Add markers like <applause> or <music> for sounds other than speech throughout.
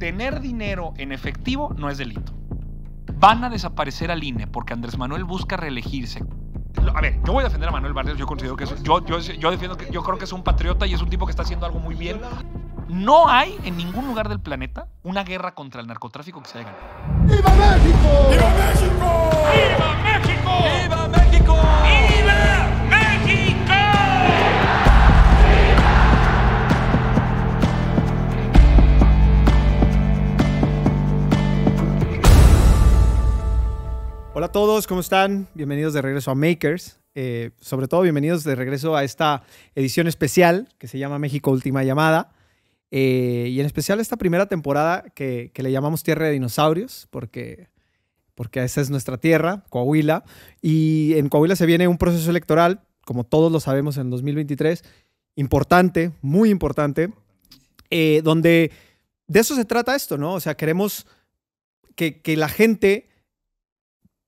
tener dinero en efectivo no es delito. Van a desaparecer al INE porque Andrés Manuel busca reelegirse. A ver, yo voy a defender a Manuel Barrios, yo considero que es, yo, yo, yo defiendo que yo creo que es un patriota y es un tipo que está haciendo algo muy bien. No hay en ningún lugar del planeta una guerra contra el narcotráfico que se haya ganado. ¡Viva México! ¡Viva México! ¡Viva México! ¡Viva México! Hola a todos, ¿cómo están? Bienvenidos de regreso a Makers. Eh, sobre todo, bienvenidos de regreso a esta edición especial que se llama México Última Llamada. Eh, y en especial esta primera temporada que, que, le llamamos Tierra de Dinosaurios, porque, porque esa es nuestra tierra, Coahuila. Y en Coahuila se viene un proceso electoral, como todos lo sabemos, en 2023, importante, muy importante, eh, donde de eso se trata esto, ¿no? O sea, queremos que, que la gente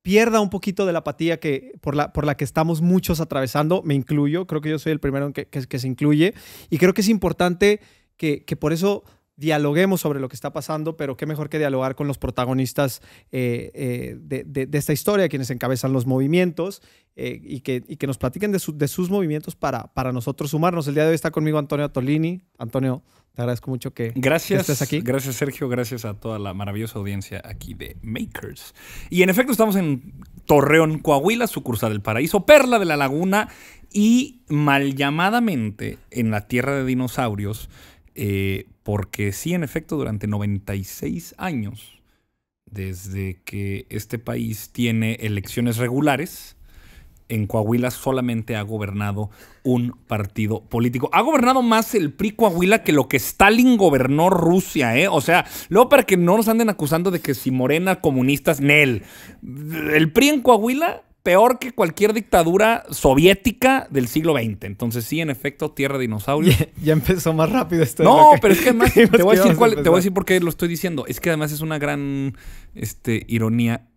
pierda un poquito de la apatía que, por, la, por la que estamos muchos atravesando. Me incluyo, creo que yo soy el primero que, que se incluye. Y creo que es importante que, que, por eso dialoguemos sobre lo que está pasando, pero qué mejor que dialogar con los protagonistas eh, eh, de, de, de, esta historia, quienes encabezan los movimientos eh, y, que, y que nos platiquen de, su, de sus movimientos para, para nosotros sumarnos. El día de hoy está conmigo Antonio Tolini. Antonio, te agradezco mucho que, gracias, estés aquí. Gracias, Sergio. Gracias a toda la maravillosa audiencia aquí de Makers. Y en efecto, estamos en Torreón, Coahuila, sucursal del Paraíso, Perla de la Laguna y mal llamadamente en la tierra de dinosaurios. Eh, porque sí, en efecto, durante 96 años, desde que este país tiene elecciones regulares, en Coahuila solamente ha gobernado un partido político. Ha gobernado más el PRI Coahuila que lo que Stalin gobernó Rusia, ¿eh? O sea, luego para que no nos anden acusando de que si Morena, comunistas, Nel. El PRI en Coahuila peor que cualquier dictadura soviética del siglo XX. Entonces, sí, en efecto, tierra de dinosaurios. Ya, <laughs> ya empezó más rápido esto. No, pero es que además, <laughs> te voy, a decir cuál, te voy a decir por qué lo estoy diciendo. Es que además es una gran este, ironía.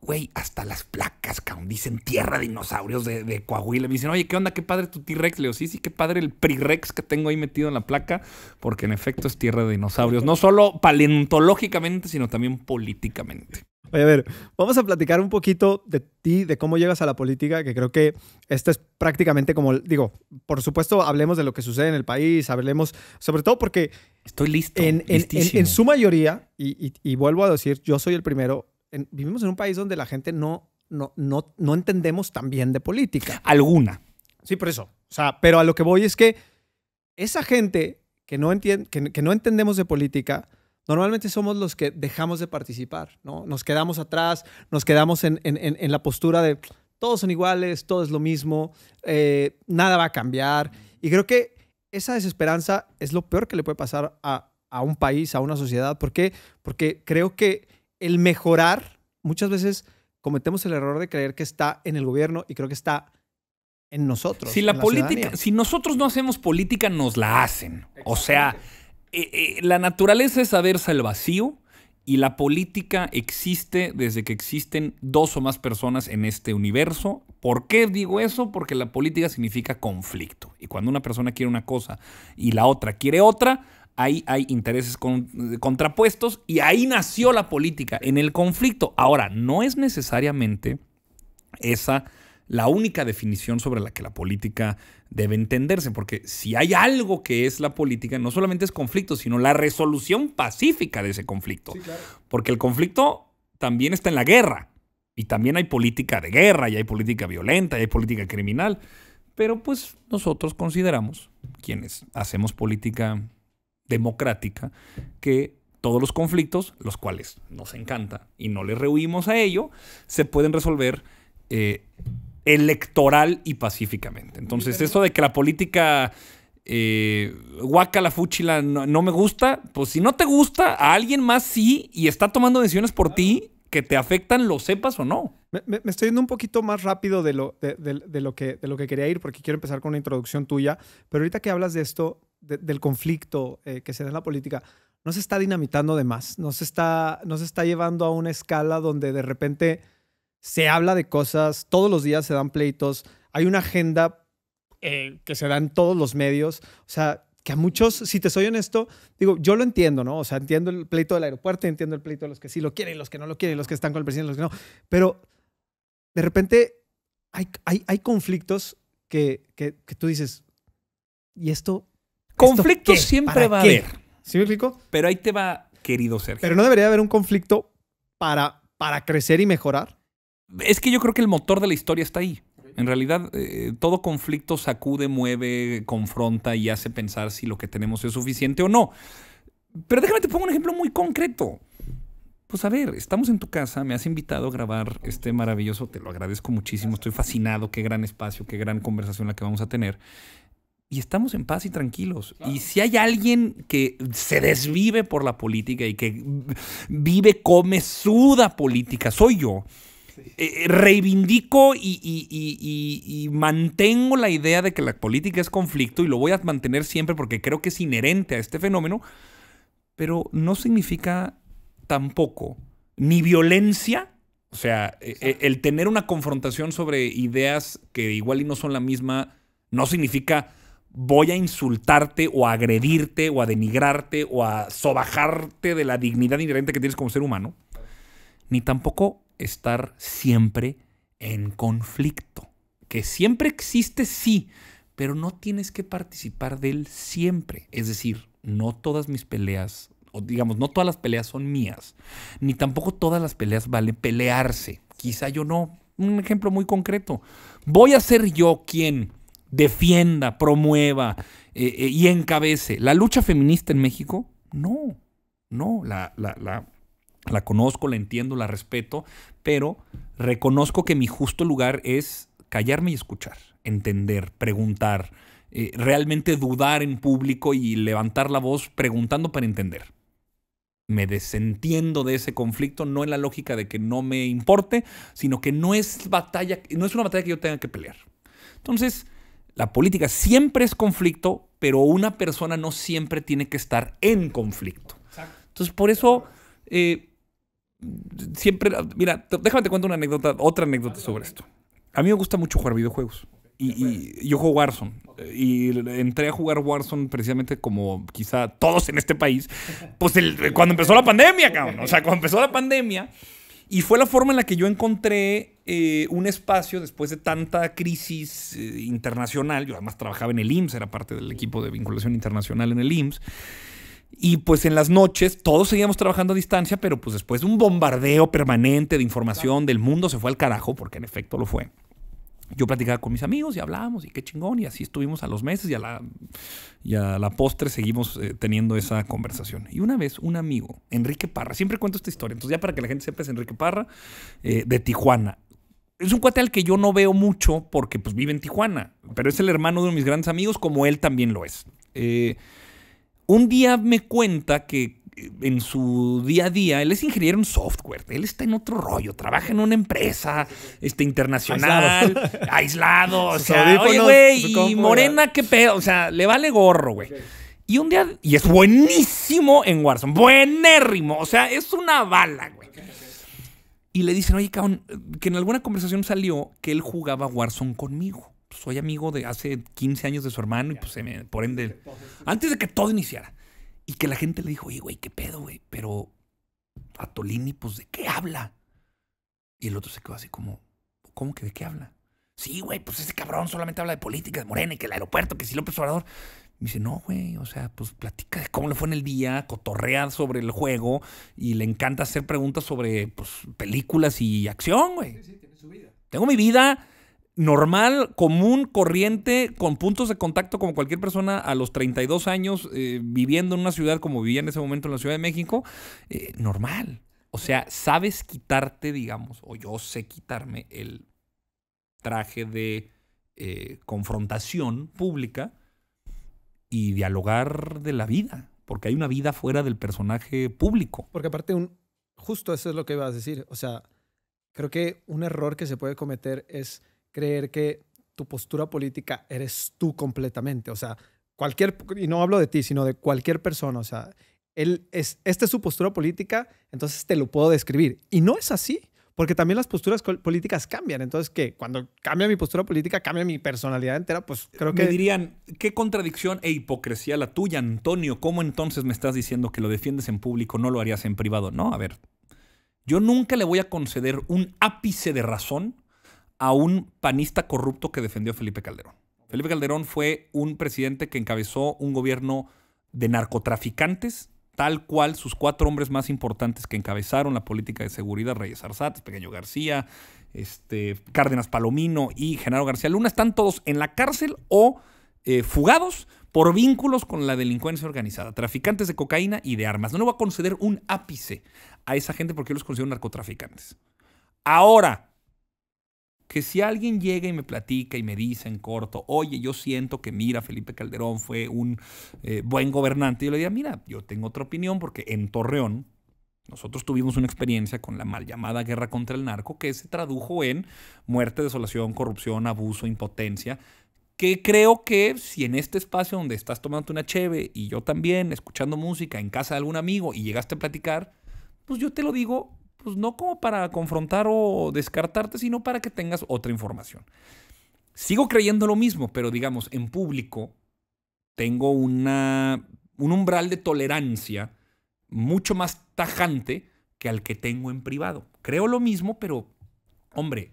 Güey, hasta las placas, cabrón, dicen tierra de dinosaurios de, de, Coahuila. Me dicen, oye, ¿qué onda? Qué padre tu T-Rex. Leo, sí, sí, qué padre el Prirex que tengo ahí metido en la placa, porque en efecto es tierra de dinosaurios. No solo paleontológicamente, sino también políticamente. Oye, a ver, vamos a platicar un poquito de ti, de cómo llegas a la política, que creo que esto es prácticamente como, digo, por supuesto, hablemos de lo que sucede en el país, hablemos, sobre todo porque... Estoy listo. En, en, en, en su mayoría, y, y, y, vuelvo a decir, yo soy el primero, vivimos en un país donde la gente no, no, no, no entendemos tan bien de política. Alguna. Sí, por eso. O sea, pero a lo que voy es que esa gente que no, entiende, que, que no entendemos de política normalmente somos los que dejamos de participar, ¿no? Nos quedamos atrás, nos quedamos en, en, en la postura de todos son iguales, todo es lo mismo, eh, nada va a cambiar. Y creo que esa desesperanza es lo peor que le puede pasar a, a un país, a una sociedad. ¿Por qué? Porque creo que el mejorar, muchas veces cometemos el error de creer que está en el gobierno y creo que está en nosotros. Si la, la política, ciudadanía. si nosotros no hacemos política, nos la hacen. O sea, eh, eh, la naturaleza es saberse el vacío y la política existe desde que existen dos o más personas en este universo. ¿Por qué digo eso? Porque la política significa conflicto. Y cuando una persona quiere una cosa y la otra quiere otra, ahí hay intereses con, contrapuestos y ahí nació la política, en el conflicto. Ahora, no es necesariamente esa la única definición sobre la que la política debe entenderse, porque si hay algo que es la política, no solamente es conflicto, sino la resolución pacífica de ese conflicto. Sí, claro. Porque el conflicto también está en la guerra, y también hay política de guerra, y hay política violenta, y hay política criminal, pero pues nosotros consideramos, quienes hacemos política democrática, que todos los conflictos, los cuales nos encanta y no les rehuimos a ello, se pueden resolver eh, electoral y pacíficamente. Entonces, eso de que la política eh, guaca la fúchila no, no, me gusta, pues si no te gusta, a alguien más sí y está tomando decisiones por ti que te afectan, lo sepas o no. Me, me, me estoy yendo un poquito más rápido de lo, de, de, de, lo que, de lo que quería ir porque quiero empezar con una introducción tuya, pero ahorita que hablas de esto, del conflicto eh, que se da en la política, no se está dinamitando de más, no se está, no se está llevando a una escala donde de repente se habla de cosas, todos los días se dan pleitos, hay una agenda eh, que se da en todos los medios. O sea, que a muchos, si te soy honesto, digo, yo lo entiendo, ¿no? O sea, entiendo el pleito del aeropuerto, entiendo el pleito de los que sí lo quieren, los que no lo quieren, los que están con el presidente, los que no. Pero de repente hay, hay, hay conflictos que, que, que tú dices, ¿y esto? esto Conflictos qué? siempre ¿Para va a haber. ¿Sí me explico? Pero ahí te va, querido Sergio. Pero no debería haber un conflicto para, para crecer y mejorar. Es que yo creo que el motor de la historia está ahí. En realidad, eh, todo conflicto sacude, mueve, confronta y hace pensar si lo que tenemos es suficiente o no. Pero déjame te pongo un ejemplo muy concreto. Pues a ver, estamos en tu casa, me has invitado a grabar este maravilloso, te lo agradezco muchísimo, estoy fascinado, qué gran espacio, qué gran conversación la que vamos a tener. Y estamos en paz y tranquilos. Y si hay alguien que se desvive por la política y que vive, come, suda política, soy yo. Eh, reivindico y, mantengo la idea de que la política es conflicto y lo voy a mantener siempre porque creo que es inherente a este fenómeno, pero no significa tampoco ni violencia, o sea, eh, eh, el tener una confrontación sobre ideas que igual y no son la misma, no significa voy a insultarte o a agredirte o a denigrarte o a sobajarte de la dignidad inherente que tienes como ser humano, ni tampoco estar siempre en conflicto. Que siempre existe, sí, pero no tienes que participar de él siempre. Es decir, no todas mis peleas, o digamos, no todas las peleas son mías, ni tampoco todas las peleas valen pelearse. Quizá yo no. Un ejemplo muy concreto. Voy a ser yo quien defienda, promueva eh, eh, y encabece la lucha feminista en México. No, no, la, la, la, la conozco, la entiendo, la respeto, pero reconozco que mi justo lugar es callarme y escuchar, entender, preguntar, eh, realmente dudar en público y levantar la voz preguntando para entender. Me desentiendo de ese conflicto, no en la lógica de que no me importe, sino que no es batalla, no es una batalla que yo tenga que pelear. Entonces, la política siempre es conflicto, pero una persona no siempre tiene que estar en conflicto. Entonces, por eso, eh, siempre, mira, déjame te cuento una anécdota, otra anécdota sobre esto. A mí me gusta mucho jugar videojuegos. Y, yo juego Warzone. Y entré a jugar Warzone precisamente como quizá todos en este país. Pues cuando empezó la pandemia, cabrón. O sea, cuando empezó la pandemia. Y fue la forma en la que yo encontré eh, un espacio después de tanta crisis eh, internacional. Yo además trabajaba en el IMSS, era parte del equipo de vinculación internacional en el IMSS. Y pues en las noches todos seguíamos trabajando a distancia, pero pues después de un bombardeo permanente de información del mundo se fue al carajo, porque en efecto lo fue. Yo platicaba con mis amigos y hablábamos y qué chingón y así estuvimos a los meses y a la, y a la postre seguimos eh, teniendo esa conversación. Y una vez un amigo, Enrique Parra, siempre cuento esta historia, entonces ya para que la gente sepa es Enrique Parra, eh, de Tijuana. Es un cuate al que yo no veo mucho porque pues vive en Tijuana, pero es el hermano de uno de mis grandes amigos como él también lo es. Eh, un día me cuenta que eh, en su día a día, él es ingeniero en software, él está en otro rollo, trabaja en una empresa este, internacional, aislado, o Sus sea, oye, güey, y Morena, qué pedo, o sea, le vale gorro, güey. Y un día, y es buenísimo en Warzone, buenérrimo, o sea, es una bala, güey. Y le dicen, oye, cabrón, que en alguna conversación salió que él jugaba Warzone conmigo. Soy amigo de hace 15 años de su hermano y pues se me- por ende, antes de que todo iniciara. Y que la gente le dijo, oye, güey, qué pedo, güey, pero a Tolini, pues, ¿de qué habla? Y el otro se quedó así como, ¿cómo que de qué habla? Sí, güey, pues ese cabrón solamente habla de política, de Morena, y que el aeropuerto, que si López Obrador. Me dice, no, güey, o sea, pues platica de cómo le fue en el día, cotorrea sobre el juego y le encanta hacer preguntas sobre pues, películas y acción, güey. Tengo mi vida normal, común, corriente, con puntos de contacto como cualquier persona a los 32 años, eh, viviendo en una ciudad como vivía en ese momento en la Ciudad de México, eh, normal. O sea, sabes quitarte, digamos, o yo sé quitarme el traje de eh, confrontación pública y dialogar de la vida, porque hay una vida fuera del personaje público. Porque aparte, un, justo eso es lo que ibas a decir. O sea, creo que un error que se puede cometer es creer que tu postura política eres tú completamente. O sea, cualquier, y no hablo de ti, sino de cualquier persona. O sea, él es, esta es su postura política, entonces te lo puedo describir. Y no es así, porque también las posturas políticas cambian. Entonces, que cuando cambia mi postura política, cambia mi personalidad entera, pues creo Me que... dirían, qué contradicción e hipocresía la tuya, Antonio. ¿Cómo entonces me estás diciendo que lo defiendes en público, no lo harías en privado? No, a ver. Yo nunca le voy a conceder un ápice de razón a un panista corrupto que defendió a Felipe Calderón. Felipe Calderón fue un presidente que encabezó un gobierno de narcotraficantes, tal cual sus cuatro hombres más importantes que encabezaron la política de seguridad, Reyes Arzates, Pequeño García, este, Cárdenas Palomino y Genaro García Luna, están todos en la cárcel o eh, fugados por vínculos con la delincuencia organizada, traficantes de cocaína y de armas. No le voy a conceder un ápice a esa gente porque yo los considero narcotraficantes. Ahora, que si alguien llega y me platica y me dice en corto, oye, yo siento que mira, Felipe Calderón fue un eh, buen gobernante, yo le diría, mira, yo tengo otra opinión porque en Torreón nosotros tuvimos una experiencia con la mal llamada guerra contra el narco que se tradujo en muerte, desolación, corrupción, abuso, impotencia, que creo que si en este espacio donde estás tomando una cheve y yo también, escuchando música en casa de algún amigo y llegaste a platicar, pues yo te lo digo, pues no como para confrontar o descartarte, sino para que tengas otra información. Sigo creyendo lo mismo, pero digamos, en público tengo una, un umbral de tolerancia mucho más tajante que al que tengo en privado. Creo lo mismo, pero, hombre,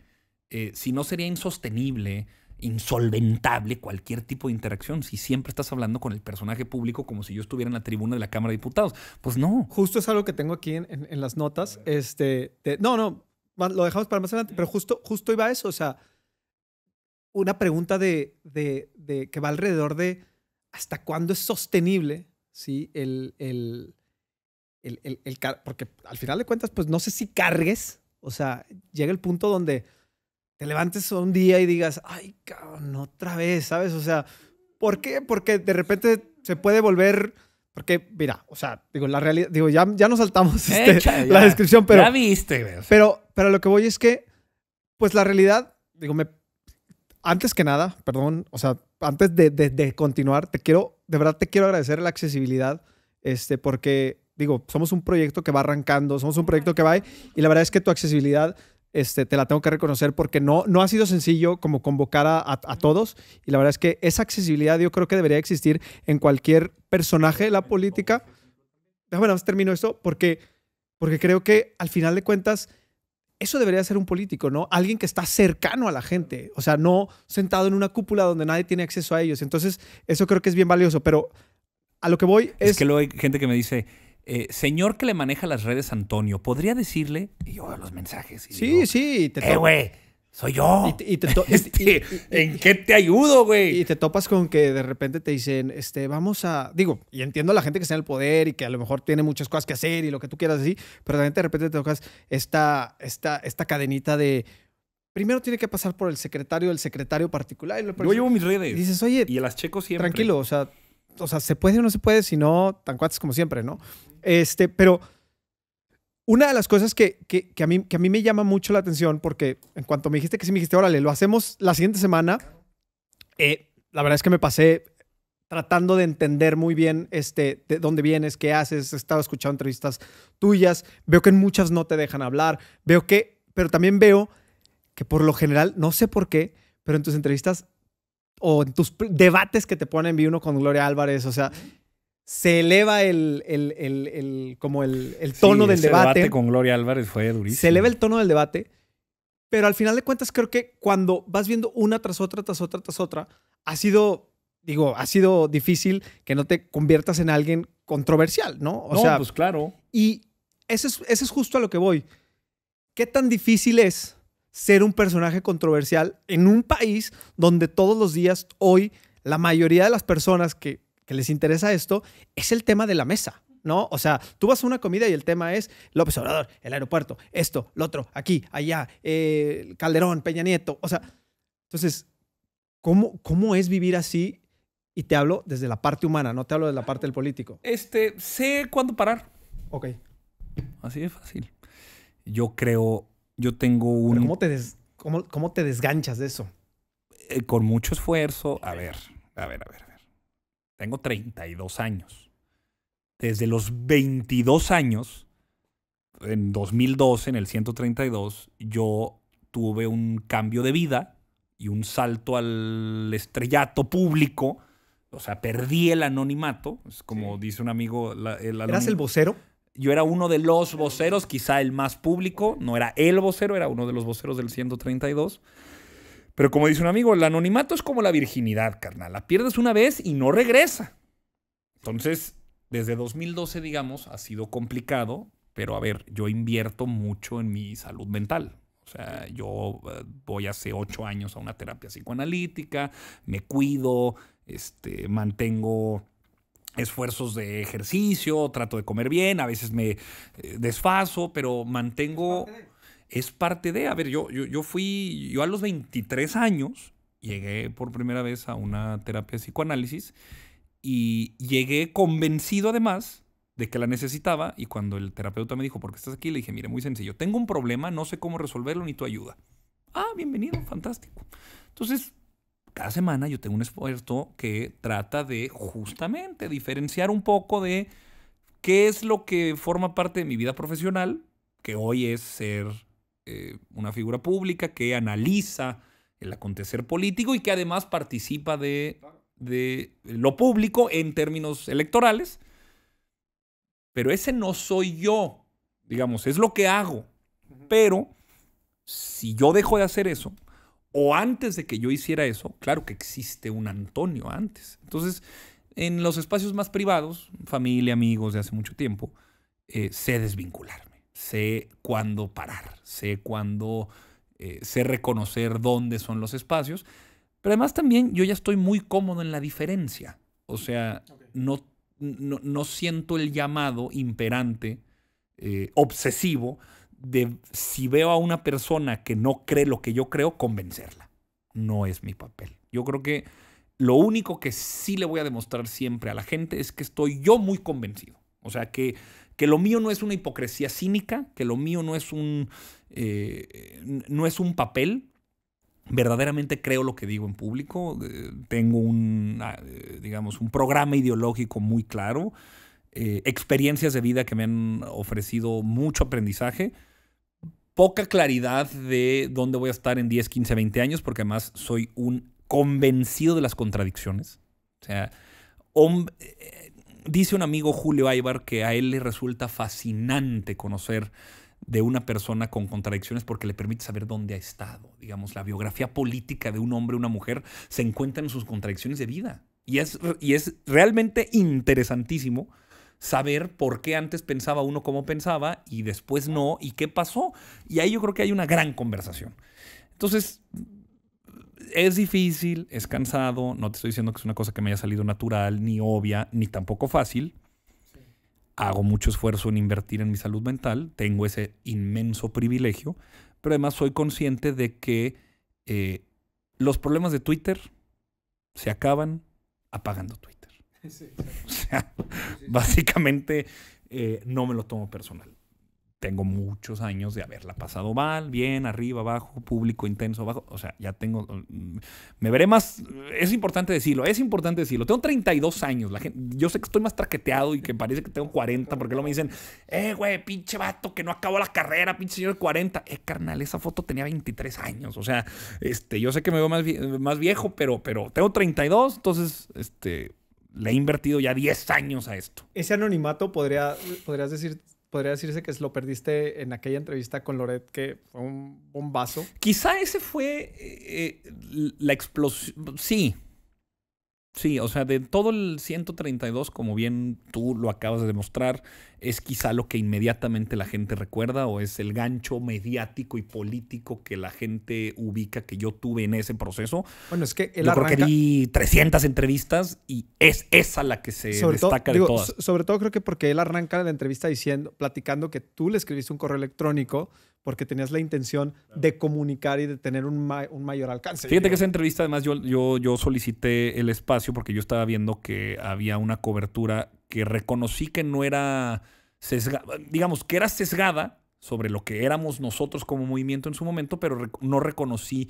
eh, si no sería insostenible, insolventable cualquier tipo de interacción si siempre estás hablando con el personaje público como si yo estuviera en la tribuna de la Cámara de Diputados. Pues no. Justo es algo que tengo aquí en, en- las notas. Este, no, no, lo dejamos para más adelante, pero justo, justo iba eso. O sea, una pregunta de, de- de- que va alrededor de hasta cuándo es sostenible, ¿sí? El, el, el, el- porque al final de cuentas, pues no sé si cargues. O sea, llega el punto donde te levantes un día y digas, ay, cabrón, otra vez, ¿sabes? O sea, ¿por qué? Porque de repente se puede volver. Porque, mira, o sea, digo, la realidad, digo, ya, ya nos saltamos este, Echa, <laughs> la descripción, pero, ya viste, güey. pero, pero lo que voy es que, pues la realidad, digo, me, antes que nada, perdón, o sea, antes de, de- de continuar, te quiero, de verdad te quiero agradecer la accesibilidad, este, porque, digo, somos un proyecto que va arrancando, somos un proyecto que va, y la verdad es que tu accesibilidad, este, te la tengo que reconocer porque no, no ha sido sencillo como convocar a, a- a todos, y la verdad es que esa accesibilidad yo creo que debería existir en cualquier personaje de la política. Déjame nada más termino esto, porque, porque creo que al final de cuentas, eso debería ser un político, ¿no? Alguien que está cercano a la gente, o sea, no sentado en una cúpula donde nadie tiene acceso a ellos. Entonces, eso creo que es bien valioso, pero a lo que voy Es, es... que luego hay gente que me dice, eh, señor que le maneja las redes Antonio, ¿podría decirle? Y yo veo los mensajes y sí, digo, sí, te eh, güey, soy yo. y y te <laughs> y- Este, y- y- ¿En qué te ayudo, güey? Y te topas con que de repente te dicen, este, vamos a, digo, y entiendo a la gente que está en el poder y que a lo mejor tiene muchas cosas que hacer y lo que tú quieras así, pero también de repente te tocas esta, esta, esta cadenita de, primero tiene que pasar por el secretario del secretario particular. Y, Yo llevo mis y redes. dices, oye, y las checo siempre. tranquilo, o sea, o sea, se puede o no se puede, si no, tan cuates como siempre, ¿no? Este, pero una de las cosas que, que, que a mí, que a mí me llama mucho la atención, porque en cuanto me dijiste que sí, me dijiste, órale, lo hacemos la siguiente semana, eh, la verdad es que me pasé tratando de entender muy bien este, de dónde vienes, qué haces, he estado escuchando entrevistas tuyas, veo que en muchas no te dejan hablar, veo que, pero también veo que por lo general, no sé por qué, pero en tus entrevistas o en tus debates que te ponen, vi uno con Gloria Álvarez, o sea, se eleva el, el, el- el- como el, el tono Sí, del ese debate, con Gloria Álvarez fue durísimo. se eleva el tono del debate, pero al final de cuentas creo que cuando vas viendo una tras otra, tras otra, tras otra, ha sido, digo, ha sido difícil que no te conviertas en alguien controversial, ¿no? O no, sea, pues claro. y ese es, ese es justo a lo que voy. ¿Qué tan difícil es ser un personaje controversial en un país donde todos los días, hoy, la mayoría de las personas que, que les interesa esto es el tema de la mesa? ¿No? O sea, tú vas a una comida y el tema es López Obrador, el aeropuerto, esto, lo otro, aquí, allá, eh, Calderón, Peña Nieto. O sea, entonces, ¿cómo, ¿cómo es vivir así? Y te hablo desde la parte humana, no te hablo de la parte del político. Este, sé cuándo parar. Ok. Así de fácil. Yo creo, yo tengo Pero un... ¿cómo te, des- cómo, ¿Cómo te desganchas de eso? eh, con mucho esfuerzo. A ver, a ver, a ver, a ver. Tengo 32 años. Desde los 22 años en 2012, en el 132, yo tuve un cambio de vida y un salto al estrellato público. O sea, perdí el anonimato. Es como dice un amigo. la- el ¿Eras el vocero? yo era uno de los voceros, quizá el más público, no era el vocero, era uno de los voceros del 132. Pero como dice un amigo, el anonimato es como la virginidad, carnal. La pierdes una vez y no regresa. Entonces, desde 2012, digamos, ha sido complicado, pero a ver, yo invierto mucho en mi salud mental. O sea, yo eh, voy hace ocho años a una terapia psicoanalítica, me cuido, este, mantengo esfuerzos de ejercicio, trato de comer bien, a veces me eh, desfaso, pero mantengo... Es parte de, a ver, yo, yo, yo fui, yo a los 23 años llegué por primera vez a una terapia de psicoanálisis y llegué convencido además de que la necesitaba y cuando el terapeuta me dijo, ¿por qué estás aquí? Le dije, mire, muy sencillo, tengo un problema, no sé cómo resolverlo ni tu ayuda. Ah, bienvenido, fantástico. Entonces, cada semana yo tengo un esfuerzo que trata de justamente diferenciar un poco de qué es lo que forma parte de mi vida profesional, que hoy es ser eh, una figura pública que analiza el acontecer político y que además participa de, de lo público en términos electorales. Pero ese no soy yo, digamos, es lo que hago. Pero si yo dejo de hacer eso, o antes de que yo hiciera eso, claro que existe un Antonio antes. Entonces, en los espacios más privados, familia, amigos de hace mucho tiempo, eh, sé desvincularme, sé cuándo parar, sé cuándo, eh, sé reconocer dónde son los espacios, pero además también yo ya estoy muy cómodo en la diferencia, o sea, no, no, no siento el llamado imperante, eh, obsesivo, de si veo a una persona que no cree lo que yo creo, convencerla. No es mi papel. Yo creo que lo único que sí le voy a demostrar siempre a la gente es que estoy yo muy convencido. O sea, que, que lo mío no es una hipocresía cínica, que lo mío no es un, eh, no es un papel. Verdaderamente creo lo que digo en público. Eh, tengo un, ah, eh, digamos, un programa ideológico muy claro. experiencias de vida que me han ofrecido mucho aprendizaje. Poca claridad de dónde voy a estar en 10, 15, 20 años, porque además soy un convencido de las contradicciones. O sea, dice un amigo Julio Aybar que a él le resulta fascinante conocer de una persona con contradicciones porque le permite saber dónde ha estado. Digamos, la biografía política de un hombre o una mujer se encuentra en sus contradicciones de vida. Y es, y es realmente interesantísimo saber por qué antes pensaba uno como pensaba y después no, y qué pasó. Y ahí yo creo que hay una gran conversación. Entonces, es difícil, es cansado, no te estoy diciendo que es una cosa que me haya salido natural, ni obvia, ni tampoco fácil. Hago mucho esfuerzo en invertir en mi salud mental, tengo ese inmenso privilegio, pero además soy consciente de que eh, los problemas de Twitter se acaban apagando Twitter. <laughs> <laughs> O sea, básicamente eh, no me lo tomo personal. Tengo muchos años de haberla pasado mal, bien, arriba, abajo, público, intenso, abajo. O sea, ya tengo. mm, Me veré más. Es importante decirlo, es importante decirlo. Tengo 32 años. La gente, yo sé que estoy más traqueteado y que parece que tengo 40, porque luego me dicen, eh, güey, pinche vato que no acabó la carrera, pinche señor de 40. Eh, carnal, esa foto tenía 23 años. O sea, este, yo sé que me veo más, más viejo, pero, pero tengo 32, entonces, este, le he invertido ya 10 años a esto. Ese anonimato podría, podrías decir, podría decirse que lo perdiste en aquella entrevista con Loret, que fue un bombazo. Quizá ese fue eh, eh, la explosión. Sí. Sí, o sea, de todo el 132, como bien tú lo acabas de demostrar, es quizá lo que inmediatamente la gente recuerda o es el gancho mediático y político que la gente ubica que yo tuve en ese proceso. Bueno, es que él yo creo arranca... que di 300 entrevistas y es esa la que se sobre todo, destaca digo, de todas. so- sobre todo creo que porque él arranca la entrevista diciendo, platicando que tú le escribiste un correo electrónico porque tenías la intención de comunicar y de tener un, ma- un mayor alcance. Fíjate que esa entrevista, además, yo, yo, yo solicité el espacio porque yo estaba viendo que había una cobertura que reconocí que no era sesgada, digamos, que era sesgada sobre lo que éramos nosotros como movimiento en su momento, pero rec- no reconocí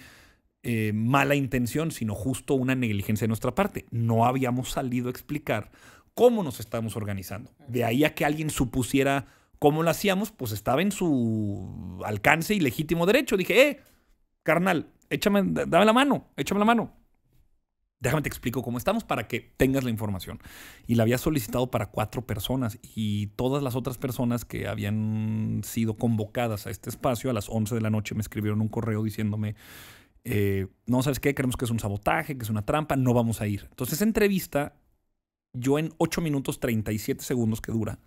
eh, mala intención, sino justo una negligencia de nuestra parte. No habíamos salido a explicar cómo nos estábamos organizando. De ahí a que alguien supusiera ¿Cómo lo hacíamos? Pues estaba en su alcance y legítimo derecho. Dije, eh, carnal, échame, dame la mano, échame la mano. Déjame te explico cómo estamos para que tengas la información. Y la había solicitado para cuatro personas y todas las otras personas que habían sido convocadas a este espacio a las 11 de la noche me escribieron un correo diciéndome, eh, no, ¿sabes qué? Creemos que es un sabotaje, que es una trampa, no vamos a ir. Entonces, esa entrevista, yo en 8 minutos 37 segundos que dura,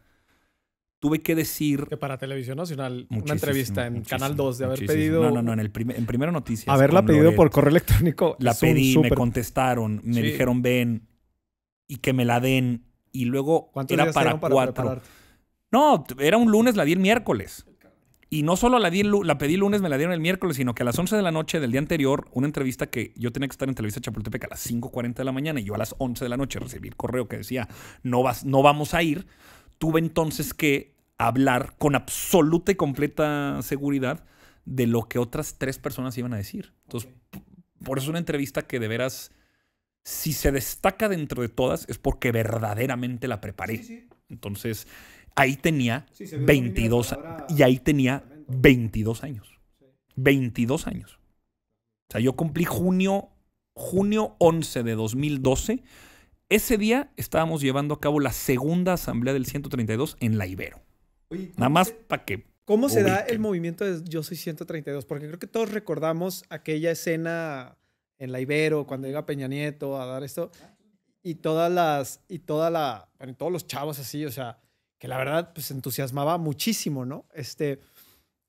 tuve que decir... Que para Televisión Nacional, una entrevista en Canal 2 de haber muchísimo. pedido. No, no, no, en, el primer- en Primera Noticias. Haberla pedido Loret. por correo electrónico. La pedí, me contestaron, me Sí. dijeron ven y que me la den. Y luego ¿Cuántos era para, dieron cuatro. prepararte? No, era un lunes, la di el miércoles. Y no solo la, di el la pedí el lunes, me la dieron el miércoles, sino que a las 11 de la noche del día anterior, una entrevista que yo tenía que estar en Televisa Chapultepec a las 5.40 de la mañana y yo a las 11 de la noche recibí el correo que decía, no, vas, no vamos a ir. Tuve entonces que hablar con absoluta y completa seguridad de lo que otras tres personas iban a decir. Entonces, por eso es una entrevista que de veras, si se destaca dentro de todas, es porque verdaderamente la preparé. Entonces, ahí tenía Sí, se vio dominio de 22 palabra y ahí tenía tremendo. 22 años. 22 años. O sea, yo cumplí junio, junio 11 de 2012. Ese día estábamos llevando a cabo la segunda asamblea del 132 en la Ibero. Oye, Nada más para que ¿Cómo se da el movimiento de Yo Soy 132? Porque creo que todos recordamos aquella escena en la Ibero, cuando llega Peña Nieto a dar esto, y todas las, y toda la, bueno, todos los chavos así, o sea, que la verdad, pues entusiasmaba muchísimo, ¿no? Este,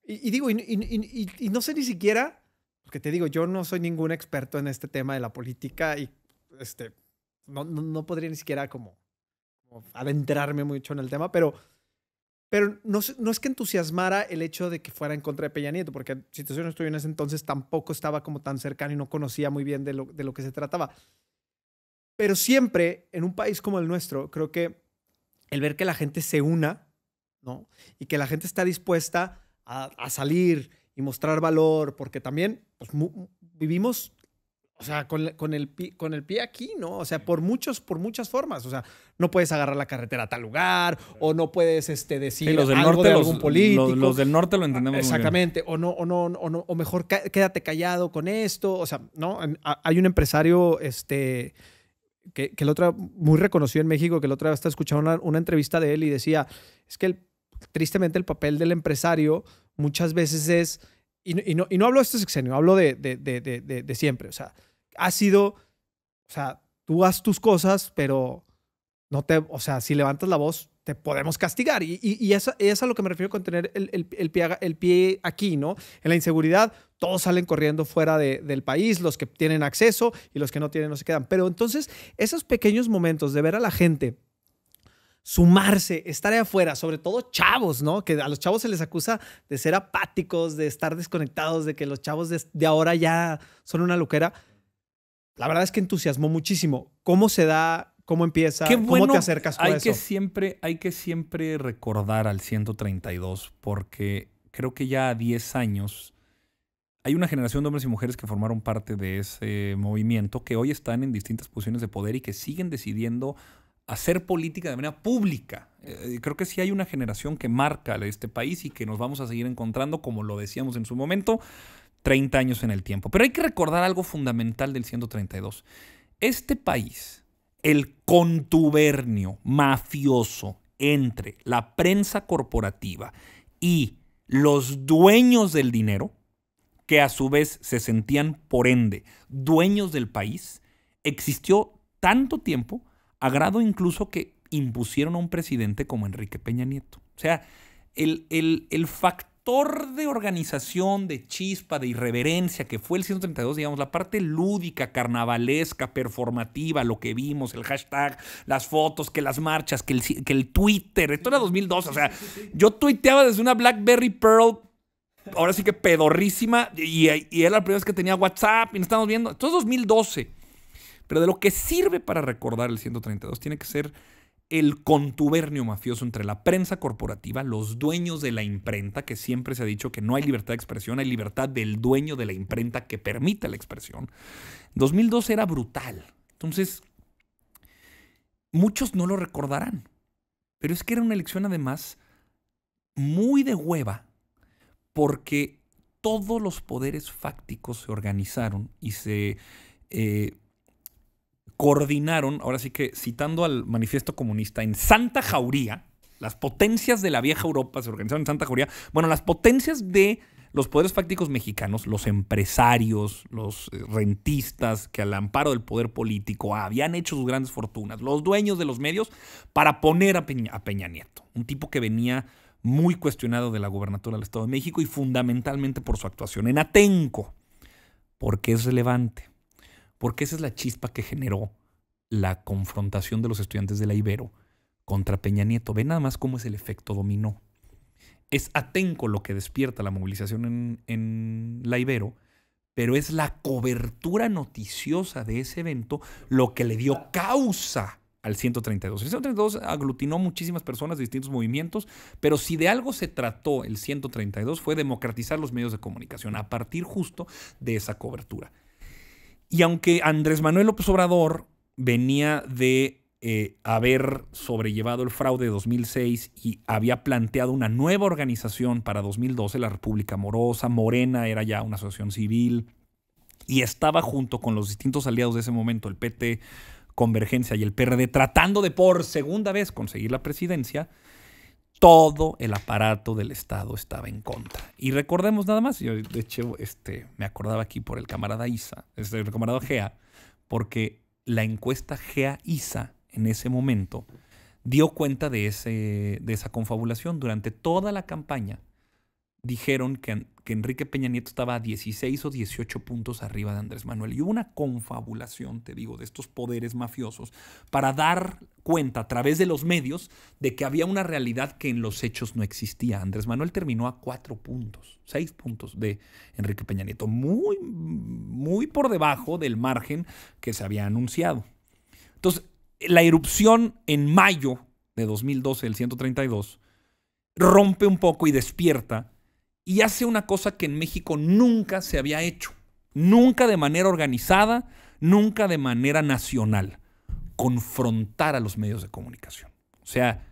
y, y digo, y- y- y no sé ni siquiera, porque te digo, yo no soy ningún experto en este tema de la política y, este, no, no, no podría ni siquiera como, adentrarme mucho en el tema, pero pero no, no es que entusiasmara el hecho de que fuera en contra de Peña Nieto, porque si te en ese entonces tampoco estaba como tan cercano y no conocía muy bien de lo, de lo que se trataba. Pero siempre, en un país como el nuestro, creo que el ver que la gente se una, ¿no? Y que la gente está dispuesta a, a salir y mostrar valor, porque también pues, vivimos, o sea, con, con, el, con el pie aquí, ¿no? O sea, por, muchos, por muchas formas. O sea, no puedes agarrar la carretera a tal lugar, o no puedes este, decir Sí, los del algo norte, de los, algún político. los- los del norte lo entendemos muy bien. Exactamente, o no, o no, o no, o mejor quédate callado con esto, o sea, no, hay un empresario, este, que, que el otro, muy reconocido en México, que el otro estaba escuchando una, una entrevista de él y decía, es que el- tristemente el papel del empresario muchas veces es, y, no- y no, y no hablo de este sexenio, hablo de, de, de- de siempre, o sea, ha sido, o sea, tú haz tus cosas, pero no te, o sea, si levantas la voz, te podemos castigar. Y, y, y eso, es a lo que me refiero con tener el, el, el pie, el pie aquí, ¿no? En la inseguridad, todos salen corriendo fuera de- del país, los que tienen acceso y los que no tienen no se quedan. Pero entonces, esos pequeños momentos de ver a la gente sumarse, estar ahí afuera, sobre todo chavos, ¿no? Que a los chavos se les acusa de ser apáticos, de estar desconectados, de que los chavos de, de ahora ya son una luquera. La verdad es que entusiasmó muchísimo. ¿Cómo se da? ¿Cómo empieza? Qué bueno, ¿Cómo te acercas tú hay a eso? que siempre Hay que siempre recordar al 132 porque creo que ya a 10 años hay una generación de hombres y mujeres que formaron parte de ese movimiento que hoy están en distintas posiciones de poder y que siguen decidiendo hacer política de manera pública. Eh, creo que sí hay una generación que marca este país y que nos vamos a seguir encontrando, como lo decíamos en su momento, 30 años en el tiempo. Pero hay que recordar algo fundamental del 132. Este país, el contubernio mafioso entre la prensa corporativa y los dueños del dinero, que a su vez se sentían, por ende, dueños del país, existió tanto tiempo, a grado incluso que impusieron a un presidente como Enrique Peña Nieto. O sea, el, el- el factor de organización, de chispa, de irreverencia que fue el 132, digamos, la parte lúdica, carnavalesca, performativa, lo que vimos, el hashtag, las fotos, que las marchas, que el, que el Twitter, esto era 2002, o sea, yo tuiteaba desde una BlackBerry Pearl ahora sí que pedorrísima. Y, y era la primera vez que tenía WhatsApp y nos estamos viendo. Esto es 2012. Pero de lo que sirve para recordar el 132 tiene que ser el contubernio mafioso entre la prensa corporativa, los dueños de la imprenta, que siempre se ha dicho que no hay libertad de expresión, hay libertad del dueño de la imprenta que permite la expresión. 2012 era brutal. Entonces, muchos no lo recordarán. Pero es que era una elección además muy de hueva porque todos los poderes fácticos se organizaron y se eh, coordinaron, ahora sí que citando al manifiesto comunista, en Santa Jauría, las potencias de la vieja Europa se organizaron en Santa Jauría, bueno, las potencias de los poderes fácticos mexicanos, los empresarios, los eh, rentistas que al amparo del poder político habían hecho sus grandes fortunas, los dueños de los medios, para poner a Peña, a Peña Nieto, un tipo que venía muy cuestionado de la gubernatura del Estado de México y fundamentalmente por su actuación en Atenco. ¿Por qué es relevante? Porque esa es la chispa que generó la confrontación de los estudiantes de la Ibero contra Peña Nieto. Ve nada más cómo es el efecto dominó. Es Atenco lo que despierta la movilización en, en la Ibero, pero es la cobertura noticiosa de ese evento lo que le dio causa al 132. El 132 aglutinó muchísimas personas de distintos movimientos, pero si de algo se trató el 132 fue democratizar los medios de comunicación a partir justo de esa cobertura. Y aunque Andrés Manuel López Obrador venía de eh, haber sobrellevado el fraude de 2006 y había planteado una nueva organización para 2012, la República Morosa, Morena era ya una asociación civil, y estaba junto con los distintos aliados de ese momento, el PT, Convergencia y el PRD, tratando de por segunda vez conseguir la presidencia, todo el aparato del Estado estaba en contra. Y recordemos nada más, yo de hecho este, me acordaba aquí por el camarada Isa, este, el camarada Gea, porque la encuesta Gea-Isa en ese momento dio cuenta de, ese, de esa confabulación. Durante toda la campaña dijeron que, que, Enrique Peña Nieto estaba a 16 o 18 puntos arriba de Andrés Manuel. Y hubo una confabulación, te digo, de estos poderes mafiosos para dar cuenta a través de los medios de que había una realidad que en los hechos no existía. Andrés Manuel terminó a cuatro puntos, seis puntos de Enrique Peña Nieto, muy, muy por debajo del margen que se había anunciado. Entonces, la erupción en mayo de 2012 del 132 rompe un poco y despierta y hace una cosa que en México nunca se había hecho, nunca de manera organizada, nunca de manera nacional, confrontar a los medios de comunicación. O sea,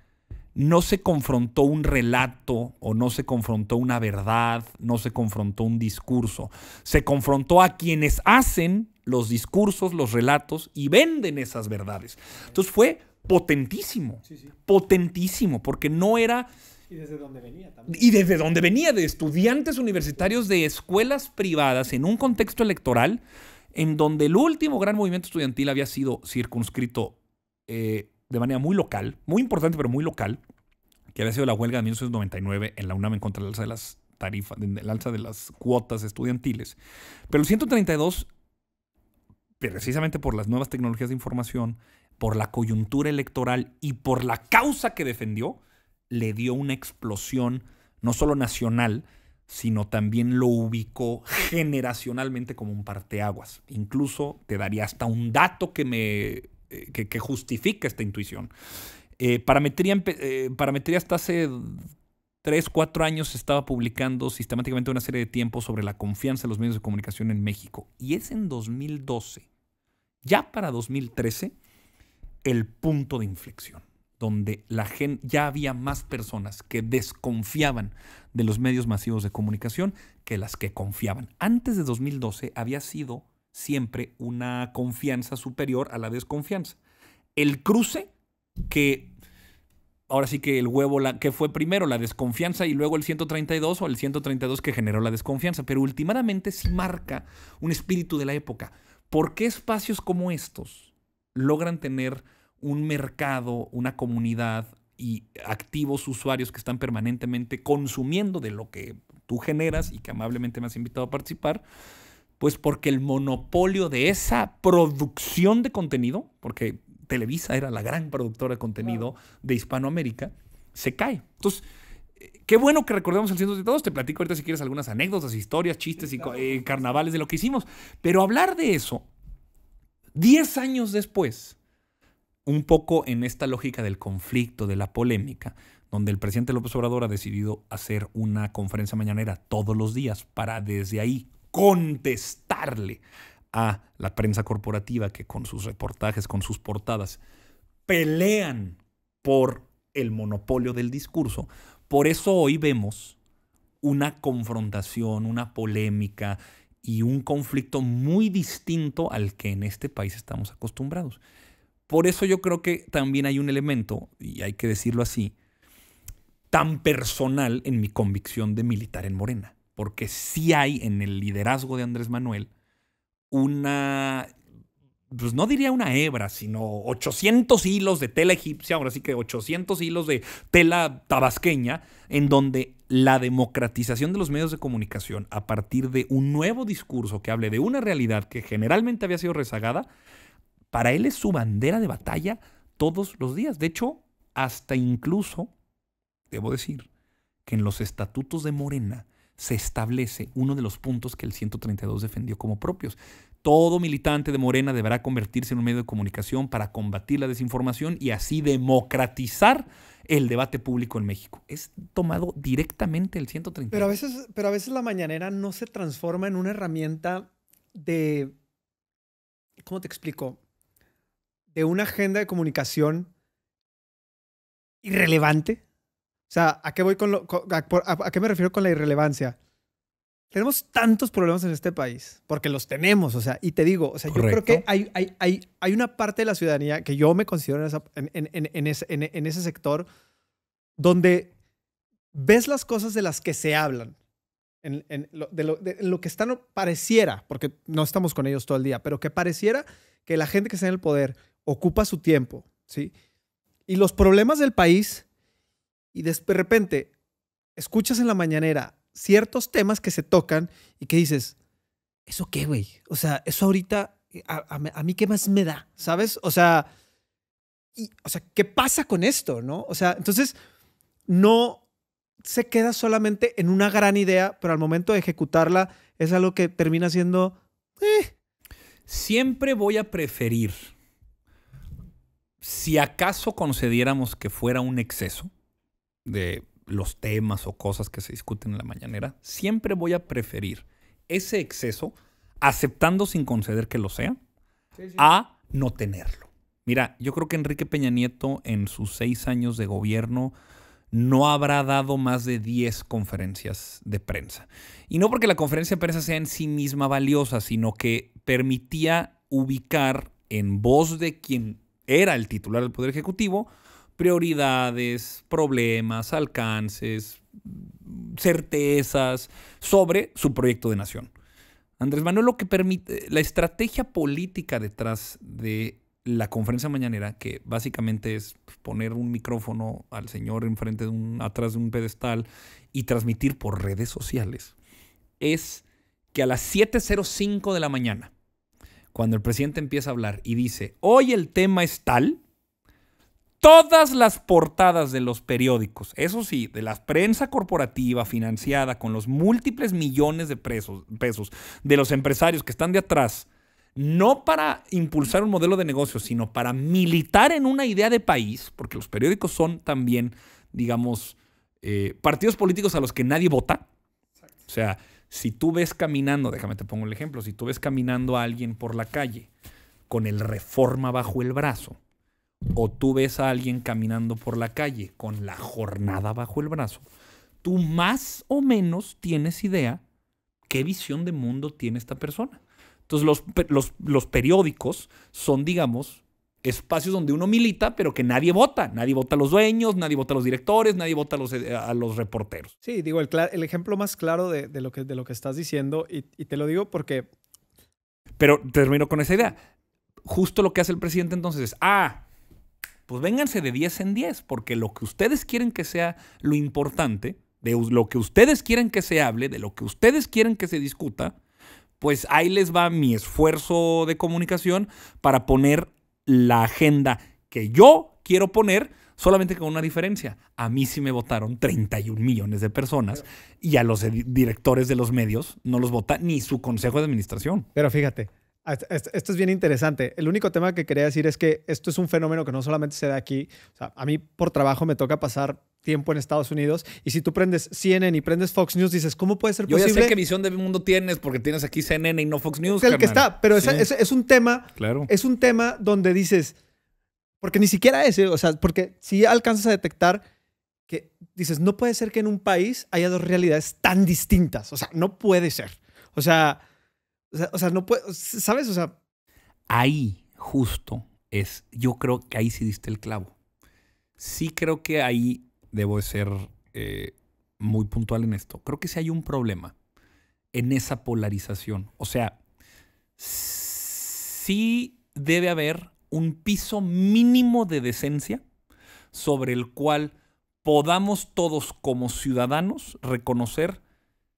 no se confrontó un relato o no se confrontó una verdad, no se confrontó un discurso, se confrontó a quienes hacen los discursos, los relatos y venden esas verdades. Entonces fue potentísimo, sí, sí. potentísimo, porque no era y desde dónde venía también. Y desde dónde venía, de estudiantes universitarios de escuelas privadas en un contexto electoral en donde el último gran movimiento estudiantil había sido circunscrito eh, de manera muy local, muy importante, pero muy local, que había sido la huelga de 1999 en la UNAM en contra del alza de las tarifas, del alza de las cuotas estudiantiles. Pero el 132, precisamente por las nuevas tecnologías de información, por la coyuntura electoral y por la causa que defendió, le dio una explosión no solo nacional, sino también lo ubicó generacionalmente como un parteaguas. Incluso te daría hasta un dato que me que, que justifica esta intuición. Eh, parametría, eh, parametría hasta hace 3, 4 años estaba publicando sistemáticamente una serie de tiempos sobre la confianza en los medios de comunicación en México. Y es en 2012, ya para 2013, el punto de inflexión donde la gente, ya había más personas que desconfiaban de los medios masivos de comunicación que las que confiaban. Antes de 2012 había sido siempre una confianza superior a la desconfianza. El cruce que ahora sí que el huevo que fue primero la desconfianza y luego el 132 o el 132 que generó la desconfianza, pero últimamente sí marca un espíritu de la época. ¿Por qué espacios como estos logran tener un mercado, una comunidad y activos usuarios que están permanentemente consumiendo de lo que tú generas y que amablemente me has invitado a participar, pues porque el monopolio de esa producción de contenido, porque Televisa era la gran productora de contenido de Hispanoamérica, se cae. Entonces, qué bueno que recordemos el 132. Te platico ahorita si quieres algunas anécdotas, historias, chistes y eh, carnavales de lo que hicimos. Pero hablar de eso, 10 años después, un poco en esta lógica del conflicto, de la polémica, donde el presidente López Obrador ha decidido hacer una conferencia mañanera todos los días para desde ahí contestarle a la prensa corporativa que con sus reportajes, con sus portadas, pelean por el monopolio del discurso, Por eso hoy vemos una confrontación, una polémica y un conflicto muy distinto al que en este país estamos acostumbrados. Por eso yo creo que también hay un elemento, y hay que decirlo así, tan personal en mi convicción de militar en Morena. Porque sí hay en el liderazgo de Andrés Manuel una, pues no diría una hebra, sino 800 hilos de tela egipcia, ahora sí que 800 hilos de tela tabasqueña, en donde la democratización de los medios de comunicación a partir de un nuevo discurso que hable de una realidad que generalmente había sido rezagada, para él es su bandera de batalla todos los días. De hecho, hasta incluso, debo decir, que en los estatutos de Morena se establece uno de los puntos que el 132 defendió como propios. Todo militante de Morena deberá convertirse en un medio de comunicación para combatir la desinformación y así democratizar el debate público en México. Es tomado directamente el 132. Pero a veces, pero a veces la mañanera no se transforma en una herramienta de, ¿cómo te explico? De una agenda de comunicación irrelevante. O sea, ¿a qué voy con lo, con- a, por- a- a qué me refiero con la irrelevancia? Tenemos tantos problemas en este país, porque los tenemos, o sea, y te digo, o sea, yo creo que hay, hay, hay, hay una parte de la ciudadanía que yo me considero en, esa- en- en- en- ese, en- en ese sector donde ves las cosas de las que se hablan, en, en lo, de, lo, de lo que están, pareciera, porque no estamos con ellos todo el día, pero que pareciera que la gente que está en el poder ocupa su tiempo, ¿sí? Y los problemas del país, y de repente escuchas en la mañanera ciertos temas que se tocan y que dices, ¿eso qué, güey? O sea, eso ahorita, a, a- a mí qué más me da, ¿sabes? O sea, y, o sea, ¿qué pasa con esto, no? O sea, entonces, no se queda solamente en una gran idea, pero al momento de ejecutarla es algo que termina siendo, eh, Siempre voy a preferir, si acaso concediéramos que fuera un exceso de los temas o cosas que se discuten en la mañanera, siempre voy a preferir ese exceso, aceptando sin conceder que lo sea, a no tenerlo. Mira, yo creo que Enrique Peña Nieto en sus seis años de gobierno no habrá dado más de 10 conferencias de prensa. Y no porque la conferencia de prensa sea en sí misma valiosa, sino que permitía ubicar en voz de quien era el titular del Poder Ejecutivo prioridades, problemas, alcances, certezas sobre su proyecto de nación. Andrés Manuel lo que permite, la estrategia política detrás de la conferencia mañanera, que básicamente es poner un micrófono al señor enfrente de un, atrás de un pedestal y transmitir por redes sociales, es que a las 7.05 de la mañana, cuando el presidente empieza a hablar y dice, hoy el tema es tal, todas las portadas de los periódicos, eso sí, de la prensa corporativa financiada con los múltiples millones de pesos, pesos de los empresarios que están de atrás, no para impulsar un modelo de negocio, sino para militar en una idea de país, porque los periódicos son también, digamos, eh, partidos políticos a los que nadie vota. O sea, si tú ves caminando, déjame te pongo el ejemplo, si tú ves caminando a alguien por la calle con el reforma bajo el brazo, o tú ves a alguien caminando por la calle con la jornada bajo el brazo, tú más o menos tienes idea qué visión de mundo tiene esta persona. Entonces los, los, los periódicos son, digamos, espacios donde uno milita, pero que nadie vota. Nadie vota a los dueños, nadie vota a los directores, nadie vota a los, eh, a los reporteros. Sí, digo, el, ejemplo más claro de, de lo, que, de lo que estás diciendo, y, y te lo digo porque Pero termino con esa idea. Justo lo que hace el presidente entonces es, ah, pues vénganse de 10 en 10, porque lo que ustedes quieren que sea lo importante, de lo que ustedes quieren que se hable, de lo que ustedes quieren que se discuta, pues ahí les va mi esfuerzo de comunicación para poner la agenda que yo quiero poner, solamente con una diferencia. A mí sí me votaron 31 millones de personas y a los directores de los medios no los vota ni su consejo de administración. Pero fíjate, esto es bien interesante. El único tema que quería decir es que esto es un fenómeno que no solamente se da aquí. O sea, a mí por trabajo me toca pasar tiempo en Estados Unidos y si tú prendes CNN y prendes Fox News, dices, ¿cómo puede ser Yo ya posible? sé qué visión de mundo tienes porque tienes aquí CNN y no Fox News. el que está, pero Sí, es, es un tema, Claro. es un tema donde dices, porque ni siquiera ese, o sea, porque si alcanzas a detectar que dices, no puede ser que en un país haya dos realidades tan distintas. O sea, no puede ser. O sea, o sea, o sea, no puede, ¿sabes? O sea, Ahí, justo, es, yo creo que ahí sí diste el clavo. Sí creo que ahí debo de ser eh, muy puntual en esto. Creo que sí hay un problema en esa polarización. O sea, sí debe haber un piso mínimo de decencia sobre el cual podamos todos como ciudadanos reconocer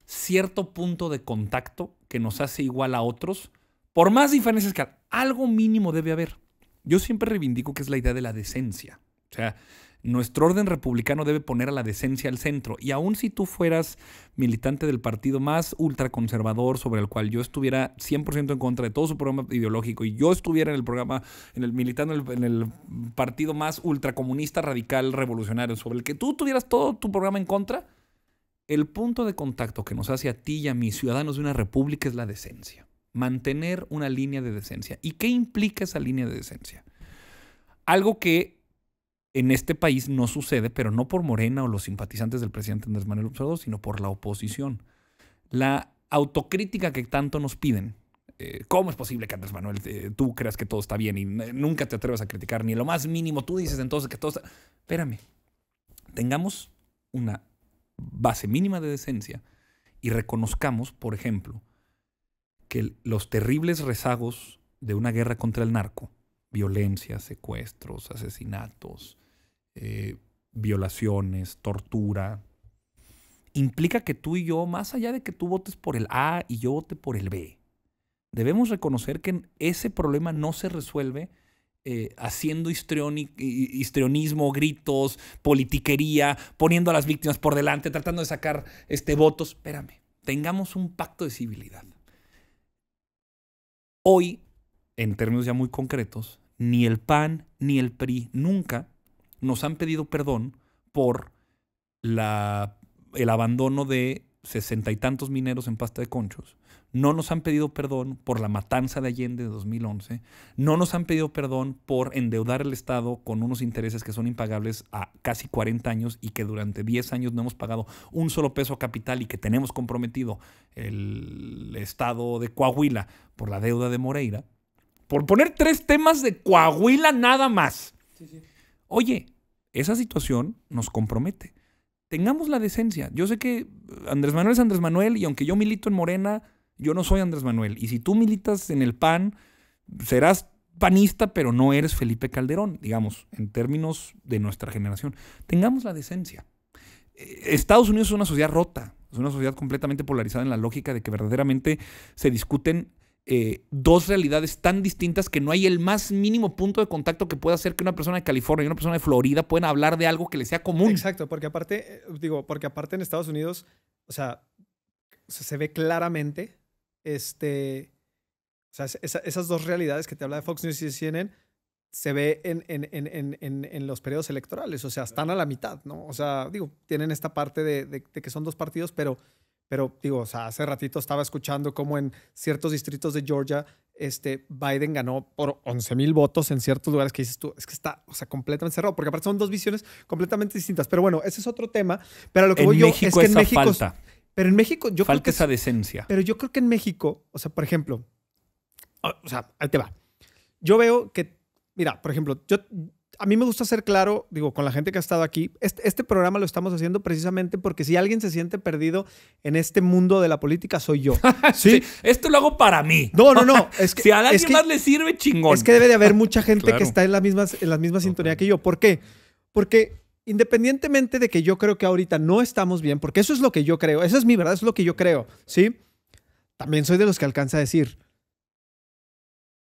cierto punto de contacto que nos hace igual a otros, por más diferencias que algo mínimo debe haber. Yo siempre reivindico que es la idea de la decencia. O sea, nuestro orden republicano debe poner a la decencia al centro. Y aun si tú fueras militante del partido más ultraconservador sobre el cual yo estuviera 100% en contra de todo su programa ideológico y yo estuviera en el programa, en el militando en el partido más ultracomunista, radical, revolucionario, sobre el que tú tuvieras todo tu programa en contra, el punto de contacto que nos hace a ti y a mis ciudadanos de una república es la decencia. Mantener una línea de decencia. ¿Y qué implica esa línea de decencia? Algo que en este país no sucede, pero no por Morena o los simpatizantes del presidente Andrés Manuel López Obrador, sino por la oposición. La autocrítica que tanto nos piden. eh, ¿Cómo es posible que Andrés Manuel eh, tú creas que todo está bien y nunca te atreves a criticar ni lo más mínimo? Tú dices entonces que todo está... Espérame. Tengamos una base mínima de decencia y reconozcamos, por ejemplo, que los terribles rezagos de una guerra contra el narco, violencia, secuestros, asesinatos, eh, violaciones, tortura, implica que tú y yo, más allá de que tú votes por el A y yo vote por el B, debemos reconocer que ese problema no se resuelve eh, haciendo histrioni- hi- histrionismo, gritos, politiquería, poniendo a las víctimas por delante, tratando de sacar este, votos. Espérame, tengamos un pacto de civilidad. Hoy, en términos ya muy concretos, ni el PAN ni el PRI nunca nos han pedido perdón por el abandono de sesenta y tantos mineros en pasta de conchos. No nos han pedido perdón por la matanza de Allende de 2011. No nos han pedido perdón por endeudar el Estado con unos intereses que son impagables a casi 40 años y que durante 10 años no hemos pagado un solo peso capital y que tenemos comprometido el Estado de Coahuila por la deuda de Moreira. Por poner tres temas de Coahuila nada más. Oye, esa situación nos compromete. Tengamos la decencia. Yo sé que Andrés Manuel es Andrés Manuel y aunque yo milito en Morena, yo no soy Andrés Manuel. Y si tú militas en el PAN, serás panista, pero no eres Felipe Calderón, digamos, en términos de nuestra generación. Tengamos la decencia. Eh, Estados Unidos es una sociedad rota, es una sociedad completamente polarizada en la lógica de que verdaderamente se discuten eh, dos realidades tan distintas que no hay el más mínimo punto de contacto que pueda hacer que una persona de California y una persona de Florida puedan hablar de algo que les sea común. Exacto, porque aparte, eh, digo, porque aparte en Estados Unidos, o sea, se se ve claramente, este, o sea, es- esa- esas dos realidades que te habla de Fox News y CNN, se ve en, en, en, en, los periodos electorales, o sea, están a la mitad, ¿no? O sea, digo, tienen esta parte de, de- de que son dos partidos, pero, pero digo, o sea, hace ratito estaba escuchando cómo en ciertos distritos de Georgia, este, Biden ganó por 11 mil votos en ciertos lugares que dices tú, es que está, o sea, completamente cerrado, porque aparte son dos visiones completamente distintas. Pero bueno, ese es otro tema. Pero a lo que voy yo México es que en México, falta, pero en México yo creo falta que esa decencia. pero yo creo que en México, o sea, por ejemplo, o sea, ahí te va. Yo veo que, mira, por ejemplo, yo, a mí me gusta ser claro, digo, con la gente que ha estado aquí, este, este programa lo estamos haciendo precisamente porque si alguien se siente perdido en este mundo de la política, soy yo. <laughs> Sí, ¿Sí? esto lo hago para mí. No, no, no. <laughs> Es que, si a alguien es que- más le sirve, chingón. es que debe de haber mucha gente Claro. que está en la misma, en la misma sintonía que yo. ¿Por qué? Porque independientemente de que yo creo que ahorita no estamos bien, porque eso es lo que yo creo, esa es mi verdad, es lo que yo creo, ¿sí? También soy de los que alcanza a decir,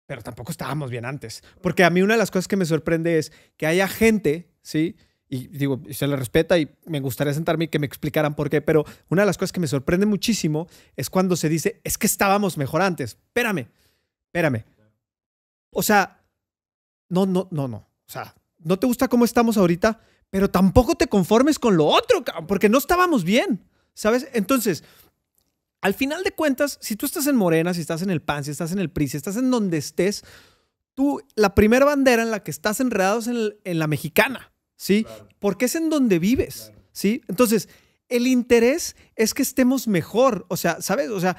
pero tampoco estábamos bien antes. Porque a mí una de las cosas que me sorprende es que haya gente, ¿sí? Y digo, se le respeta y me gustaría sentarme y que me explicaran por qué, pero una de las cosas que me sorprende muchísimo es cuando se dice, es que estábamos mejor antes. Espérame, espérame. O sea, no, no, no, no. O sea, no te gusta cómo estamos ahorita, pero tampoco te conformes con lo otro, porque no estábamos bien, ¿sabes? Entonces, al final de cuentas, si tú estás en Morena, si estás en el PAN, si estás en el PRI, si estás en donde estés, tú, la primera bandera en la que estás enredado es en, el- en la mexicana, ¿sí? Porque es en donde vives. ¿sí? Entonces, el interés es que estemos mejor, o sea, ¿sabes? O sea,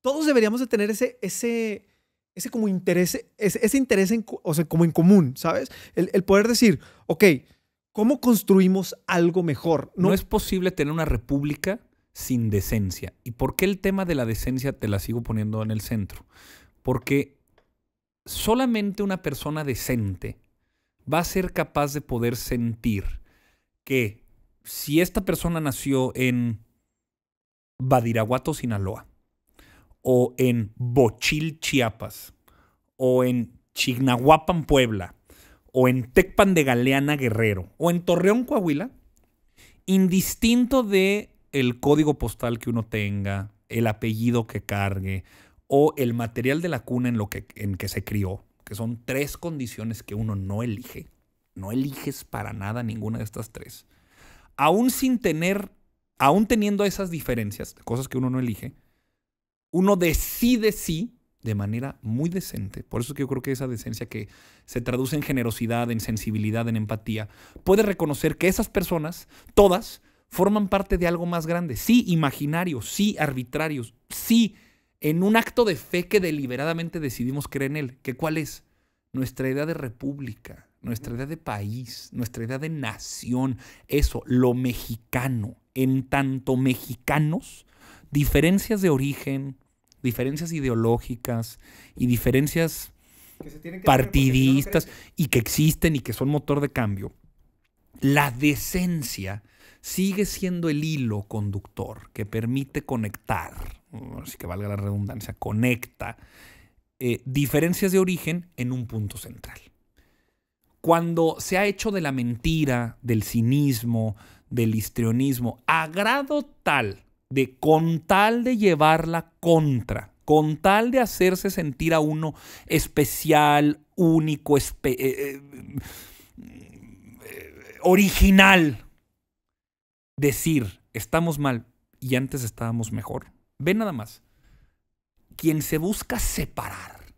todos deberíamos de tener ese, ese, ese como interés, ese, ese interés en, o sea, como en común, ¿sabes? El, el poder decir, ok, ¿cómo construimos algo mejor? No, es posible tener una república sin decencia. ¿Y por qué el tema de la decencia te la sigo poniendo en el centro? Porque solamente una persona decente va a ser capaz de poder sentir que si esta persona nació en Badiraguato, Sinaloa, o en Bochil, Chiapas, o en Chignahuapan, Puebla, o en Tecpan de Galeana, Guerrero, o en Torreón, Coahuila, indistinto de el código postal que uno tenga, el apellido que cargue o el material de la cuna en lo que en que se crió, que son tres condiciones que uno no elige. No eliges para nada ninguna de estas tres. Aún sin tener, aún teniendo esas diferencias, cosas que uno no elige, uno decide sí de manera muy decente. Por eso es que yo creo que esa decencia que se traduce en generosidad, en sensibilidad, en empatía, puede reconocer que esas personas, todas, forman parte de algo más grande. Sí, imaginarios, sí, arbitrarios, sí, en un acto de fe que deliberadamente decidimos creer en él. ¿Que cuál es? Nuestra idea de república, nuestra idea de país, nuestra idea de nación, eso, lo mexicano. En tanto mexicanos, diferencias de origen, diferencias ideológicas y diferencias partidistas y que existen y que son motor de cambio, la decencia sigue siendo el hilo conductor que permite conectar, así que valga la redundancia, conecta eh, diferencias de origen en un punto central. Cuando se ha hecho de la mentira, del cinismo, del histrionismo, a grado tal de con tal de llevarla contra, con tal de hacerse sentir a uno especial, único, espe- eh, eh, original, decir, estamos mal y antes estábamos mejor. Ve nada más. Quien se busca separar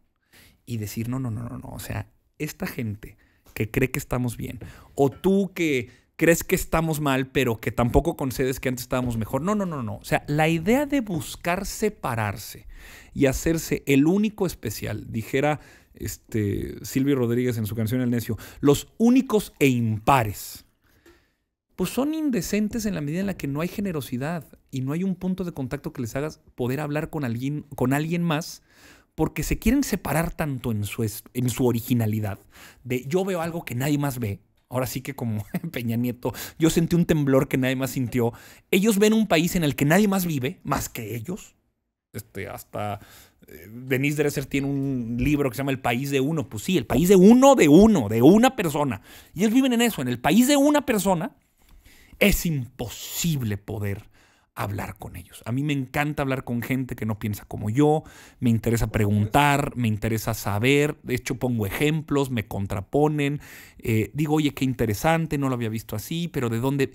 y decir, no, no, no, no, no. O sea, esta gente que cree que estamos bien, o tú que crees que estamos mal, pero que tampoco concedes que antes estábamos mejor. No, no, no, no. O sea, la idea de buscar separarse y hacerse el único especial, dijera este, Silvio Rodríguez en su canción El Necio, los únicos e impares pues son indecentes en la medida en la que no hay generosidad y no hay un punto de contacto que les hagas poder hablar con alguien, con alguien más, porque se quieren separar tanto en su, en su originalidad, de yo veo algo que nadie más ve. Ahora sí que como <laughs> Peña Nieto, yo sentí un temblor que nadie más sintió. Ellos ven un país en el que nadie más vive, más que ellos. Este, hasta eh, Denise Dresser tiene un libro que se llama El País de Uno. Pues sí, el país de uno, de uno, de una persona. Y ellos viven en eso, en el país de una persona es imposible poder hablar con ellos. A mí me encanta hablar con gente que no piensa como yo, me interesa preguntar, me interesa saber, de hecho pongo ejemplos, me contraponen, eh, digo, oye, qué interesante, no lo había visto así, pero ¿de dónde?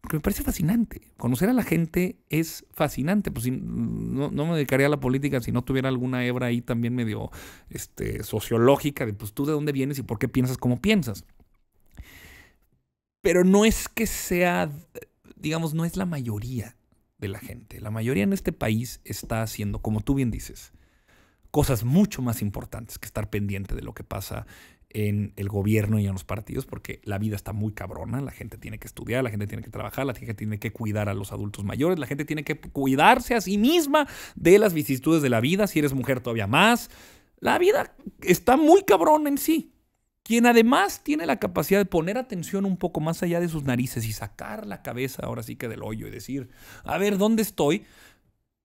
Porque me parece fascinante. Conocer a la gente es fascinante. Pues no, no me dedicaría a la política si no tuviera alguna hebra ahí también medio este, sociológica de pues tú de dónde vienes y por qué piensas como piensas pero no es que sea, digamos, no es la mayoría de la gente. La mayoría en este país está haciendo, como tú bien dices, cosas mucho más importantes que estar pendiente de lo que pasa en el gobierno y en los partidos, porque la vida está muy cabrona, la gente tiene que estudiar, la gente tiene que trabajar, la gente tiene que cuidar a los adultos mayores, la gente tiene que cuidarse a sí misma de las vicisitudes de la vida, si eres mujer todavía más. La vida está muy cabrona en sí quien además tiene la capacidad de poner atención un poco más allá de sus narices y sacar la cabeza ahora sí que del hoyo y decir, a ver, ¿dónde estoy?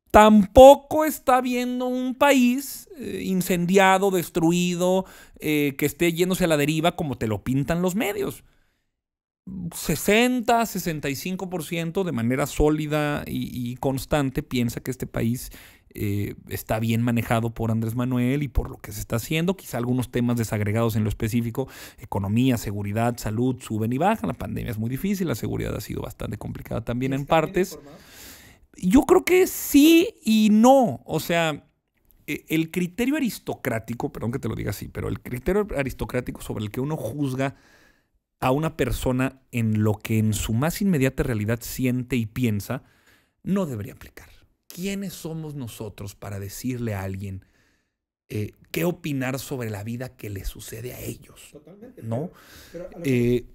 Tampoco está viendo un país eh, incendiado, destruido, eh, que esté yéndose a la deriva como te lo pintan los medios. 60, 65% de manera sólida y, y constante piensa que este país eh, está bien manejado por Andrés Manuel y por lo que se está haciendo. Quizá algunos temas desagregados en lo específico, economía, seguridad, salud, suben y bajan. La pandemia es muy difícil, la seguridad ha sido bastante complicada también en partes. Yo creo que sí y no. O sea, eh, el criterio aristocrático, perdón que te lo diga así, pero el criterio aristocrático sobre el que uno juzga a una persona en lo que en su más inmediata realidad siente y piensa, no debería aplicar. ¿Quiénes somos nosotros para decirle a alguien eh, qué opinar sobre la vida que le sucede a ellos? Totalmente. ¿No? pero- Eh,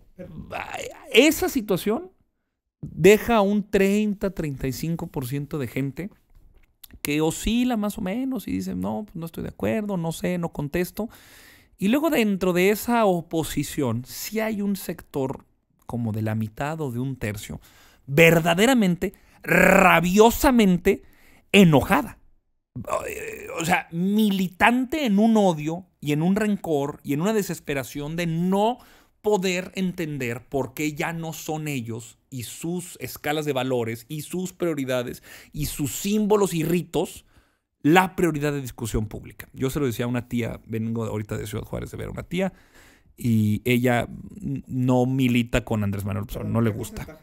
esa situación deja un 30-35% de gente que oscila más o menos y dice, no, pues no estoy de acuerdo, no sé, no contesto. Y luego dentro de esa oposición, sí hay un sector como de la mitad o de un tercio, verdaderamente, rabiosamente enojada. O sea, militante en un odio y en un rencor y en una desesperación de no poder entender por qué ya no son ellos y sus escalas de valores y sus prioridades y sus símbolos y ritos la prioridad de discusión pública. Yo se lo decía a una tía, vengo ahorita de Ciudad Juárez de ver a una tía y ella no milita con Andrés Manuel, López no le ¿qué gusta.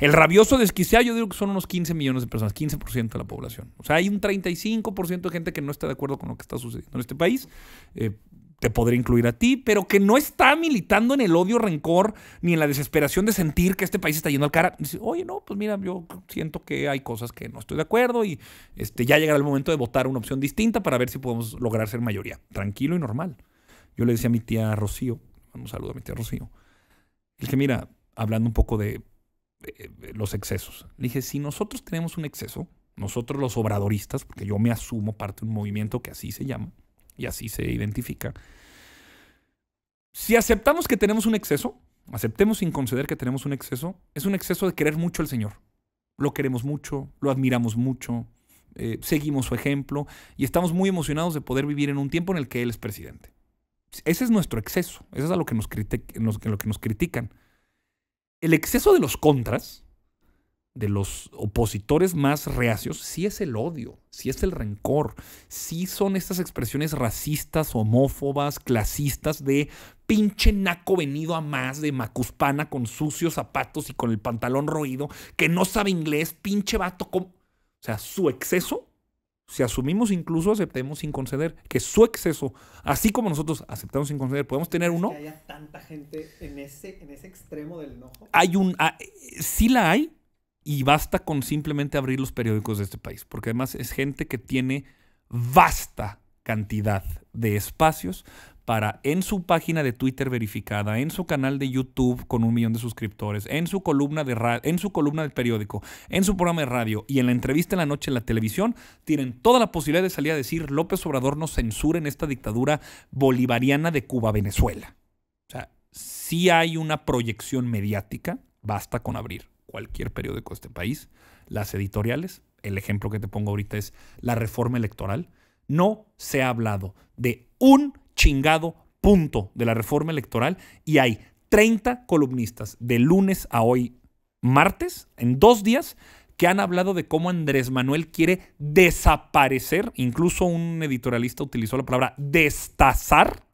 el rabioso desquiciado, yo digo que son unos 15 millones de personas, 15% de la población. O sea, hay un 35% de gente que no está de acuerdo con lo que está sucediendo en este país. Eh, te podría incluir a ti, pero que no está militando en el odio, rencor, ni en la desesperación de sentir que este país está yendo al cara. Dice, oye, no, pues mira, yo siento que hay cosas que no estoy de acuerdo y este, ya llegará el momento de votar una opción distinta para ver si podemos lograr ser mayoría. Tranquilo y normal. Yo le decía a mi tía Rocío, un saludo a mi tía Rocío, el que mira, hablando un poco de los excesos. Le dije, si nosotros tenemos un exceso, nosotros los obradoristas, porque yo me asumo parte de un movimiento que así se llama y así se identifica, si aceptamos que tenemos un exceso, aceptemos sin conceder que tenemos un exceso, es un exceso de querer mucho al Señor. Lo queremos mucho, lo admiramos mucho, eh, seguimos su ejemplo y estamos muy emocionados de poder vivir en un tiempo en el que Él es presidente. Ese es nuestro exceso, eso es a lo que nos, nos- lo que nos critican. El exceso de los contras, de los opositores más reacios, sí es el odio, sí es el rencor, sí son estas expresiones racistas, homófobas, clasistas de pinche naco venido a más de Macuspana con sucios zapatos y con el pantalón roído, que no sabe inglés, pinche vato. com- O sea, su exceso, si asumimos incluso, aceptemos sin conceder, que su exceso, así como nosotros aceptamos sin conceder, podemos tener uno, Que haya tanta gente en ese, en ese extremo del enojo. hay un. ah, sí la hay y basta con simplemente abrir los periódicos de este país, porque además es gente que tiene vasta cantidad de espacios para en su página de Twitter verificada, en su canal de YouTube con un millón de suscriptores, en su columna de en su columna del periódico, en su programa de radio y en la entrevista en la noche en la televisión, tienen toda la posibilidad de salir a decir López Obrador nos censura en esta dictadura bolivariana de Cuba-Venezuela. O sea, sí hay una proyección mediática, basta con abrir cualquier periódico de este país, las editoriales, el ejemplo que te pongo ahorita es la reforma electoral, no se ha hablado de un chingado punto de la reforma electoral. Y hay 30 columnistas de lunes a hoy, martes, en dos días, que han hablado de cómo Andrés Manuel quiere desaparecer, incluso un editorialista utilizó la palabra destazar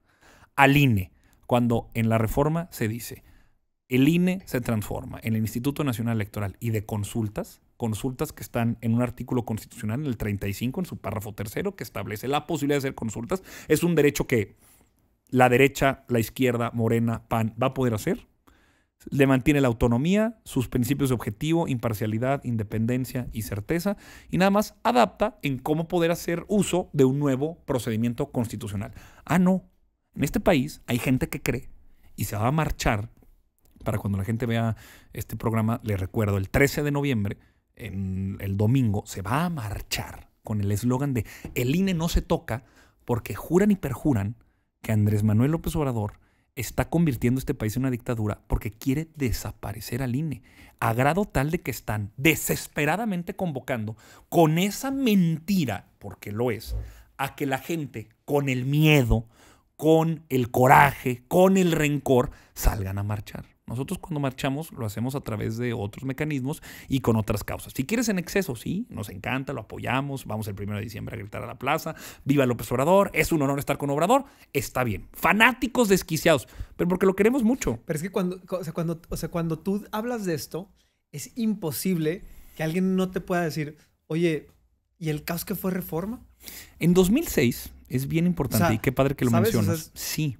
al INE, cuando en la reforma se dice, el INE se transforma en el Instituto Nacional Electoral y de consultas, consultas que están en un artículo constitucional, en el 35, en su párrafo tercero, que establece la posibilidad de hacer consultas. Es un derecho que la derecha, la izquierda, Morena, PAN va a poder hacer. Le mantiene la autonomía, sus principios de objetivo, imparcialidad, independencia y certeza, y nada más adapta en cómo poder hacer uso de un nuevo procedimiento constitucional. Ah, no. En este país hay gente que cree y se va a marchar para cuando la gente vea este programa, les recuerdo, el 13 de noviembre, en el domingo, se va a marchar con el eslogan de el INE no se toca porque juran y perjuran que Andrés Manuel López Obrador está convirtiendo este país en una dictadura porque quiere desaparecer al INE, a grado tal de que están desesperadamente convocando con esa mentira, porque lo es, a que la gente con el miedo, con el coraje, con el rencor, salgan a marchar. Nosotros cuando marchamos lo hacemos a través de otros mecanismos y con otras causas. Si quieres en exceso, sí, nos encanta, lo apoyamos, vamos el primero de diciembre a gritar a la plaza, viva López Obrador, es un honor estar con Obrador, está bien. Fanáticos desquiciados, pero porque lo queremos mucho. Pero es que cuando, o sea, cuando, o sea, cuando tú hablas de esto, es imposible que alguien no te pueda decir, oye, ¿y el caos que fue reforma? En 2006 es bien importante O sea, y qué padre que lo ¿sabes? O mencionas. sea, es- Sí.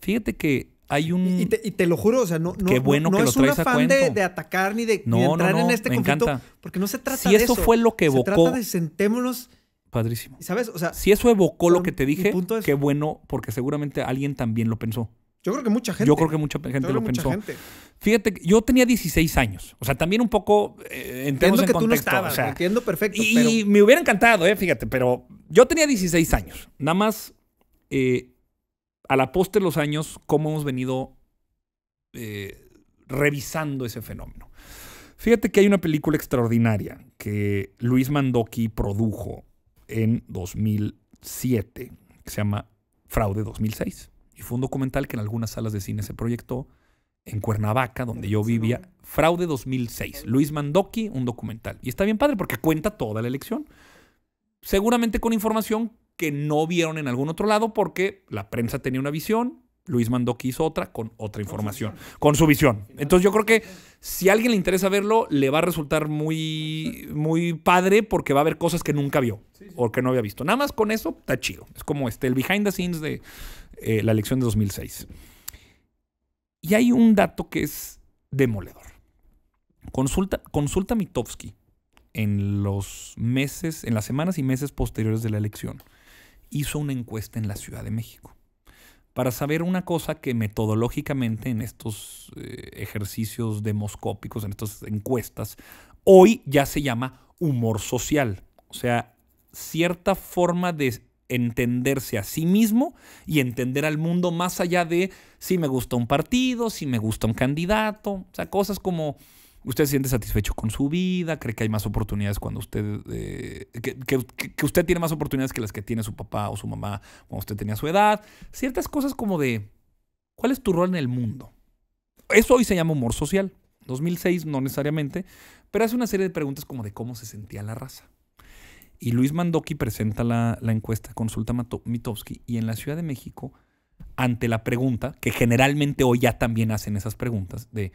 Fíjate que hay un... Y, te, y te lo juro, o sea, no, no, bueno no, no es un afán de, de atacar ni de, ni entrar en este conflicto. encanta. Porque no se trata Si de eso eso. fue lo que Se evocó- trata de sentémonos, Padrísimo. ¿sabes? O sea, Si eso evocó lo que te dije, es- qué bueno, porque seguramente alguien también lo pensó. yo creo que mucha gente. Yo creo que mucha gente lo pensó. gente. Fíjate, yo tenía 16 años. O sea, también un poco eh, Entiendo en que tú no estabas, o sea, entiendo perfecto, y pero me hubiera encantado, eh, fíjate, pero yo tenía 16 años. Nada más, eh, a la postre de los años, cómo hemos venido eh, revisando ese fenómeno. Fíjate que hay una película extraordinaria que Luis Mandoki produjo en 2007, que se llama Fraude 2006. Y fue un documental que en algunas salas de cine se proyectó en Cuernavaca, donde yo vivía. Fraude 2006. Luis Mandoki, un documental. Y está bien padre porque cuenta toda la elección. Seguramente con información que no vieron en algún otro lado porque la prensa tenía una visión, Luis Mandoki hizo otra con otra información, con su visión. Entonces yo creo que si a alguien le interesa verlo, le va a resultar muy, muy padre porque va a haber cosas que nunca vio o que no había visto. Nada más con eso está chido. Es como este, el behind the scenes de eh, la elección de 2006. Y hay un dato que es demoledor. Consulta, consulta Mitofsky en los meses, en las semanas y meses posteriores de la elección, hizo una encuesta en la Ciudad de México para saber una cosa que metodológicamente en estos eh, ejercicios demoscópicos, en estas encuestas, hoy ya se llama humor social. O sea, cierta forma de entenderse a sí mismo y entender al mundo más allá de si me gusta un partido, si me gusta un candidato, o sea, cosas como usted se siente satisfecho con su vida, cree que hay más oportunidades cuando usted, eh, que, usted tiene más oportunidades que las que tiene su papá o su mamá cuando usted tenía su edad, ciertas cosas como de, ¿cuál es tu rol en el mundo? Eso hoy se llama humor social. 2006 no necesariamente, pero hace una serie de preguntas como de cómo se sentía la raza. Y Luis Mandoki presenta la, encuesta Consulta Mitofsky y en la Ciudad de México, ante la pregunta, que generalmente hoy ya también hacen esas preguntas, de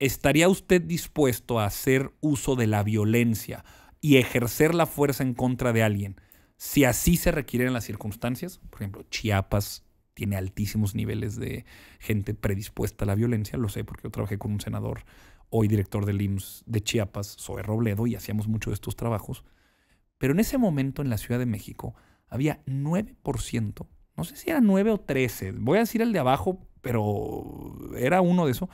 ¿estaría usted dispuesto a hacer uso de la violencia y ejercer la fuerza en contra de alguien si así se requieren las circunstancias? Por ejemplo, Chiapas tiene altísimos niveles de gente predispuesta a la violencia, lo sé porque yo trabajé con un senador, hoy director del IMSS de Chiapas, Zoe Robledo, y hacíamos mucho de estos trabajos. Pero en ese momento en la Ciudad de México había 9%, no sé si era 9 o 13, voy a decir el de abajo, pero era uno de esos,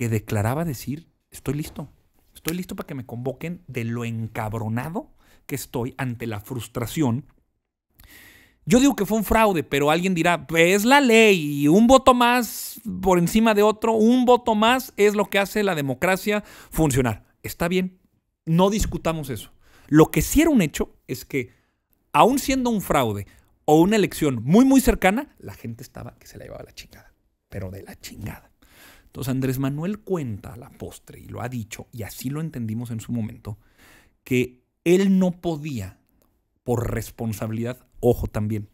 que declaraba decir, estoy listo, estoy listo para que me convoquen de lo encabronado que estoy ante la frustración. Yo digo que fue un fraude, pero alguien dirá, "Pues, es la ley un voto más por encima de otro, un voto más es lo que hace la democracia funcionar. Está bien, no discutamos eso. Lo que sí era un hecho es que, aún siendo un fraude o una elección muy, muy cercana, la gente estaba que se la llevaba la chingada, pero de la chingada. Entonces Andrés Manuel cuenta a la postre, y lo ha dicho, y así lo entendimos en su momento, que él no podía, por responsabilidad, ojo también,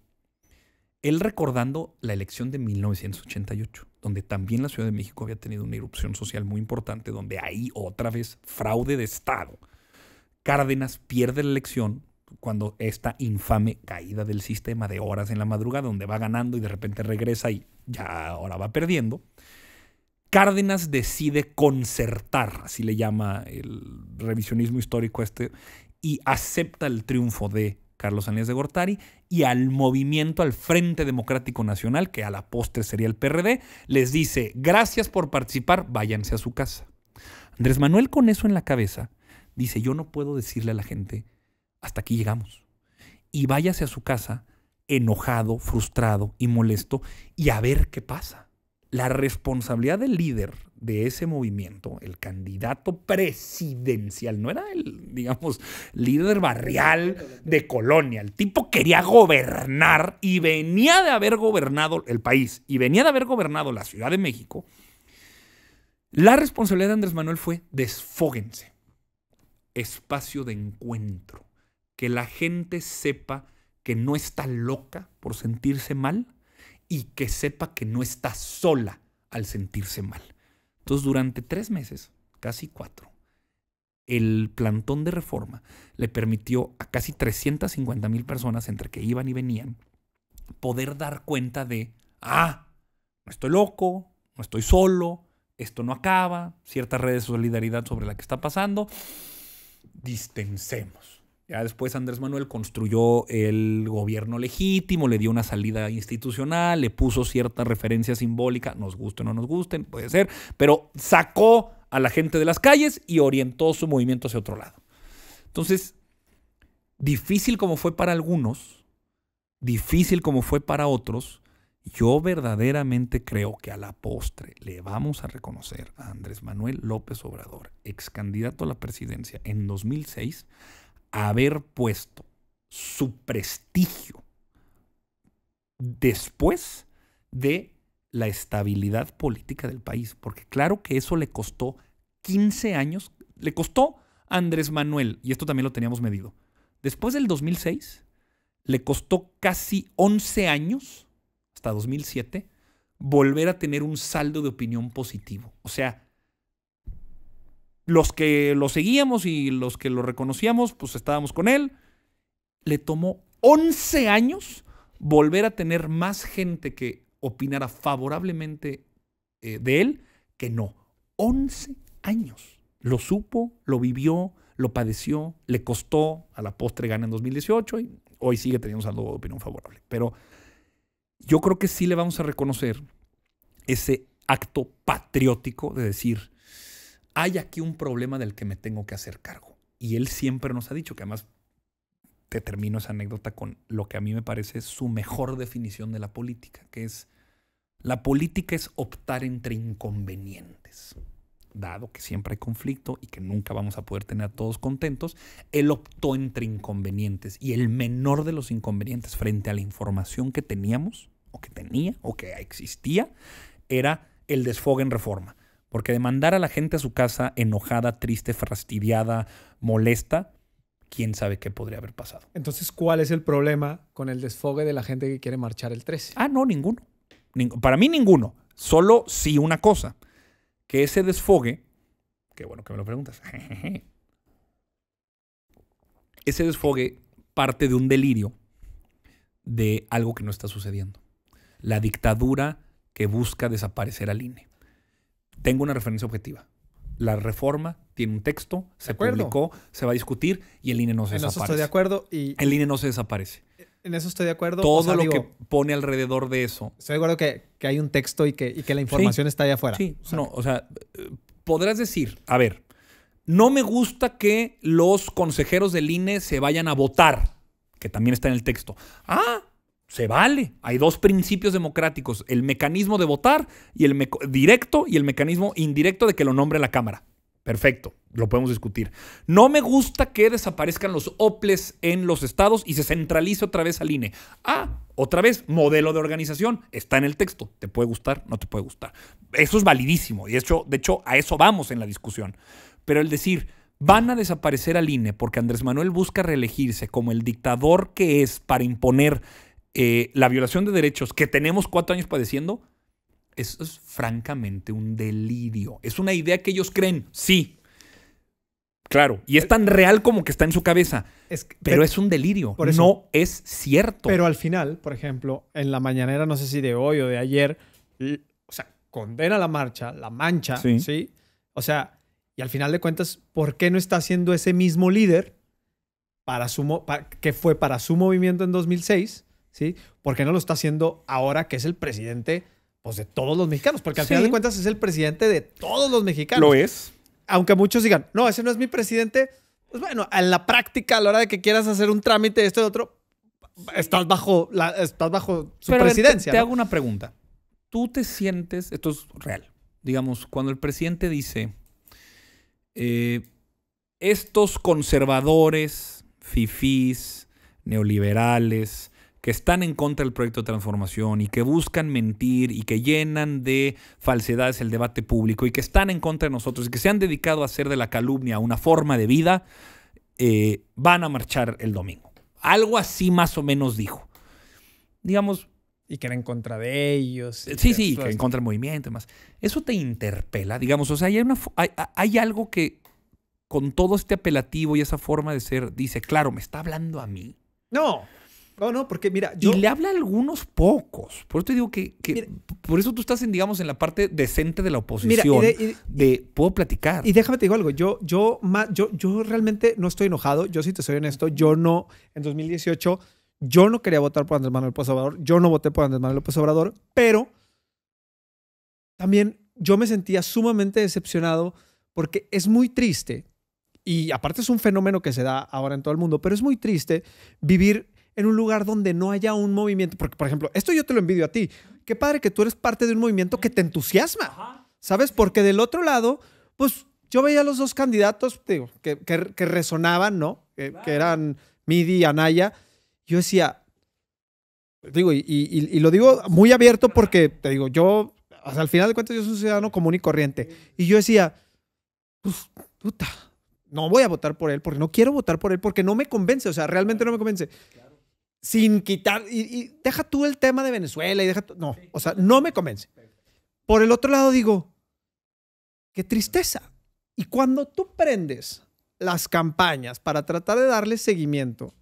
él recordando la elección de 1988, donde también la Ciudad de México había tenido una irrupción social muy importante, donde ahí otra vez fraude de Estado. Cárdenas pierde la elección cuando esta infame caída del sistema de horas en la madrugada, donde va ganando y de repente regresa y ya ahora va perdiendo. Cárdenas decide concertar, así le llama el revisionismo histórico este, y acepta el triunfo de Carlos Salinas de Gortari y al movimiento, al Frente Democrático Nacional, que a la postre sería el PRD, les dice, gracias por participar, váyanse a su casa. Andrés Manuel con eso en la cabeza dice, yo no puedo decirle a la gente, hasta aquí llegamos. Y váyase a su casa enojado, frustrado y molesto y a ver qué pasa. La responsabilidad del líder de ese movimiento, el candidato presidencial, no era el, digamos, líder barrial de colonia. El tipo quería gobernar y venía de haber gobernado el país y venía de haber gobernado la Ciudad de México. La responsabilidad de Andrés Manuel fue desfóguense. Espacio de encuentro. Que la gente sepa que no está loca por sentirse mal y que sepa que no está sola al sentirse mal. Entonces, durante tres meses, casi cuatro, el plantón de reforma le permitió a casi 350 mil personas, entre que iban y venían, poder dar cuenta de, ah, no estoy loco, no estoy solo, esto no acaba, ciertas redes de solidaridad sobre la que está pasando, distensemos. Ya después Andrés Manuel construyó el gobierno legítimo, le dio una salida institucional, le puso cierta referencia simbólica, nos guste o no nos gusten, puede ser, pero sacó a la gente de las calles y orientó su movimiento hacia otro lado. Entonces, difícil como fue para algunos, difícil como fue para otros, yo verdaderamente creo que a la postre le vamos a reconocer a Andrés Manuel López Obrador, ex candidato a la presidencia en 2006, haber puesto su prestigio después de la estabilidad política del país. Porque claro que eso le costó 15 años, le costó a Andrés Manuel, y esto también lo teníamos medido, después del 2006, le costó casi 11 años, hasta 2007, volver a tener un saldo de opinión positivo. O sea, los que lo seguíamos y los que lo reconocíamos, pues estábamos con él. Le tomó 11 años volver a tener más gente que opinara favorablemente eh, de él que no. 11 años. Lo supo, lo vivió, lo padeció, le costó, a la postre gana en 2018 y hoy sigue teniendo saldo de opinión favorable. Pero yo creo que sí le vamos a reconocer ese acto patriótico de decir, hay aquí un problema del que me tengo que hacer cargo. Y él siempre nos ha dicho que además te termino esa anécdota con lo que a mí me parece su mejor definición de la política, que es la política es optar entre inconvenientes. Dado que siempre hay conflicto y que nunca vamos a poder tener a todos contentos, él optó entre inconvenientes y el menor de los inconvenientes frente a la información que teníamos o que tenía o que existía era el desfogue en reforma. Porque de mandar a la gente a su casa enojada, triste, fastidiada, molesta, quién sabe qué podría haber pasado. Entonces, ¿cuál es el problema con el desfogue de la gente que quiere marchar el 13? Ah, no, ninguno. Ning- para mí ninguno. Solo sí una cosa. Que ese desfogue, qué bueno que me lo preguntas, <laughs> ese desfogue parte de un delirio de algo que no está sucediendo. La dictadura que busca desaparecer al INE. Tengo una referencia objetiva. La reforma tiene un texto, se publicó, se va a discutir y el INE no se En eso desaparece. estoy de acuerdo y El INE no se desaparece. en eso estoy de acuerdo. Todo O sea, lo digo, que pone alrededor de eso Estoy de acuerdo que, que hay un texto y que, y que la información está allá afuera. Sí, O sea, no, o sea, podrás decir, a ver, no me gusta que los consejeros del INE se vayan a votar, que también está en el texto. Ah, se vale. Hay dos principios democráticos, el mecanismo de votar y el directo y el mecanismo indirecto de que lo nombre la Cámara. Perfecto, lo podemos discutir. No me gusta que desaparezcan los OPLES en los estados y se centralice otra vez al INE. Ah, otra vez, modelo de organización. Está en el texto. ¿Te puede gustar? No te puede gustar. Eso es validísimo. Y de hecho, de hecho, a eso vamos en la discusión. Pero el decir, van a desaparecer al INE porque Andrés Manuel busca reelegirse como el dictador que es para imponer eh, la violación de derechos que tenemos cuatro años padeciendo, eso es francamente un delirio. Es una idea que ellos creen, sí. Claro, y es tan real como que está en su cabeza, es que- pero es un delirio. Por eso. no es cierto. Pero al final, por ejemplo, en la mañanera, no sé si de hoy o de ayer, o sea, condena la marcha, la mancha, Sí. ¿sí? O sea, y al final de cuentas, ¿por qué no está haciendo ese mismo líder para su mo- pa- que fue para su movimiento en 2006, ¿sí? ¿Por qué no lo está haciendo ahora que es el presidente pues, de todos los mexicanos? Porque al Sí. final de cuentas es el presidente de todos los mexicanos. lo es. Aunque muchos digan, no, ese no es mi presidente. Pues bueno, en la práctica, a la hora de que quieras hacer un trámite, esto y otro, estás bajo, la, estás bajo su Pero a ver, te- presidencia. te, ¿no? hago una pregunta. Tú te sientes, esto es real, digamos, cuando el presidente dice, eh, estos conservadores, fifís, neoliberales, que están en contra del proyecto de transformación y que buscan mentir y que llenan de falsedades el debate público y que están en contra de nosotros y que se han dedicado a hacer de la calumnia una forma de vida, eh, van a marchar el domingo. Algo así más o menos dijo. Digamos, Y que era en contra de ellos. Sí, sí, que en contra del movimiento y demás. Eso te interpela, digamos. O sea, hay, una, hay algo que con todo este apelativo y esa forma de ser, dice, claro, me está hablando a mí. No, No, no, porque mira, yo... Y le habla a algunos pocos. Por eso te digo que, que- Mira- por eso tú estás en, digamos, en la parte decente de la Mira, oposición. y de- y- de, puedo platicar. Y déjame te digo algo, yo, yo, yo, yo realmente no estoy enojado, yo sí te soy honesto, yo no, en 2018, yo no quería votar por Andrés Manuel López Obrador, yo no voté por Andrés Manuel López Obrador, pero también yo me sentía sumamente decepcionado porque es muy triste, y aparte es un fenómeno que se da ahora en todo el mundo, pero es muy triste vivir en un lugar donde no haya un movimiento, porque por ejemplo, esto yo te lo envidio a ti, qué padre que tú eres parte de un movimiento que te entusiasma. ¿Sabes? Porque del otro lado, pues yo veía a los dos candidatos, digo, que, que- que resonaban, ¿no? Que, que eran Midi y Anaya. Yo decía, digo, y, y- y lo digo muy abierto porque, te digo, yo, o sea, al final de cuentas, yo soy un ciudadano común y corriente. Y yo decía, pues, puta, no voy a votar por él porque no quiero votar por él porque no me convence, o sea, realmente no me convence. Sin quitar, y, deja tú el tema de Venezuela y deja tú, no, o sea, no me convence. Por el otro lado digo, qué tristeza. Y cuando tú prendes las campañas para tratar de darle seguimiento,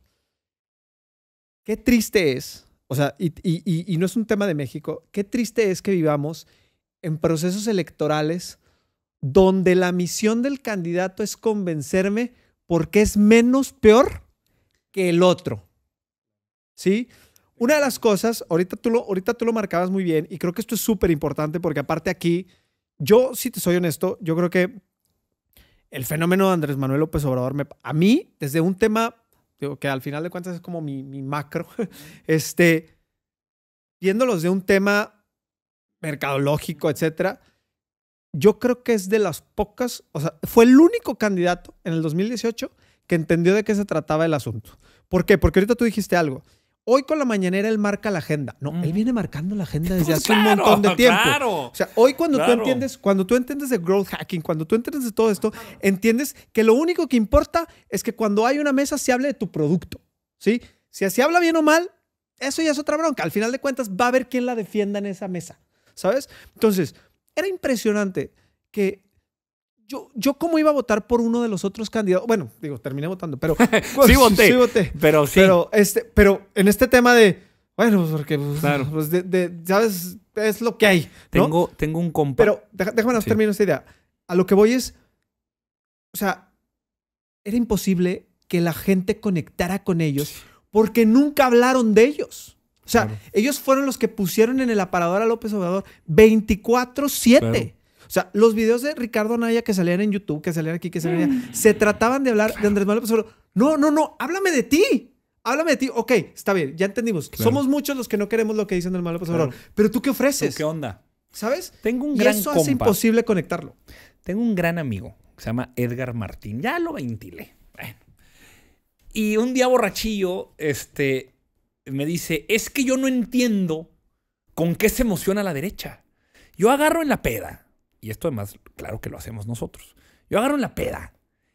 qué triste es, o sea, y- y- y no es un tema de México, qué triste es que vivamos en procesos electorales donde la misión del candidato es convencerme porque es menos peor que el otro. ¿Sí? Una de las cosas, ahorita tú lo, ahorita tú lo marcabas muy bien y creo que esto es súper importante porque aparte aquí, yo, si te soy honesto, yo creo que el fenómeno de Andrés Manuel López Obrador, me- a mí, desde un tema, que al final de cuentas es como mi, mi macro, <laughs> este, viéndolos de un tema mercadológico, etcétera, yo creo que es de las pocas, o sea, fue el único candidato en el 2018 que entendió de qué se trataba el asunto. ¿Por qué? Porque ahorita tú dijiste algo. Hoy con la mañanera él marca la agenda. No, él viene marcando la agenda desde <laughs> Pues hace un montón de tiempo. claro. O sea, hoy cuando tú entiendes, cuando tú entiendes de growth hacking, cuando tú entiendes de todo esto, entiendes que lo único que importa es que cuando hay una mesa se hable de tu producto, ¿sí? Si se habla bien o mal, eso ya es otra bronca. Al final de cuentas va a haber quien la defienda en esa mesa, ¿sabes? Entonces, era impresionante que yo, yo cómo iba a votar por uno de los otros candidatos. Bueno, digo, terminé votando, pero <laughs> Sí <laughs> voté. Sí voté. Pero sí. Pero, este, pero en este tema de, bueno, pues, porque, pues, Claro. pues, de- de- ¿sabes? Es lo que hay. ¿no? tengo, tengo un compa. Pero déjame Sí. termino esta idea. A lo que voy es, o sea, era imposible que la gente conectara con ellos porque nunca hablaron de ellos. O sea, Claro. ellos fueron los que pusieron en el aparador a López Obrador 24-7. O sea, los videos de Ricardo Anaya que salían en YouTube, que salían aquí, que salían allá, se trataban de hablar de Andrés Manuel López Obrador. No, no, no, háblame de ti. Háblame de ti. Ok, está bien, ya entendimos. Claro. Somos muchos los que no queremos lo que dice Andrés Manuel López Claro. Obrador. Pero tú qué ¿Tú ofreces? ¿Qué onda? ¿Sabes? Tengo un Y gran eso compa. hace imposible conectarlo. Tengo un gran amigo que se llama Edgar Martín. Ya lo ventilé. Bueno. Y un día borrachillo, este, me dice, es que yo no entiendo con qué se emociona la derecha. Yo agarro en la peda, y esto además, claro que lo hacemos nosotros. Yo agarro la peda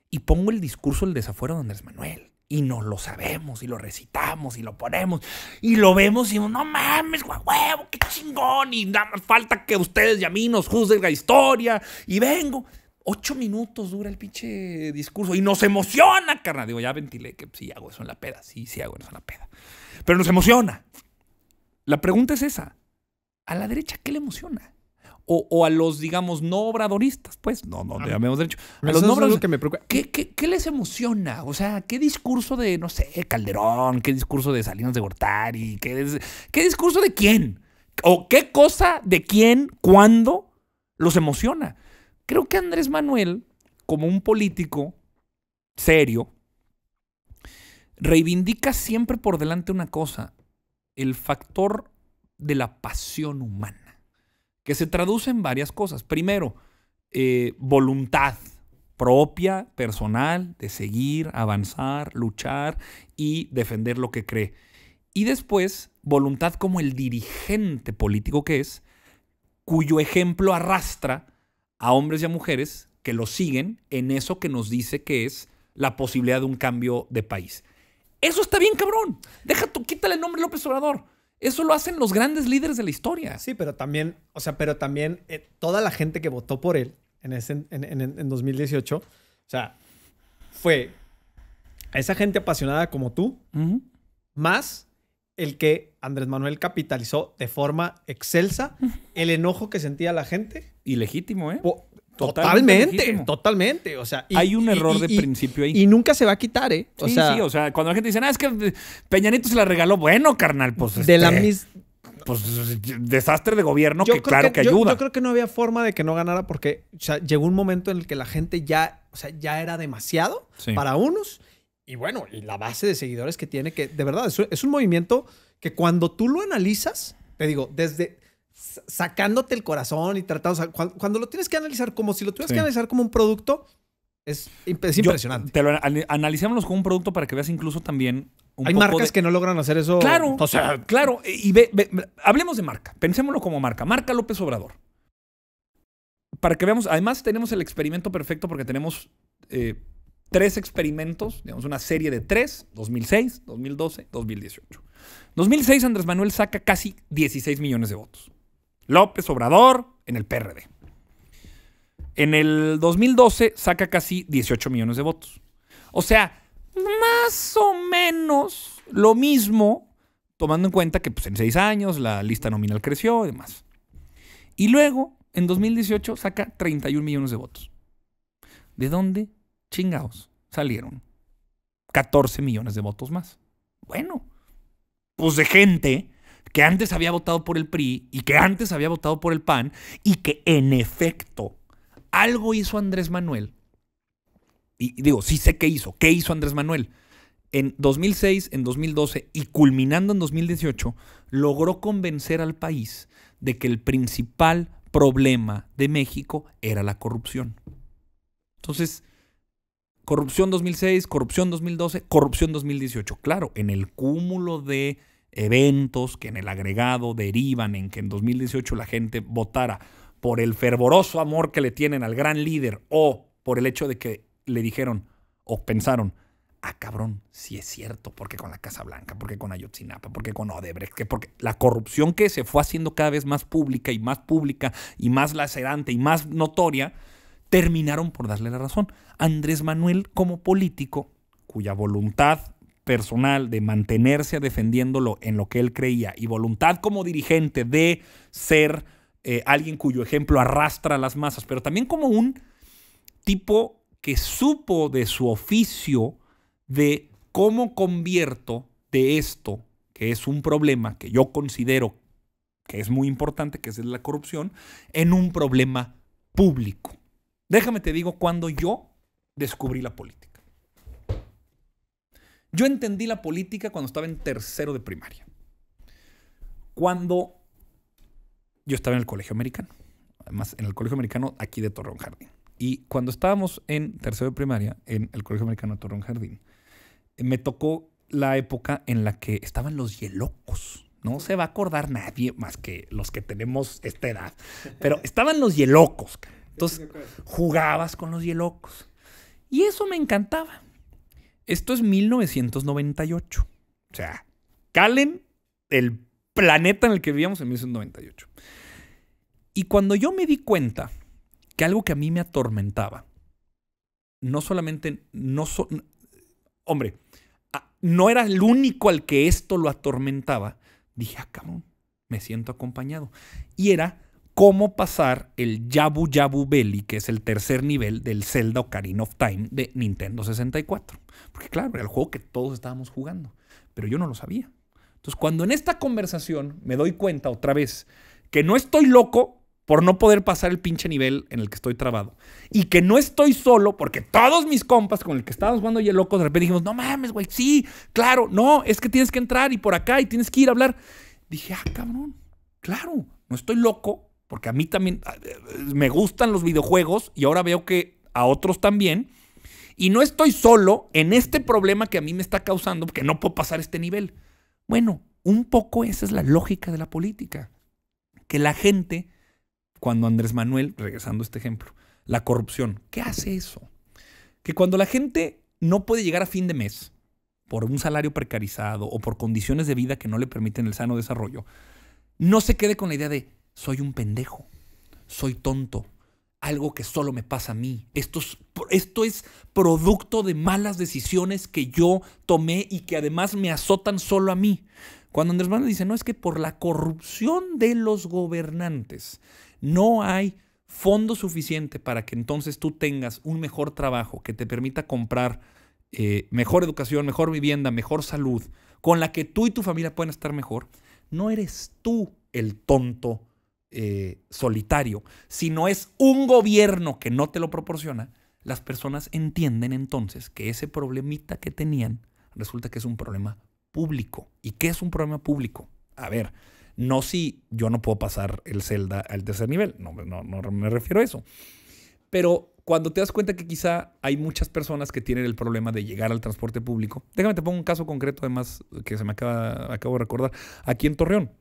y pongo el discurso del desafuero de Andrés Manuel. Y nos lo sabemos, y lo recitamos, y lo ponemos, y lo vemos, y no mames, huevo, qué chingón, y nada más falta que ustedes y a mí nos juzguen la historia, y vengo. Ocho minutos dura el pinche discurso, y nos emociona, carnal. Digo, ya ventilé que sí hago eso en la peda, sí, sí hago eso en la peda. Pero nos emociona. La pregunta es esa. ¿A la derecha qué le emociona? O, o a los, digamos, no obradoristas, pues, no, no, llamemos derecho. A los no obradoristas. que me preocupa. ¿Qué, qué, qué les emociona? O sea, ¿qué discurso de, no sé, Calderón? ¿Qué discurso de Salinas de Gortari? ¿Qué, qué discurso de quién? ¿O qué cosa de quién, cuándo los emociona? Creo que Andrés Manuel, como un político serio, reivindica siempre por delante una cosa, el factor de la pasión humana, que se traduce en varias cosas. Primero, eh, voluntad propia, personal, de seguir, avanzar, luchar y defender lo que cree. Y después, voluntad como el dirigente político que es, cuyo ejemplo arrastra a hombres y a mujeres que lo siguen en eso que nos dice que es la posibilidad de un cambio de país. Eso está bien, cabrón. Deja tú, quítale el nombre López Obrador. Eso lo hacen los grandes líderes de la historia. Sí, pero también, o sea, pero también eh, toda la gente que votó por él en, ese, en, en- en 2018, o sea, fue esa gente apasionada como tú, más el que Andrés Manuel capitalizó de forma excelsa el enojo que sentía la gente. Y legítimo, ¿eh? Po- Totalmente Totalmente. O sea, y- Hay un error y- de principio ahí. Y nunca se va a quitar, ¿eh? O sí, sea, sí, o sea, cuando la gente dice, ah, es que Peña Nieto se la regaló, bueno, carnal, pues. de la este, misma. Pues desastre de gobierno que claro que, ayuda. Yo, creo que no había forma de que no ganara porque o sea, llegó un momento en el que la gente ya, o sea, ya era demasiado Sí. para unos. Y bueno, y la base de seguidores que tiene, que de verdad es un, es un movimiento que cuando tú lo analizas, te digo, desde sacándote el corazón y tratando, o sea, cuan- cuando, lo tienes que analizar como si lo tuvieras Sí. que analizar como un producto, es, imp- es Yo- impresionante. Te lo an- analicémoslo como un producto para que veas incluso también un Hay poco marcas de- que no logran hacer eso. Claro, O sea, claro. Y ve- ve- hablemos de marca. Pensémoslo como marca. Marca López Obrador. Para que veamos, además tenemos el experimento perfecto porque tenemos eh, tres experimentos, digamos una serie de tres, 2006, 2012, 2018. 2006 Andrés Manuel saca casi 16 millones de votos. López Obrador en el PRD. En el 2012 saca casi 18 millones de votos. O sea, más o menos lo mismo, tomando en cuenta que pues, en seis años la lista nominal creció y demás. Y luego, en 2018, saca 31 millones de votos. ¿De dónde chingados salieron 14 millones de votos más? Bueno, pues de gente que antes había votado por el PRI y que antes había votado por el PAN y que en efecto algo hizo Andrés Manuel. Y digo, sí sé qué hizo. ¿Qué hizo Andrés Manuel? En 2006, en 2012 y culminando en 2018, logró convencer al país de que el principal problema de México era la corrupción. Entonces, corrupción 2006, corrupción 2012, corrupción 2018. Claro, en el cúmulo de eventos que en el agregado derivan en que en 2018 la gente votara por el fervoroso amor que le tienen al gran líder o por el hecho de que le dijeron o pensaron, ah, cabrón, sí es cierto, porque con la Casa Blanca, porque con Ayotzinapa, porque con Odebrecht, que porque la corrupción que se fue haciendo cada vez más pública y más pública y más lacerante y más notoria, terminaron por darle la razón. Andrés Manuel como político, cuya voluntad personal de mantenerse defendiéndolo en lo que él creía y voluntad como dirigente de ser eh, alguien cuyo ejemplo arrastra a las masas, pero también como un tipo que supo de su oficio de cómo convierto de esto, que es un problema que yo considero que es muy importante, que es la corrupción, en un problema público. Déjame te digo cuando yo descubrí la política. Yo entendí la política cuando estaba en tercero de primaria. Cuando yo estaba en el colegio americano. Además, en el colegio americano aquí de Torreón Jardín. Y cuando estábamos en tercero de primaria, en el colegio americano de Torreón Jardín, me tocó la época en la que estaban los hielocos. No se va a acordar nadie más que los que tenemos esta edad. Pero <laughs> estaban los hielocos. Entonces, jugabas con los hielocos. Y eso me encantaba. Esto es 1998. O sea, calen el planeta en el que vivíamos en 1998. Y cuando yo me di cuenta que algo que a mí me atormentaba, no solamente, no hombre, no era el único al que esto lo atormentaba, dije, ah, cabrón, me siento acompañado. Y era cómo pasar el Yabu Yabu Belly, que es el tercer nivel del Zelda Ocarina of Time de Nintendo 64. Porque claro, era el juego que todos estábamos jugando, pero yo no lo sabía. Entonces, cuando en esta conversación me doy cuenta otra vez que no estoy loco por no poder pasar el pinche nivel en el que estoy trabado. Y que no estoy solo porque todos mis compas con el que estábamos jugando y el loco de repente dijimos, no mames, güey, sí, claro, no, es que tienes que entrar y por acá y tienes que ir a hablar. Dije, ah, cabrón, claro, no estoy loco porque a mí también ah, me gustan los videojuegos y ahora veo que a otros también. Y no estoy solo en este problema que a mí me está causando porque no puedo pasar este nivel. Bueno, un poco esa es la lógica de la política. Que la gente, cuando Andrés Manuel, regresando a este ejemplo, la corrupción, ¿qué hace eso? Que cuando la gente no puede llegar a fin de mes por un salario precarizado o por condiciones de vida que no le permiten el sano desarrollo, no se quede con la idea de soy un pendejo, soy tonto, algo que solo me pasa a mí. Esto es, producto de malas decisiones que yo tomé y que además me azotan solo a mí. Cuando Andrés Manuel dice, no, es que por la corrupción de los gobernantes no hay fondo suficiente para que entonces tú tengas un mejor trabajo que te permita comprar eh, mejor educación, mejor vivienda, mejor salud, con la que tú y tu familia pueden estar mejor, no eres tú el tonto eh, solitario, sino es un gobierno que no te lo proporciona, las personas entienden entonces que ese problemita que tenían resulta que es un problema público. ¿Y qué es un problema público? A ver, no si yo no puedo pasar el Zelda al tercer nivel, no, no, no me refiero a eso. Pero cuando te das cuenta que quizá hay muchas personas que tienen el problema de llegar al transporte público, déjame te pongo un caso concreto además que se me acaba, acabo de recordar. Aquí en Torreón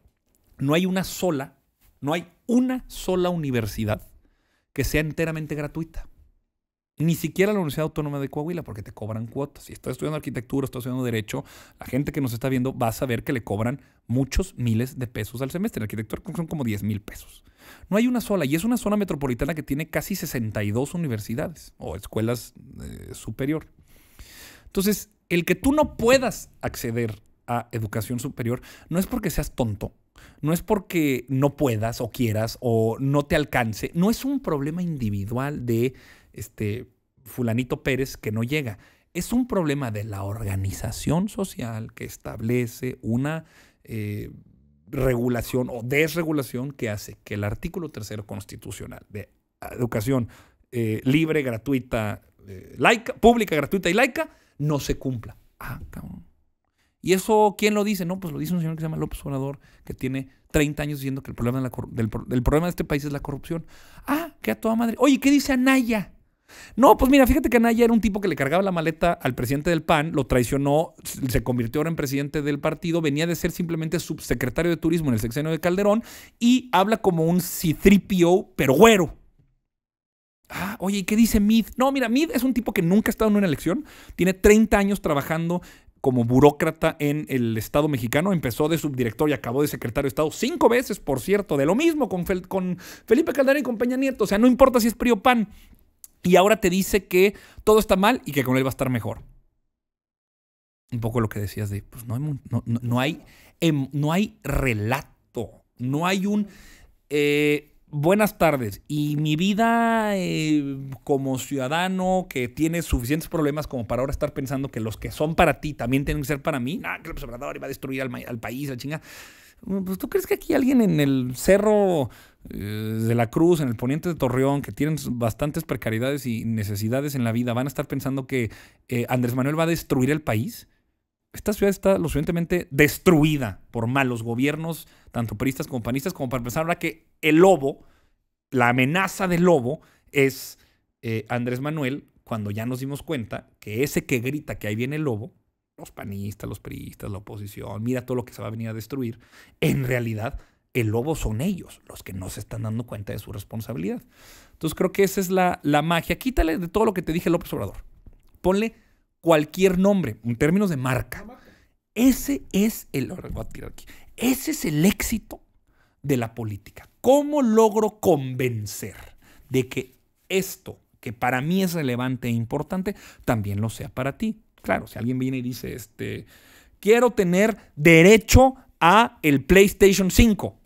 no hay una sola, no hay una sola universidad que sea enteramente gratuita. Ni siquiera la Universidad Autónoma de Coahuila, porque te cobran cuotas. Si estás estudiando arquitectura, estás estudiando derecho, la gente que nos está viendo va a saber que le cobran muchos miles de pesos al semestre. En arquitectura son como 10 mil pesos. No hay una sola, y es una zona metropolitana que tiene casi 62 universidades o escuelas eh, superior. Entonces, el que tú no puedas acceder a educación superior no es porque seas tonto, no es porque no puedas o quieras o no te alcance, no es un problema individual de este fulanito Pérez que no llega. Es un problema de la organización social que establece una eh, regulación o desregulación que hace que el artículo tercero constitucional de educación eh, libre, gratuita, eh, pública, gratuita y laica no se cumpla. Ah, cabrón. ¿Y eso quién lo dice? No, pues lo dice un señor que se llama López Obrador, que tiene 30 años diciendo que el problema de del, problema de este país es la corrupción. Ah, que a toda madre. Oye, ¿qué dice Anaya? No, pues mira, fíjate que Anaya era un tipo que le cargaba la maleta al presidente del PAN, lo traicionó, se convirtió ahora en presidente del partido, venía de ser simplemente subsecretario de turismo en el sexenio de Calderón y habla como un citripio, pero güero. Ah, oye, ¿y qué dice Mid? No, mira, Mid es un tipo que nunca ha estado en una elección, tiene 30 años trabajando como burócrata en el Estado mexicano. Empezó de subdirector y acabó de secretario de Estado cinco veces, por cierto, de lo mismo con, Felipe Calderón y con Peña Nieto. O sea, no importa si es PRI o PAN. Y ahora te dice que todo está mal y que con él va a estar mejor. Un poco lo que decías de, pues no hay, no, hay, em, no hay relato, no hay un... Eh, buenas tardes. Y mi vida eh, como ciudadano que tiene suficientes problemas como para ahora estar pensando que los que son para ti también tienen que ser para mí. Nah, que el Obrador iba a destruir al, país, la chinga. Pues, ¿Tú crees que aquí alguien en el cerro eh, de la Cruz, en el poniente de Torreón, que tienen bastantes precariedades y necesidades en la vida, van a estar pensando que eh, Andrés Manuel va a destruir el país? Esta ciudad está lo suficientemente destruida por malos gobiernos, tanto peristas como panistas, como para pensar ahora que el lobo, la amenaza del lobo, es eh, Andrés Manuel, cuando ya nos dimos cuenta que ese que grita que ahí viene el lobo, los panistas, los peristas, la oposición, mira todo lo que se va a venir a destruir, en realidad el lobo son ellos los que no se están dando cuenta de su responsabilidad. Entonces creo que esa es la, la magia. Quítale de todo lo que te dije López Obrador. Ponle cualquier nombre, en términos de marca. Ese es el. Ese es el éxito de la política. ¿Cómo logro convencer de que esto, que para mí es relevante e importante, también lo sea para ti? Claro, si alguien viene y dice, este, quiero tener derecho a el PlayStation 5.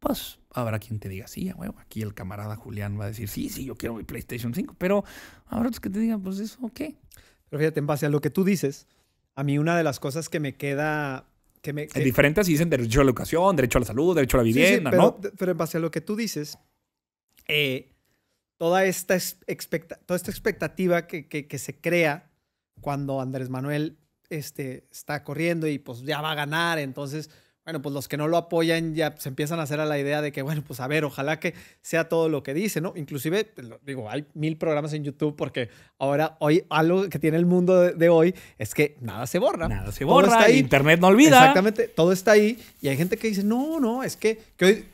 Pues habrá quien te diga, sí, bueno, aquí el camarada Julián va a decir, sí, sí, yo quiero mi PlayStation 5, pero habrá otros que te digan, pues eso, ¿qué? Pero fíjate, en base a lo que tú dices, a mí una de las cosas que me queda... Que me, que... Diferentes dicen derecho a la educación, derecho a la salud, derecho a la vivienda, pero, ¿no? Pero en base a lo que tú dices, eh, toda, esta toda esta expectativa que, que, que, se crea cuando Andrés Manuel este, está corriendo y pues ya va a ganar, entonces bueno, pues los que no lo apoyan ya se empiezan a hacer a la idea de que, bueno, pues a ver, ojalá que sea todo lo que dice, ¿no? Inclusive, digo, hay mil programas en YouTube porque ahora hoy algo que tiene el mundo de, hoy es que nada se borra. Nada se borra, está ahí. Internet no olvida. Exactamente, todo está ahí y hay gente que dice, no, no, es que, que, hoy,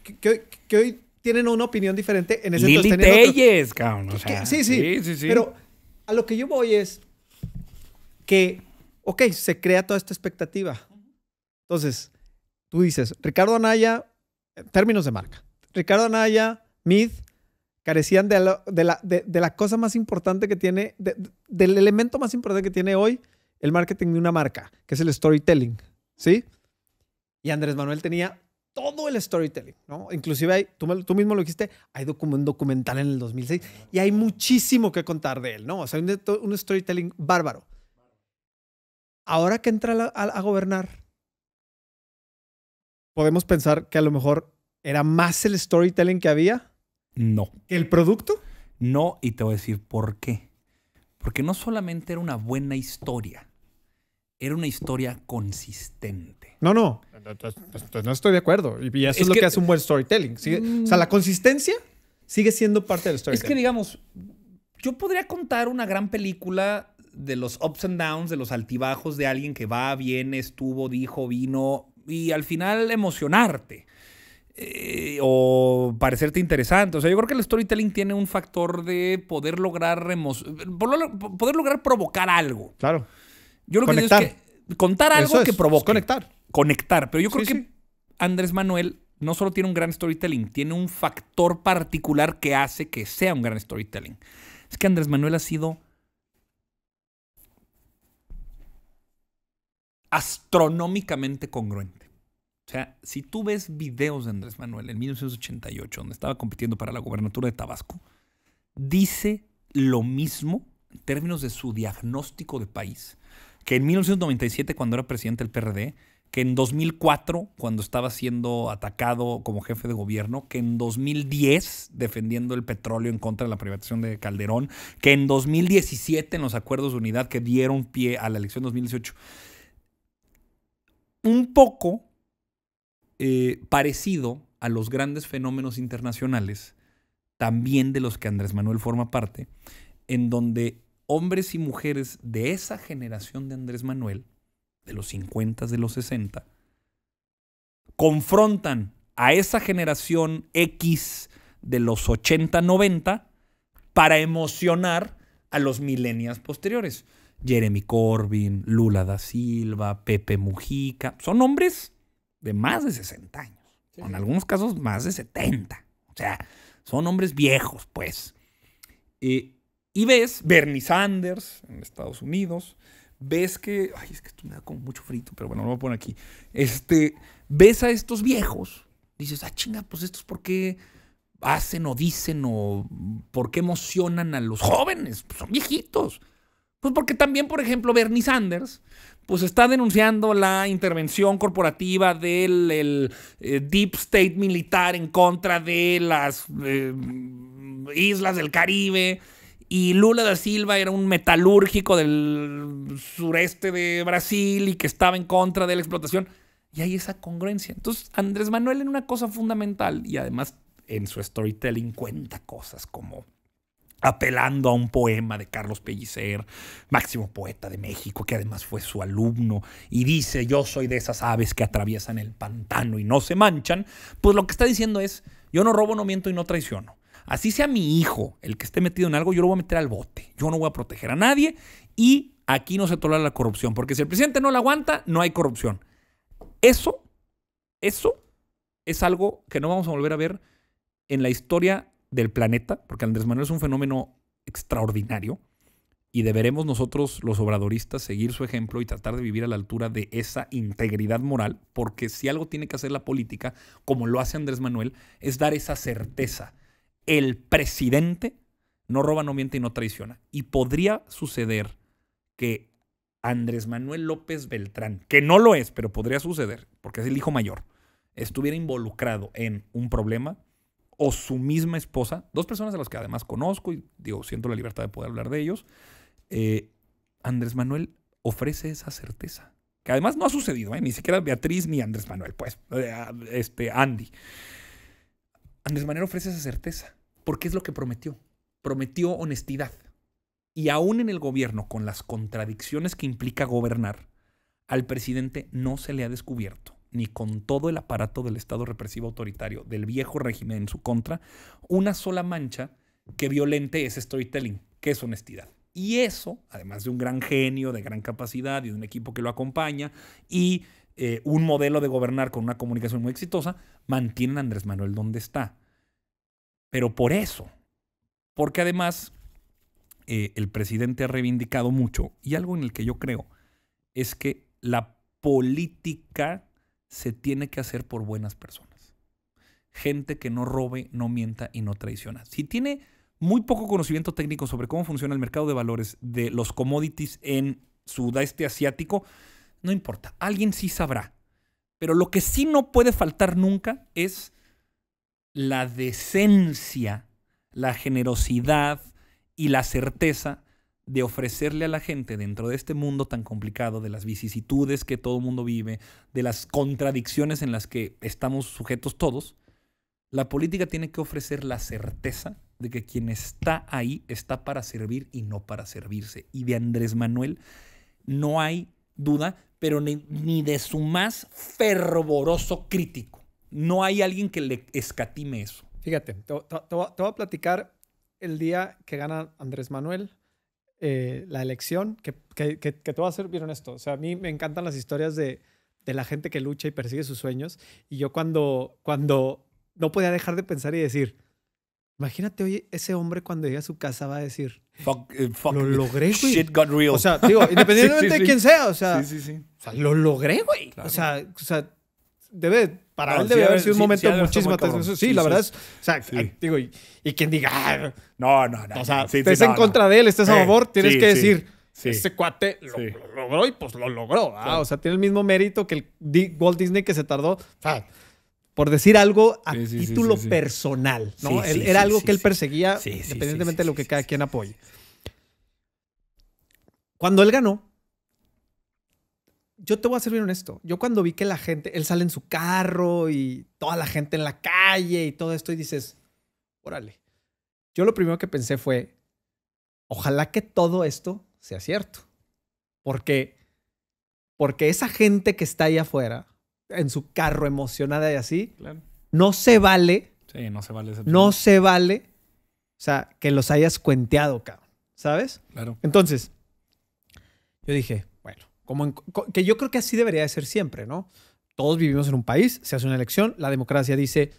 que, hoy, tienen una opinión diferente en ese Lili Telles, cabrón. O sea, sí, sí, sí, sí, Pero a lo que yo voy es que, ok, se crea toda esta expectativa. Entonces, tú dices, Ricardo Anaya, términos de marca, Ricardo Anaya, Mid, carecían de la, de cosa más importante que tiene, del elemento más importante que tiene hoy el marketing de una marca, que es el storytelling, ¿sí? Y Andrés Manuel tenía todo el storytelling, ¿no? Inclusive hay, tú, mismo lo dijiste, hay un documental en el 2006 y hay muchísimo que contar de él, ¿no? O sea, un, storytelling bárbaro. Ahora que entra a gobernar, podemos pensar que a lo mejor era más el storytelling que había No. que el producto. No, y te voy a decir por qué. Porque no solamente era una buena historia, era una historia consistente. No, no. Entonces no estoy de acuerdo. Y eso es, Es lo que, que- hace un buen storytelling. O sea, la consistencia sigue siendo parte del Es storytelling. que, digamos, yo podría contar una gran película de los ups and downs, de los altibajos de alguien que va, viene, estuvo, dijo, vino, y al final emocionarte. eh, o parecerte interesante. O sea, yo creo que el storytelling tiene un factor de poder lograr poder lograr provocar algo. Claro. Yo lo que digo es Conectar. que contar algo es, que es provoque. conectar. Conectar. Pero yo creo Sí, que sí. Andrés Manuel no solo tiene un gran storytelling, tiene un factor particular que hace que sea un gran storytelling. Es que Andrés Manuel ha sido astronómicamente congruente. O sea, si tú ves videos de Andrés Manuel en 1988, donde estaba compitiendo para la gobernatura de Tabasco, dice lo mismo en términos de su diagnóstico de país que en 1997 cuando era presidente del PRD, que en 2004 cuando estaba siendo atacado como jefe de gobierno, que en 2010 defendiendo el petróleo en contra de la privatización de Calderón, que en 2017 en los acuerdos de unidad que dieron pie a la elección 2018. Un poco eh, parecido a los grandes fenómenos internacionales, también de los que Andrés Manuel forma parte, en donde hombres y mujeres de esa generación de Andrés Manuel, de los 50, de los 60, confrontan a esa generación X de los 80, 90 para emocionar a los millennials posteriores. Jeremy Corbyn, Lula da Silva, Pepe Mujica, son hombres de más de 60 años, en algunos casos más de 70. O sea, son hombres viejos, pues. Eh, y ves Bernie Sanders en Estados Unidos, ves que, ay, es que esto me da como mucho frito, pero bueno, lo voy a poner aquí. Este, ves a estos viejos, dices, ah, chinga, pues estos por qué hacen o dicen o por qué emocionan a los jóvenes, pues son viejitos. Pues porque también, por ejemplo, Bernie Sanders, pues está denunciando la intervención corporativa del el, eh, deep state militar en contra de las eh, islas del Caribe. Y Lula da Silva era un metalúrgico del sureste de Brasil y que estaba en contra de la explotación. Y hay esa congruencia. Entonces, Andrés Manuel en una cosa fundamental y además en su storytelling cuenta cosas como apelando a un poema de Carlos Pellicer, máximo poeta de México, que además fue su alumno, y dice, yo soy de esas aves que atraviesan el pantano y no se manchan, pues lo que está diciendo es, yo no robo, no miento y no traiciono. Así sea mi hijo el que esté metido en algo, yo lo voy a meter al bote. Yo no voy a proteger a nadie y aquí no se tolera la corrupción, porque si el presidente no la aguanta, no hay corrupción. Eso, eso es algo que no vamos a volver a ver en la historia del planeta, porque Andrés Manuel es un fenómeno extraordinario y deberemos nosotros, los obradoristas, seguir su ejemplo y tratar de vivir a la altura de esa integridad moral, porque si algo tiene que hacer la política, como lo hace Andrés Manuel, es dar esa certeza. El presidente no roba, no miente y no traiciona. Y podría suceder que Andrés Manuel López Beltrán, que no lo es, pero podría suceder, porque es el hijo mayor, estuviera involucrado en un problema o su misma esposa, dos personas a las que además conozco y digo, siento la libertad de poder hablar de ellos, eh, Andrés Manuel ofrece esa certeza. Que además no ha sucedido, ¿eh? ni siquiera Beatriz ni Andrés Manuel, pues, este, Andy. Andrés Manuel ofrece esa certeza, porque es lo que prometió. Prometió honestidad. Y aún en el gobierno, con las contradicciones que implica gobernar, al presidente no se le ha descubierto ni con todo el aparato del Estado represivo autoritario del viejo régimen en su contra, una sola mancha que violente ese storytelling, que es honestidad. Y eso, además de un gran genio, de gran capacidad y de un equipo que lo acompaña y eh, un modelo de gobernar con una comunicación muy exitosa, mantienen a Andrés Manuel donde está. Pero por eso, porque además eh, el presidente ha reivindicado mucho y algo en el que yo creo es que la política se tiene que hacer por buenas personas. Gente que no robe, no mienta y no traiciona. Si tiene muy poco conocimiento técnico sobre cómo funciona el mercado de valores de los commodities en sudeste asiático, no importa, alguien sí sabrá. Pero lo que sí no puede faltar nunca es la decencia, la generosidad y la certeza de ofrecerle a la gente dentro de este mundo tan complicado, de las vicisitudes que todo mundo vive, de las contradicciones en las que estamos sujetos todos, la política tiene que ofrecer la certeza de que quien está ahí está para servir y no para servirse. Y de Andrés Manuel no hay duda, pero ni, de su más fervoroso crítico. No hay alguien que le escatime eso. Fíjate, te voy a platicar el día que gana Andrés Manuel eh, la elección, que, que, que, que te voy a ser bien honesto. O sea, a mí me encantan las historias de, de la gente que lucha y persigue sus sueños. Y yo cuando, cuando no podía dejar de pensar y decir, imagínate, oye, ese hombre cuando llegue a su casa va a decir, Fuck, eh, fuck, Lo logré, güey. Shit got real. o sea, digo, independientemente <laughs> Sí, sí, de quién sea, o sea, sí. o sea, lo logré, güey. Claro. O sea, o sea, debe, para No, él sí debe ha haber sido un sí- momento sí de estado muchísima atención. Sí, Sí, la sí, verdad sí. es, o sea, Sí. digo, y, y quien diga, ah, No, no, no. o sea. Sí, sí, estés en contra de él, estés a Eh, favor, tienes sí, que sí, decir, sí. ese cuate lo, Sí. lo logró y pues lo logró. ah. O sea, tiene el mismo mérito que el Walt Disney que se tardó, o sea, por decir algo a Sí, sí, sí, título sí, sí. personal, ¿no? Sí, Él- sí, era sí, algo sí, que él sí. perseguía, Sí, sí, sí, independientemente sí, de lo que sí, cada sí. quien apoye. Cuando él ganó, yo te voy a ser bien honesto. Yo cuando vi que la gente, él sale en su carro y toda la gente en la calle y todo esto y dices, órale. Yo lo primero que pensé fue, ojalá que todo esto sea cierto. Porque, porque esa gente que está ahí afuera, en su carro emocionada y así, Claro. no se vale, Sí, no se vale ese no se vale, o sea, que los hayas cuenteado, cabrón. ¿Sabes? Claro. Entonces, yo dije, como en- que yo creo que así debería de ser siempre, ¿no? Todos vivimos en un país, se hace una elección, la democracia dice,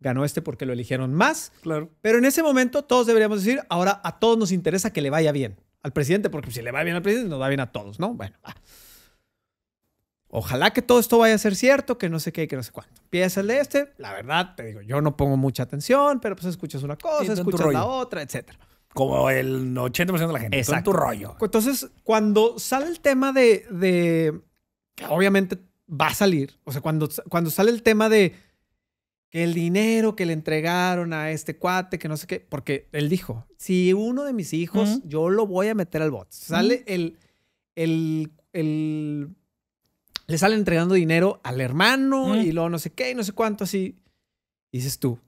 ganó este porque lo eligieron más, Claro. pero en ese momento todos deberíamos decir, ahora a todos nos interesa que le vaya bien al presidente, porque si le va bien al presidente, nos va bien a todos, ¿no? Bueno, va. Ojalá que todo esto vaya a ser cierto, que no sé qué, que no sé cuánto. Empieza el de este, la verdad, te digo, yo no pongo mucha atención, pero pues escuchas una cosa, escuchas la otra, etcétera. Como el 80% de la gente. Tú en tu rollo. Entonces, cuando sale el tema de, de- que obviamente va a salir, o sea, cuando, cuando sale el tema de que el dinero que le entregaron a este cuate, que no sé qué, porque él dijo, si uno de mis hijos, yo lo voy a meter al bot. Sale el, el, el- le sale entregando dinero al hermano y luego no sé qué y no sé cuánto así. Y dices tú,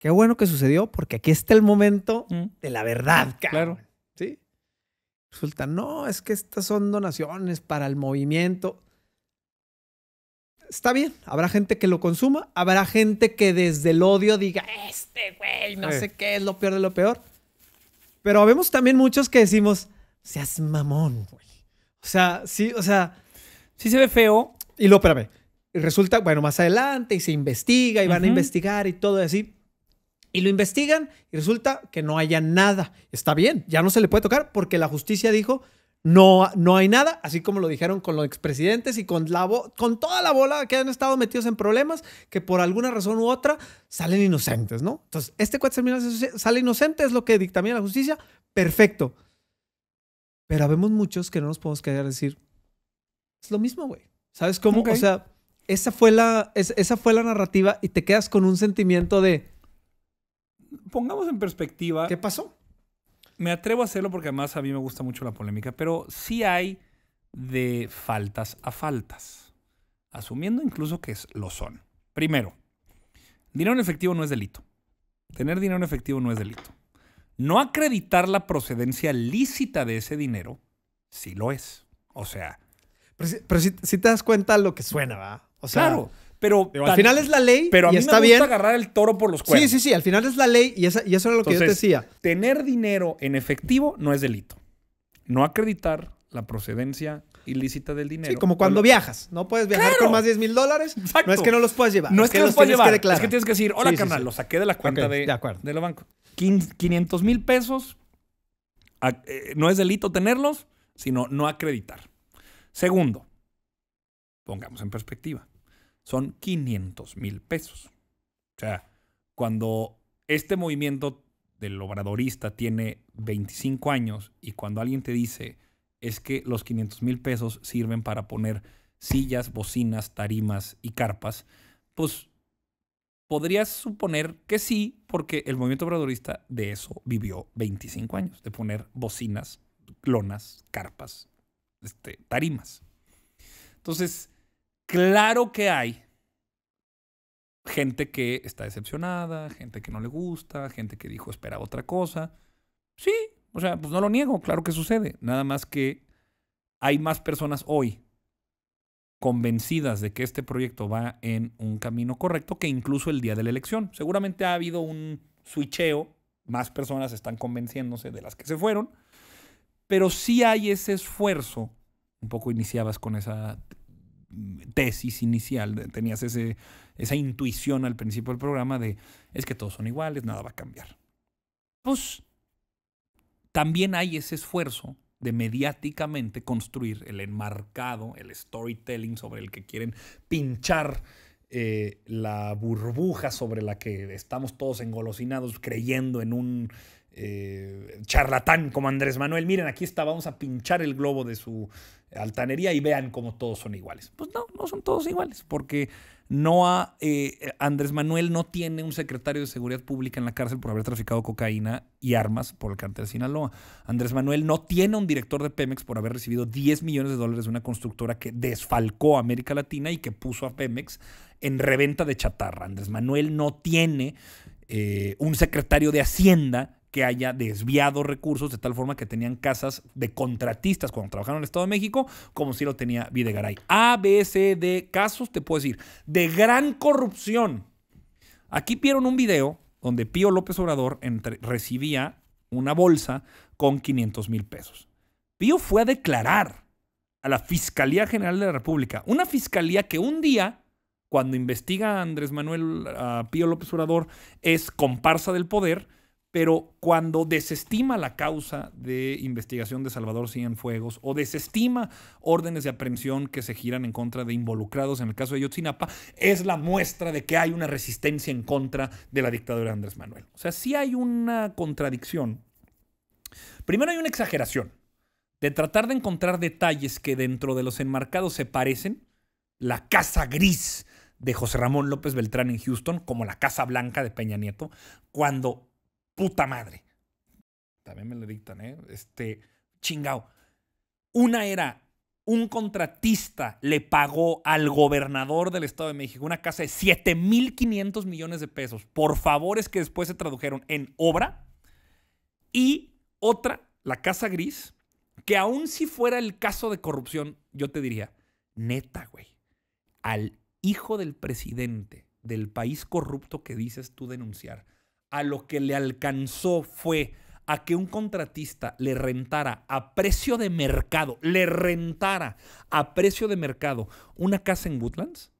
qué bueno que sucedió porque aquí está el momento Mm. de la verdad, cabrón. Claro. ¿Sí? Resulta, no, es que estas son donaciones para el movimiento. Está bien, habrá gente que lo consuma, habrá gente que desde el odio diga, este güey, no sé qué es lo peor de lo peor. Pero habemos también muchos que decimos, seas mamón, güey. O sea, sí, o sea, Sí se ve feo. y luego, espérame. Y resulta, bueno, más adelante y se investiga y van a investigar y todo así. Y lo investigan y resulta que no haya nada. Está bien, ya no se le puede tocar porque la justicia dijo no, no hay nada, así como lo dijeron con los expresidentes y con, la con toda la bola que han estado metidos en problemas que por alguna razón u otra salen inocentes, ¿no? Entonces, este cuate sale inocente, es lo que dictamina la justicia, perfecto. Pero habemos muchos que no nos podemos quedar a decir, es lo mismo, güey. ¿Sabes cómo? O sea, esa fue, la, es- esa fue la narrativa y te quedas con un sentimiento de, Pongamos en perspectiva. ¿qué pasó? Me atrevo a hacerlo porque además a mí me gusta mucho la polémica, pero sí hay de faltas a faltas, asumiendo incluso que lo son. Primero, dinero en efectivo no es delito. Tener dinero en efectivo no es delito. No acreditar la procedencia lícita de ese dinero, sí lo es. O sea, Pero, si, pero si- si te das cuenta lo que suena, ¿va? O sea, claro, pero digo, al tan- final es la ley pero a y mí está me gusta bien. agarrar el toro por los Sí, cuernos. sí, sí, al final es la ley y, esa- y eso era lo que yo te decía. Tener dinero en efectivo no es delito. No acreditar la procedencia ilícita del dinero. Sí, como cuando viajas. No puedes viajar Claro. con más de 10 mil dólares. Exacto. No es que no los puedas llevar. No es que, los puedas llevar. es que tienes que decir, hola Sí, sí, carnal, sí. lo saqué de la cuenta de, de acuerdo. de la banco. Quin- 500 mil pesos. eh, no es delito tenerlos, sino no acreditar. Segundo, pongamos en perspectiva, son 500 mil pesos. O sea, cuando este movimiento del obradorista tiene 25 años y cuando alguien te dice es que los 500 mil pesos sirven para poner sillas, bocinas, tarimas y carpas, pues podrías suponer que sí, porque el movimiento obradorista de eso vivió 25 años, de poner bocinas, lonas, carpas, este, tarimas. Entonces, claro que hay gente que está decepcionada, gente que no le gusta, gente que dijo espera otra cosa. Sí, o sea, pues no lo niego, claro que sucede. Nada más que hay más personas hoy convencidas de que este proyecto va en un camino correcto que incluso el día de la elección. Seguramente ha habido un switcheo, más personas están convenciéndose de las que se fueron, pero sí hay ese esfuerzo, un poco iniciabas con esa tesis inicial, tenías ese, esa intuición al principio del programa de es que todos son iguales, nada va a cambiar. Pues también hay ese esfuerzo de mediáticamente construir el enmarcado, el storytelling sobre el que quieren pinchar eh, la burbuja sobre la que estamos todos engolosinados creyendo en un eh, charlatán como Andrés Manuel. Miren, aquí está, vamos a pinchar el globo de su altanería y vean cómo todos son iguales. Pues no, no son todos iguales, porque no eh, Andrés Manuel no tiene un secretario de Seguridad Pública en la cárcel por haber traficado cocaína y armas por el cártel de Sinaloa. Andrés Manuel no tiene un director de Pemex por haber recibido 10 millones de dólares de una constructora que desfalcó a América Latina y que puso a Pemex en reventa de chatarra. Andrés Manuel no tiene eh, un secretario de Hacienda que haya desviado recursos de tal forma que tenían casas de contratistas cuando trabajaron en el Estado de México, como si lo tenía Videgaray. A, B, C, D casos, te puedo decir, de gran corrupción. Aquí vieron un video donde Pío López Obrador recibía una bolsa con 500 mil pesos. Pío fue a declarar a la Fiscalía General de la República, una fiscalía que un día, cuando investiga a Andrés Manuel, a Pío López Obrador, es comparsa del poder, pero cuando desestima la causa de investigación de Salvador Cienfuegos o desestima órdenes de aprehensión que se giran en contra de involucrados en el caso de Yotzinapa, es la muestra de que hay una resistencia en contra de la dictadura de Andrés Manuel. O sea, sí hay una contradicción. Primero hay una exageración de tratar de encontrar detalles que dentro de los enmarcados se parecen. La casa gris de José Ramón López Beltrán en Houston, como la Casa Blanca de Peña Nieto, cuando puta madre. También me lo dictan, ¿eh? Este, chingao. Una era, un contratista le pagó al gobernador del Estado de México una casa de 7.500 millones de pesos por favores que después se tradujeron en obra. Y otra, la Casa Gris, que aún si fuera el caso de corrupción, yo te diría, neta, güey, al hijo del presidente del país corrupto que dices tú denunciar, a lo que le alcanzó fue a que un contratista le rentara a precio de mercado, le rentara a precio de mercado una casa en Woodlands.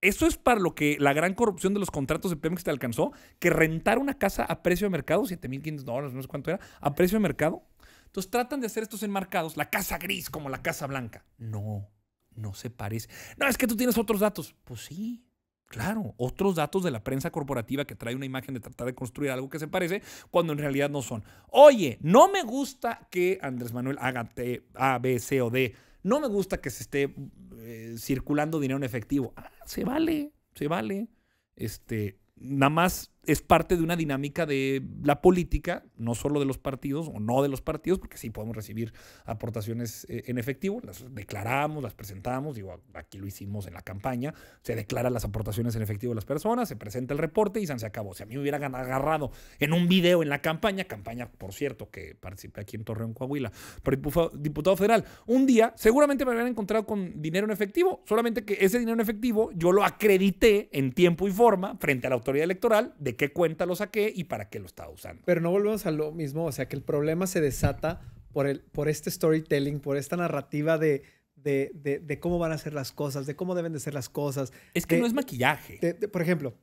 Eso es para lo que la gran corrupción de los contratos de Pemex te alcanzó, que rentar una casa a precio de mercado, 7.500 dólares, no sé cuánto era, a precio de mercado. Entonces tratan de hacer estos enmarcados, la casa gris como la casa blanca. No, no se parece. No, es que tú tienes otros datos. Pues sí, Claro, otros datos de la prensa corporativa que trae una imagen de tratar de construir algo que se parece cuando en realidad no son. Oye, no me gusta que Andrés Manuel haga T, A, B, C o D. No me gusta que se esté eh, circulando dinero en efectivo. Ah, se vale, se vale. Este, nada más es parte de una dinámica de la política, no solo de los partidos o no de los partidos, porque sí podemos recibir aportaciones eh, en efectivo, las declaramos, las presentamos, digo, aquí lo hicimos en la campaña, se declaran las aportaciones en efectivo de las personas, se presenta el reporte y se acabó. Si a mí me hubieran agarrado en un video en la campaña, campaña, por cierto, que participé aquí en Torreón, Coahuila, pero diputado federal, un día seguramente me habrían encontrado con dinero en efectivo, solamente que ese dinero en efectivo yo lo acredité en tiempo y forma frente a la autoridad electoral de qué cuenta lo saqué y para qué lo estaba usando. Pero no volvemos a lo mismo, o sea que el problema se desata por, el, por este storytelling, por esta narrativa de, de, cómo van a ser las cosas, de cómo deben de ser las cosas. Es que no es maquillaje. por ejemplo,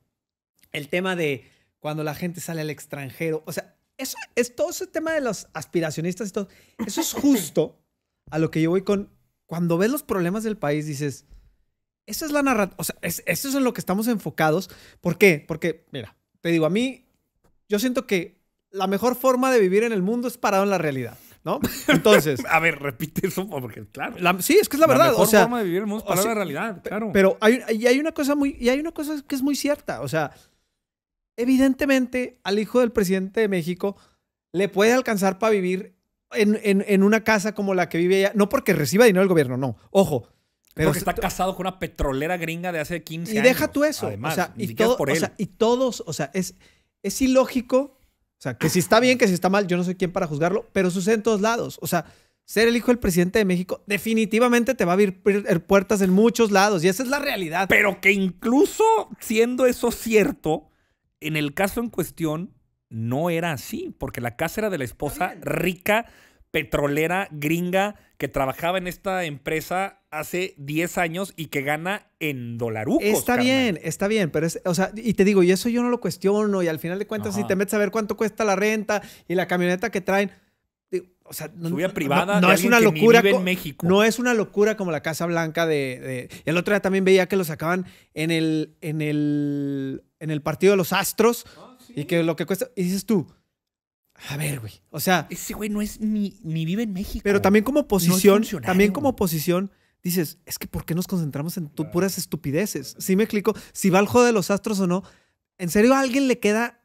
el tema de cuando la gente sale al extranjero, o sea, eso es todo ese tema de los aspiracionistas y todo, eso es justo a lo que yo voy con cuando ves los problemas del país, dices, esa es la narrativa, o sea, es- eso es en lo que estamos enfocados. ¿Por qué? Porque, mira, te digo, a mí, yo siento que la mejor forma de vivir en el mundo es parado en la realidad, ¿no? <laughs> Entonces, A ver, repite eso porque, claro. la- sí, es que es la verdad, mejor o sea, forma de vivir el mundo es o para sea, la realidad, claro. pero hay, y hay una cosa muy, y hay una cosa que es muy cierta, o sea, evidentemente al hijo del presidente de México le puede alcanzar para vivir en, en- en una casa como la que vive ella, no porque reciba dinero del gobierno, no, ojo. Pero porque está casado con una petrolera gringa de hace 15 y años. deja tú eso, Además, o sea, y, todo- por o sea, y todos, o sea, es, es ilógico, o sea, que si está bien, que si está mal, yo no soy quien para juzgarlo, pero sucede en todos lados, o sea, ser el hijo del presidente de México definitivamente te va a abrir pu- puertas en muchos lados y esa es la realidad. Pero que incluso siendo eso cierto, en el caso en cuestión no era así, porque la casa era de la esposa rica, petrolera, gringa, que trabajaba en esta empresa hace 10 años y que gana en dolarucos. Está carnal. bien, está bien, pero es, o sea, y te digo, y eso yo no lo cuestiono, y al final de cuentas, si te metes a ver cuánto cuesta la renta y la camioneta que traen, digo, o sea, no, Su vida no- privada no, es una locura. vive en co- México. No es una locura como la Casa Blanca de, de- El otro día también veía que lo sacaban en el, en el, en el partido de los Astros, y que lo que cuesta, y dices tú, a ver, güey, o sea, Ese güey no es ni, ni vive en México. pero también como oposición, funcionario. también como oposición, dices, es que ¿por qué nos concentramos en tu puras estupideces? ¿Sí me explico? Si va al juego de los astros o no, ¿en serio a alguien le queda,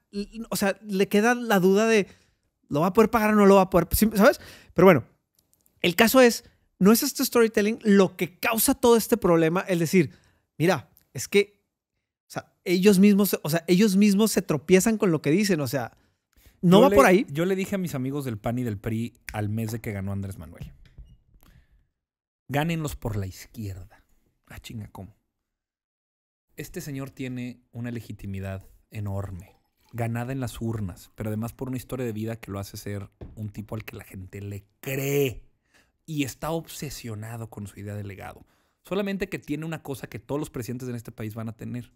o sea, le queda la duda de, ¿lo va a poder pagar o no lo va a poder? ¿Sabes? Pero bueno, el caso es, no es este storytelling lo que causa todo este problema, el decir, mira, es que, o sea, ellos mismos, o sea, ellos mismos se tropiezan con lo que dicen, o sea, no Yo va le- por ahí. Yo le dije a mis amigos del PAN y del PRI al mes de que ganó Andrés Manuel. Gánenlos por la izquierda. Ah, chinga, ¿cómo? Este señor tiene una legitimidad enorme, ganada en las urnas, pero además por una historia de vida que lo hace ser un tipo al que la gente le cree y está obsesionado con su idea de legado. Solamente que tiene una cosa que todos los presidentes en este país van a tener.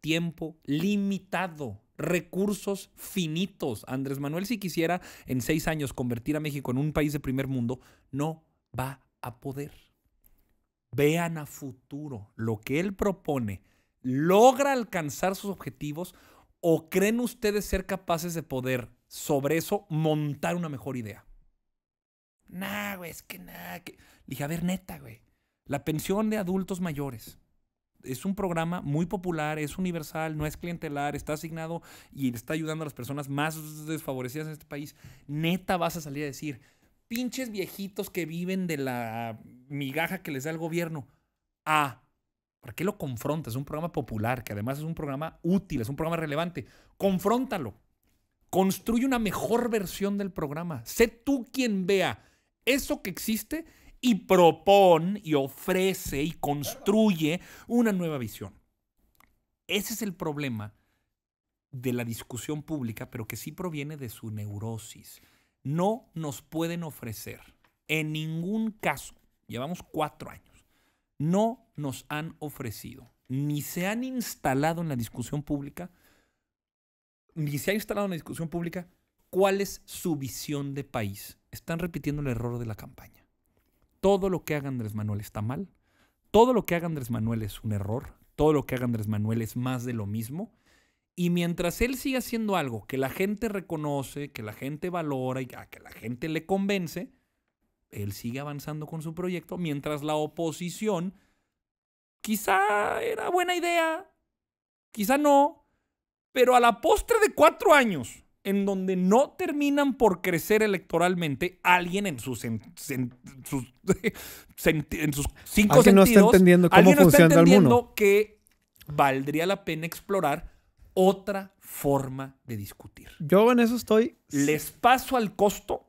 Tiempo limitado, recursos finitos. Andrés Manuel, si quisiera en seis años convertir a México en un país de primer mundo, no va a poder. Vean a futuro. Lo que él propone logra alcanzar sus objetivos o creen ustedes ser capaces de poder sobre eso montar una mejor idea. Nah, güey, es que nada. Dije, a ver, neta, güey. La pensión de adultos mayores es un programa muy popular, es universal, no es clientelar, está asignado y está ayudando a las personas más desfavorecidas en este país. Neta vas a salir a decir, pinches viejitos que viven de la migaja que les da el gobierno. Ah, ¿para qué lo confrontas? Es un programa popular, que además es un programa útil, es un programa relevante. Confróntalo. Construye una mejor versión del programa. Sé tú quien vea eso que existe y propone y ofrece y construye una nueva visión. Ese es el problema de la discusión pública, pero que sí proviene de su neurosis. No nos pueden ofrecer, en ningún caso, llevamos cuatro años, no nos han ofrecido, ni se han instalado en la discusión pública, ni se ha instalado en la discusión pública cuál es su visión de país. Están repitiendo el error de la campaña. Todo lo que haga Andrés Manuel está mal. Todo lo que haga Andrés Manuel es un error. Todo lo que haga Andrés Manuel es más de lo mismo. Y mientras él siga haciendo algo que la gente reconoce, que la gente valora y a que la gente le convence, él sigue avanzando con su proyecto, mientras la oposición quizá era buena idea, quizá no, pero a la postre de cuatro años, en donde no terminan por crecer electoralmente, alguien en sus, en, en sus, <laughs> en sus cinco Alguien no está sentidos, entendiendo cómo alguien no está funciona el mundo. entendiendo que valdría la pena explorar otra forma de discutir. Yo en eso estoy. Les paso al costo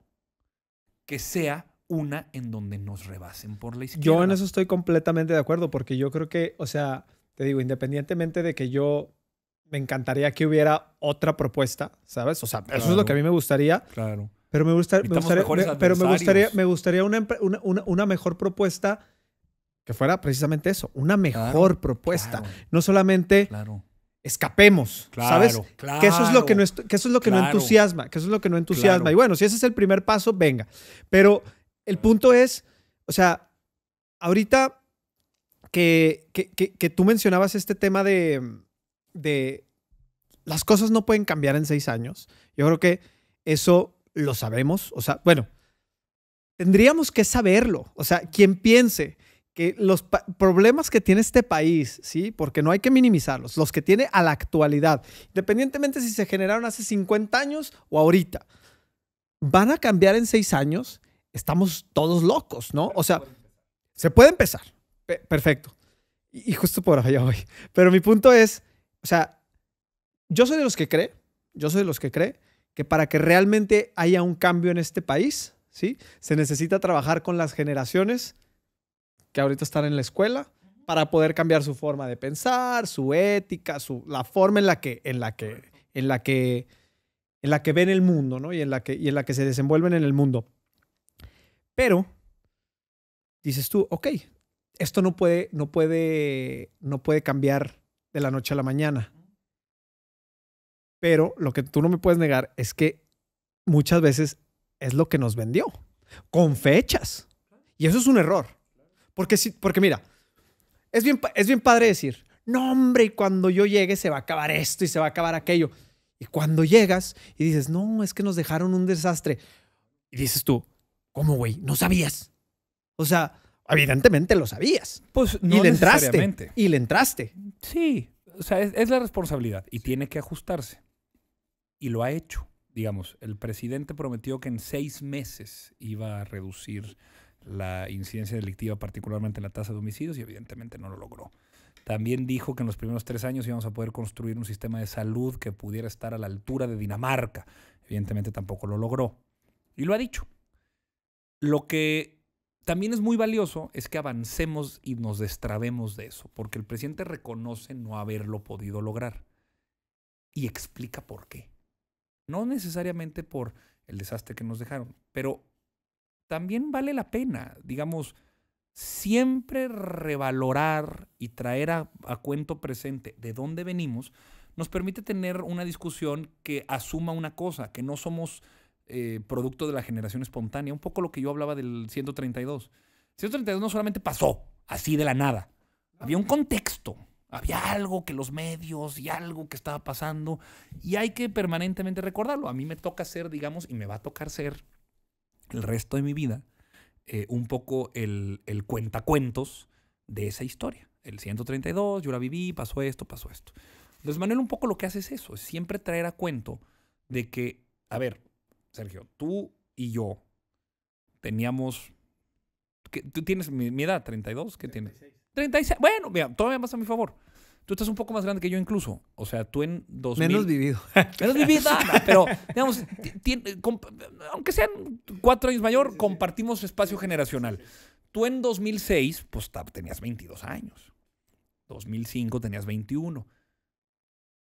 que sea una en donde nos rebasen por la izquierda. Yo en eso estoy completamente de acuerdo, porque yo creo que, o sea, te digo, independientemente de que yo me encantaría que hubiera otra propuesta, ¿sabes? O sea, eso es lo que a mí me gustaría, Claro. pero me, gusta, me gustaría, me- pero me gustaría, me gustaría una, una, una- una mejor propuesta que fuera precisamente eso, una mejor Claro, propuesta. Claro, No solamente claro. escapemos, Claro, ¿sabes? claro. Que eso es lo que no, que eso es lo que no entusiasma, que eso es lo que no entusiasma. Y bueno, si ese es el primer paso, venga. Pero el punto es, o sea, ahorita que, que- que- que tú mencionabas este tema de, de las cosas no pueden cambiar en seis años, yo creo que eso lo sabemos. O sea, bueno, tendríamos que saberlo. O sea, quien piense que los problemas que tiene este país, ¿sí? Porque no hay que minimizarlos, los que tiene a la actualidad, independientemente si se generaron hace 50 años o ahorita, van a cambiar en seis años, estamos todos locos, ¿no? O sea, se puede empezar. Pe- perfecto. Y, y justo por allá voy. Pero mi punto es, o sea, yo soy de los que cree, yo soy de los que cree que para que realmente haya un cambio en este país, ¿sí? Se necesita trabajar con las generaciones que ahorita están en la escuela para poder cambiar su forma de pensar, su ética, su, la forma en la que, en la que, en la que, en la que ven el mundo, ¿no? Y en la que, y en la que se desenvuelven en el mundo. Pero dices tú, ok, esto no puede, no puede, no puede cambiar de la noche a la mañana. Pero lo que tú no me puedes negar es que muchas veces es lo que nos vendió, con fechas. Y eso es un error. Porque, si, porque mira, es bien, es bien padre decir, no hombre, y cuando yo llegue se va a acabar esto y se va a acabar aquello. Y cuando llegas y dices, no, es que nos dejaron un desastre. Y dices tú, ¿cómo, güey? ¿No sabías? O sea, evidentemente lo sabías. Pues y no le entraste. Y le entraste. Sí, o sea, es, es la responsabilidad y tiene que ajustarse. Y lo ha hecho. Digamos, el presidente prometió que en seis meses iba a reducir la incidencia delictiva, particularmente la tasa de homicidios, y evidentemente no lo logró. También dijo que en los primeros tres años íbamos a poder construir un sistema de salud que pudiera estar a la altura de Dinamarca. Evidentemente tampoco lo logró. Y lo ha dicho. Lo que también es muy valioso es que avancemos y nos destrabemos de eso, porque el presidente reconoce no haberlo podido lograr y explica por qué. No necesariamente por el desastre que nos dejaron, pero también vale la pena, digamos, siempre revalorar y traer a, a cuento presente de dónde venimos, nos permite tener una discusión que asuma una cosa, que no somos eh, producto de la generación espontánea, un poco lo que yo hablaba del 132. 132 no solamente pasó así de la nada, había un contexto, había algo que los medios y algo que estaba pasando y hay que permanentemente recordarlo. A mí me toca ser, digamos, y me va a tocar ser el resto de mi vida, eh, un poco el, el cuentacuentos de esa historia. El 132, yo la viví, pasó esto, pasó esto. Entonces, Manuel un poco lo que hace es eso, es siempre traer a cuento de que, a ver, Sergio, tú y yo teníamos... ¿qué- ¿Tú tienes mi, mi edad? ¿32? ¿Qué tienes? 36. Bueno, mira, todavía más a mi favor. Tú estás un poco más grande que yo incluso. O sea, tú en 2000... Menos vivido. <laughs> Menos no, pero digamos, aunque sean cuatro años mayor, compartimos espacio generacional. Tú en 2006, pues tenías 22 años. 2005 tenías 21.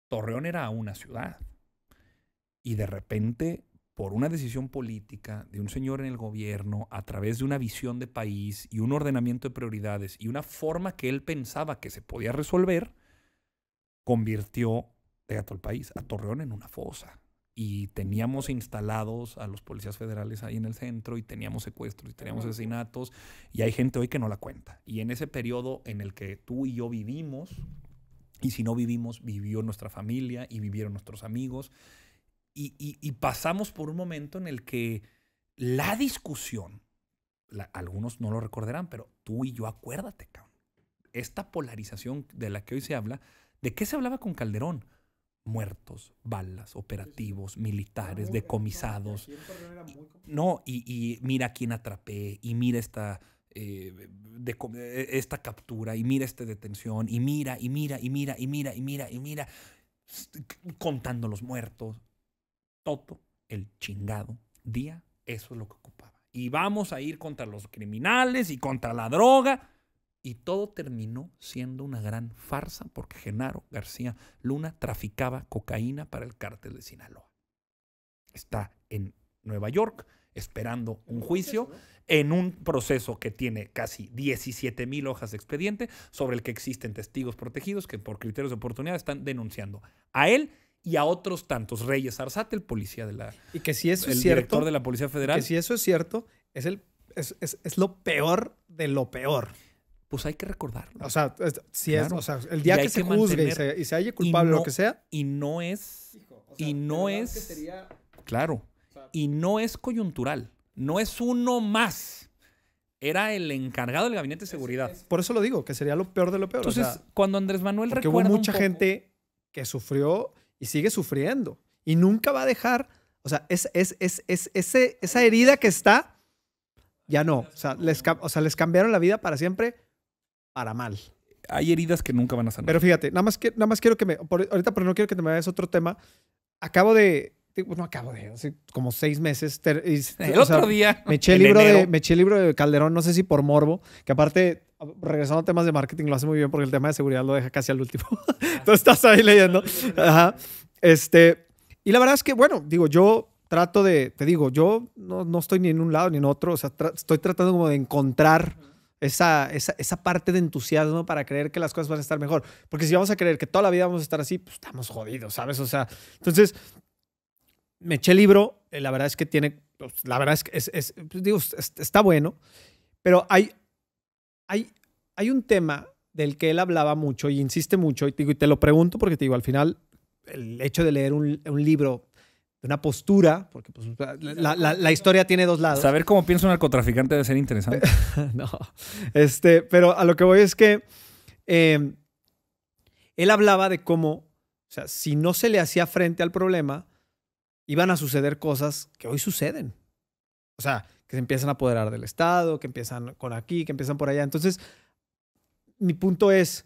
Torreón era una ciudad. Y de repente, por una decisión política de un señor en el gobierno, a través de una visión de país y un ordenamiento de prioridades y una forma que él pensaba que se podía resolver, convirtió de todo el país, a Torreón en una fosa. Y teníamos instalados a los policías federales ahí en el centro, y teníamos secuestros, y teníamos asesinatos, y hay gente hoy que no la cuenta. Y en ese periodo en el que tú y yo vivimos, y si no vivimos, vivió nuestra familia y vivieron nuestros amigos, y, y- y pasamos por un momento en el que la discusión, la- algunos no lo recordarán, pero tú y yo acuérdate, cabrón. Esta polarización de la que hoy se habla, ¿de qué se hablaba con Calderón? Muertos, balas, operativos, militares, decomisados. No, y, y mira a quién atrapé, y mira esta, eh, eh, esta captura, y mira esta detención, y mira, y mira, y mira, y mira, y mira, y mira, contando los muertos. Todo el chingado día, eso es lo que ocupaba. Y vamos a ir contra los criminales y contra la droga. Y todo terminó siendo una gran farsa porque Genaro García Luna traficaba cocaína para el cártel de Sinaloa. Está en Nueva York esperando un juicio en un proceso que tiene casi 17 mil hojas de expediente sobre el que existen testigos protegidos que por criterios de oportunidad están denunciando a él y a otros tantos. Reyes Arzate, el policía de la... Y que si eso el es director cierto, de la Policía Federal. que si eso es cierto, es el, es, es- es lo peor de lo peor. Pues hay que recordarlo. O sea, es- si es, Claro. o sea, el día que hay se que juzgue y se, y se halle culpable no- lo que sea. Y no es. y no es. Claro. Y no es coyuntural. No es uno más. Era el encargado del gabinete de seguridad. Por eso lo digo, que sería lo peor de lo peor. o Entonces, sea, cuando Andrés Manuel porque hubo recuerda un mucha poco- gente que sufrió y sigue sufriendo. Y nunca va a dejar. O sea, es, es, es, es- ese, esa herida que está, ya no. O sea, les, o sea, les cambiaron la vida para siempre, para mal. hay heridas que nunca van a sanar. Pero fíjate, nada más, que, nada más quiero que me. por- ahorita, pero no quiero que te me vayas otro tema. Acabo de. Digo, No acabo de. Hace como seis meses. ter- y- <laughs> el o sea, otro día. Me eché, el libro de, me eché el libro de Calderón, no sé si por morbo, que aparte, regresando a temas de marketing, lo hace muy bien porque el tema de seguridad lo deja casi al último. <laughs> Entonces estás ahí leyendo. <laughs> Ajá. Este, y la verdad es que, bueno, digo, yo trato de, te digo, yo no, no estoy ni en un lado ni en otro, o sea, tra- estoy tratando como de encontrar esa, esa, esa parte de entusiasmo para creer que las cosas van a estar mejor. Porque si vamos a creer que toda la vida vamos a estar así, pues estamos jodidos, ¿sabes? O sea, entonces, me eché el libro, eh, la verdad es que tiene, pues, la verdad es que es, es- pues, digo, es- está bueno, pero hay, hay, hay un tema del que él hablaba mucho y insiste mucho, y te, digo, y te lo pregunto porque te digo, al final, el hecho de leer un, un libro de una postura, porque pues, la, la- la historia tiene dos lados. Saber cómo piensa un narcotraficante debe ser interesante. <laughs> no. Este, pero a lo que voy es que eh, él hablaba de cómo, o sea, si no se le hacía frente al problema, iban a suceder cosas que hoy suceden. O sea, que se empiezan a apoderar del Estado, que empiezan con aquí, que empiezan por allá. Entonces, mi punto es,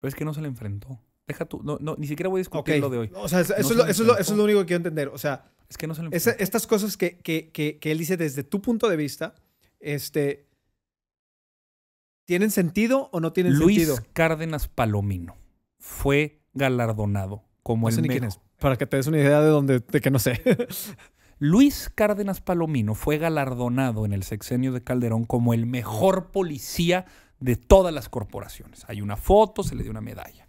Pero es que no se le enfrentó. Deja tú. No, no, ni siquiera voy a discutir lo de hoy. o sea, eso, No es se lo, le eso, es lo, eso es enfrentó. lo único que quiero entender. O sea, Es que no se le esa- estas cosas que, que, que, que él dice desde tu punto de vista, este, ¿tienen sentido o no tienen Luis sentido? Cárdenas Palomino fue galardonado como No sé el ni quién es. Para que te des una idea de dónde, de que no sé. <laughs> Luis Cárdenas Palomino fue galardonado en el sexenio de Calderón como el mejor policía de todas las corporaciones. Hay una foto, se le dio una medalla.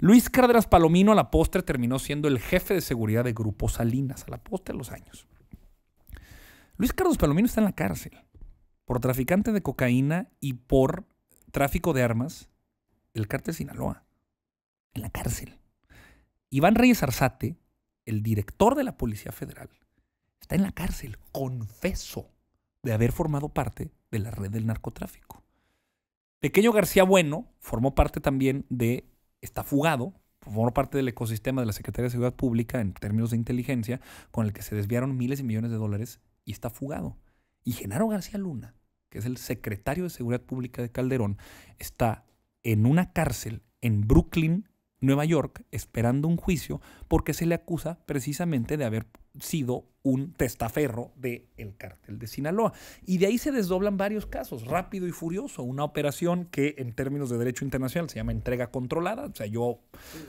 Luis Cárdenas Palomino a la postre terminó siendo el jefe de seguridad de Grupo Salinas, a la postre de los años. Luis Cárdenas Palomino está en la cárcel por traficante de cocaína y por tráfico de armas del cártel Sinaloa. En la cárcel. Iván Reyes Arzate, el director de la Policía Federal, está en la cárcel, confeso de haber formado parte de la red del narcotráfico. Pequeño García Bueno formó parte también de, está fugado, formó parte del ecosistema de la Secretaría de Seguridad Pública en términos de inteligencia, con el que se desviaron miles y millones de dólares y está fugado. Y Genaro García Luna, que es el secretario de Seguridad Pública de Calderón, está en una cárcel en Brooklyn, Nueva York, esperando un juicio porque se le acusa precisamente de haber sido un testaferro del cártel de Sinaloa. Y de ahí se desdoblan varios casos, rápido y furioso. Una operación que en términos de derecho internacional se llama entrega controlada. O sea, yo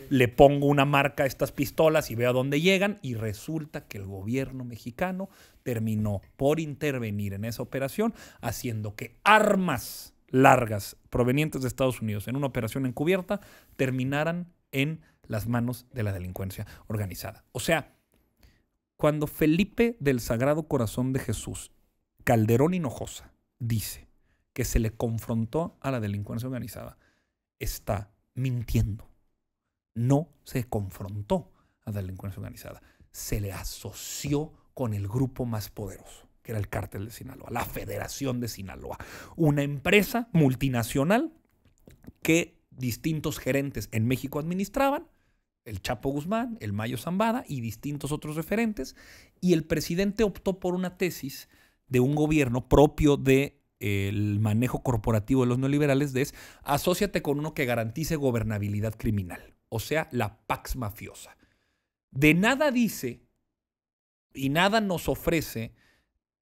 le pongo una marca a estas pistolas y veo a dónde llegan y resulta que el gobierno mexicano terminó por intervenir en esa operación, haciendo que armas largas provenientes de Estados Unidos en una operación encubierta terminaran en las manos de la delincuencia organizada. O sea, cuando Felipe del Sagrado Corazón de Jesús, Calderón Hinojosa, dice que se le confrontó a la delincuencia organizada, está mintiendo. No se confrontó a la delincuencia organizada, se le asoció con el grupo más poderoso, que era el cártel de Sinaloa, la Federación de Sinaloa, una empresa multinacional que distintos gerentes en México administraban, el Chapo Guzmán, el Mayo Zambada y distintos otros referentes, y el presidente optó por una tesis de un gobierno propio de el manejo corporativo de los neoliberales es asóciate con uno que garantice gobernabilidad criminal, o sea, la pax mafiosa. De nada dice y nada nos ofrece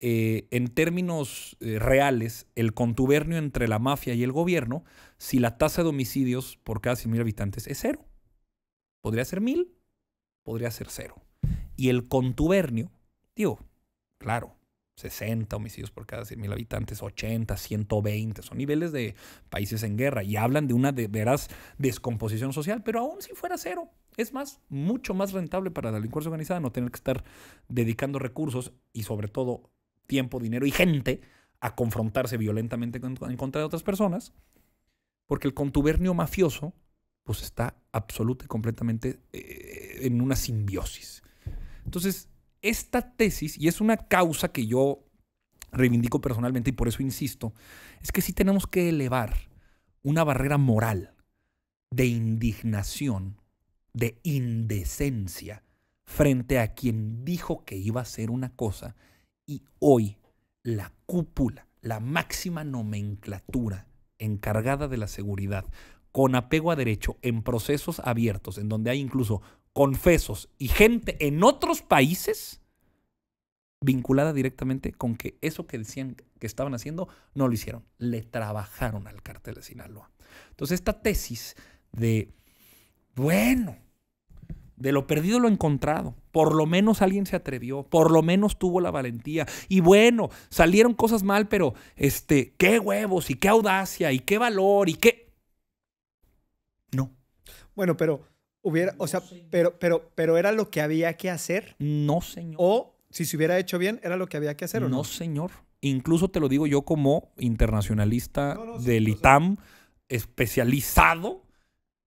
eh, en términos eh, reales el contubernio entre la mafia y el gobierno si la tasa de homicidios por cada 100.000 habitantes es cero. Podría ser mil, podría ser cero. Y el contubernio, digo, claro, 60 homicidios por cada 100.000 habitantes, 80, 120, son niveles de países en guerra y hablan de una de veras descomposición social, pero aún si fuera cero, es más, mucho más rentable para la delincuencia organizada no tener que estar dedicando recursos y sobre todo tiempo, dinero y gente a confrontarse violentamente en contra de otras personas, porque el contubernio mafioso pues está absoluta y completamente eh, en una simbiosis. Entonces, esta tesis, y es una causa que yo reivindico personalmente y por eso insisto, es que sí tenemos que elevar una barrera moral de indignación, de indecencia frente a quien dijo que iba a hacer una cosa y hoy la cúpula, la máxima nomenclatura encargada de la seguridad, con apego a derecho en procesos abiertos, en donde hay incluso confesos y gente en otros países vinculada directamente con que eso que decían que estaban haciendo no lo hicieron, le trabajaron al cartel de Sinaloa. Entonces esta tesis de, bueno, de lo perdido lo encontrado. Por lo menos alguien se atrevió, por lo menos tuvo la valentía. Y bueno, salieron cosas mal, pero este, qué huevos y qué audacia y qué valor y qué. No, Bueno, pero hubiera, o sea, pero, pero, pero era lo que había que hacer. no, señor. O si se hubiera hecho bien, era lo que había que hacer. ¿o no, no? señor. Incluso te lo digo yo como internacionalista No, no, sí, del ITAM, especializado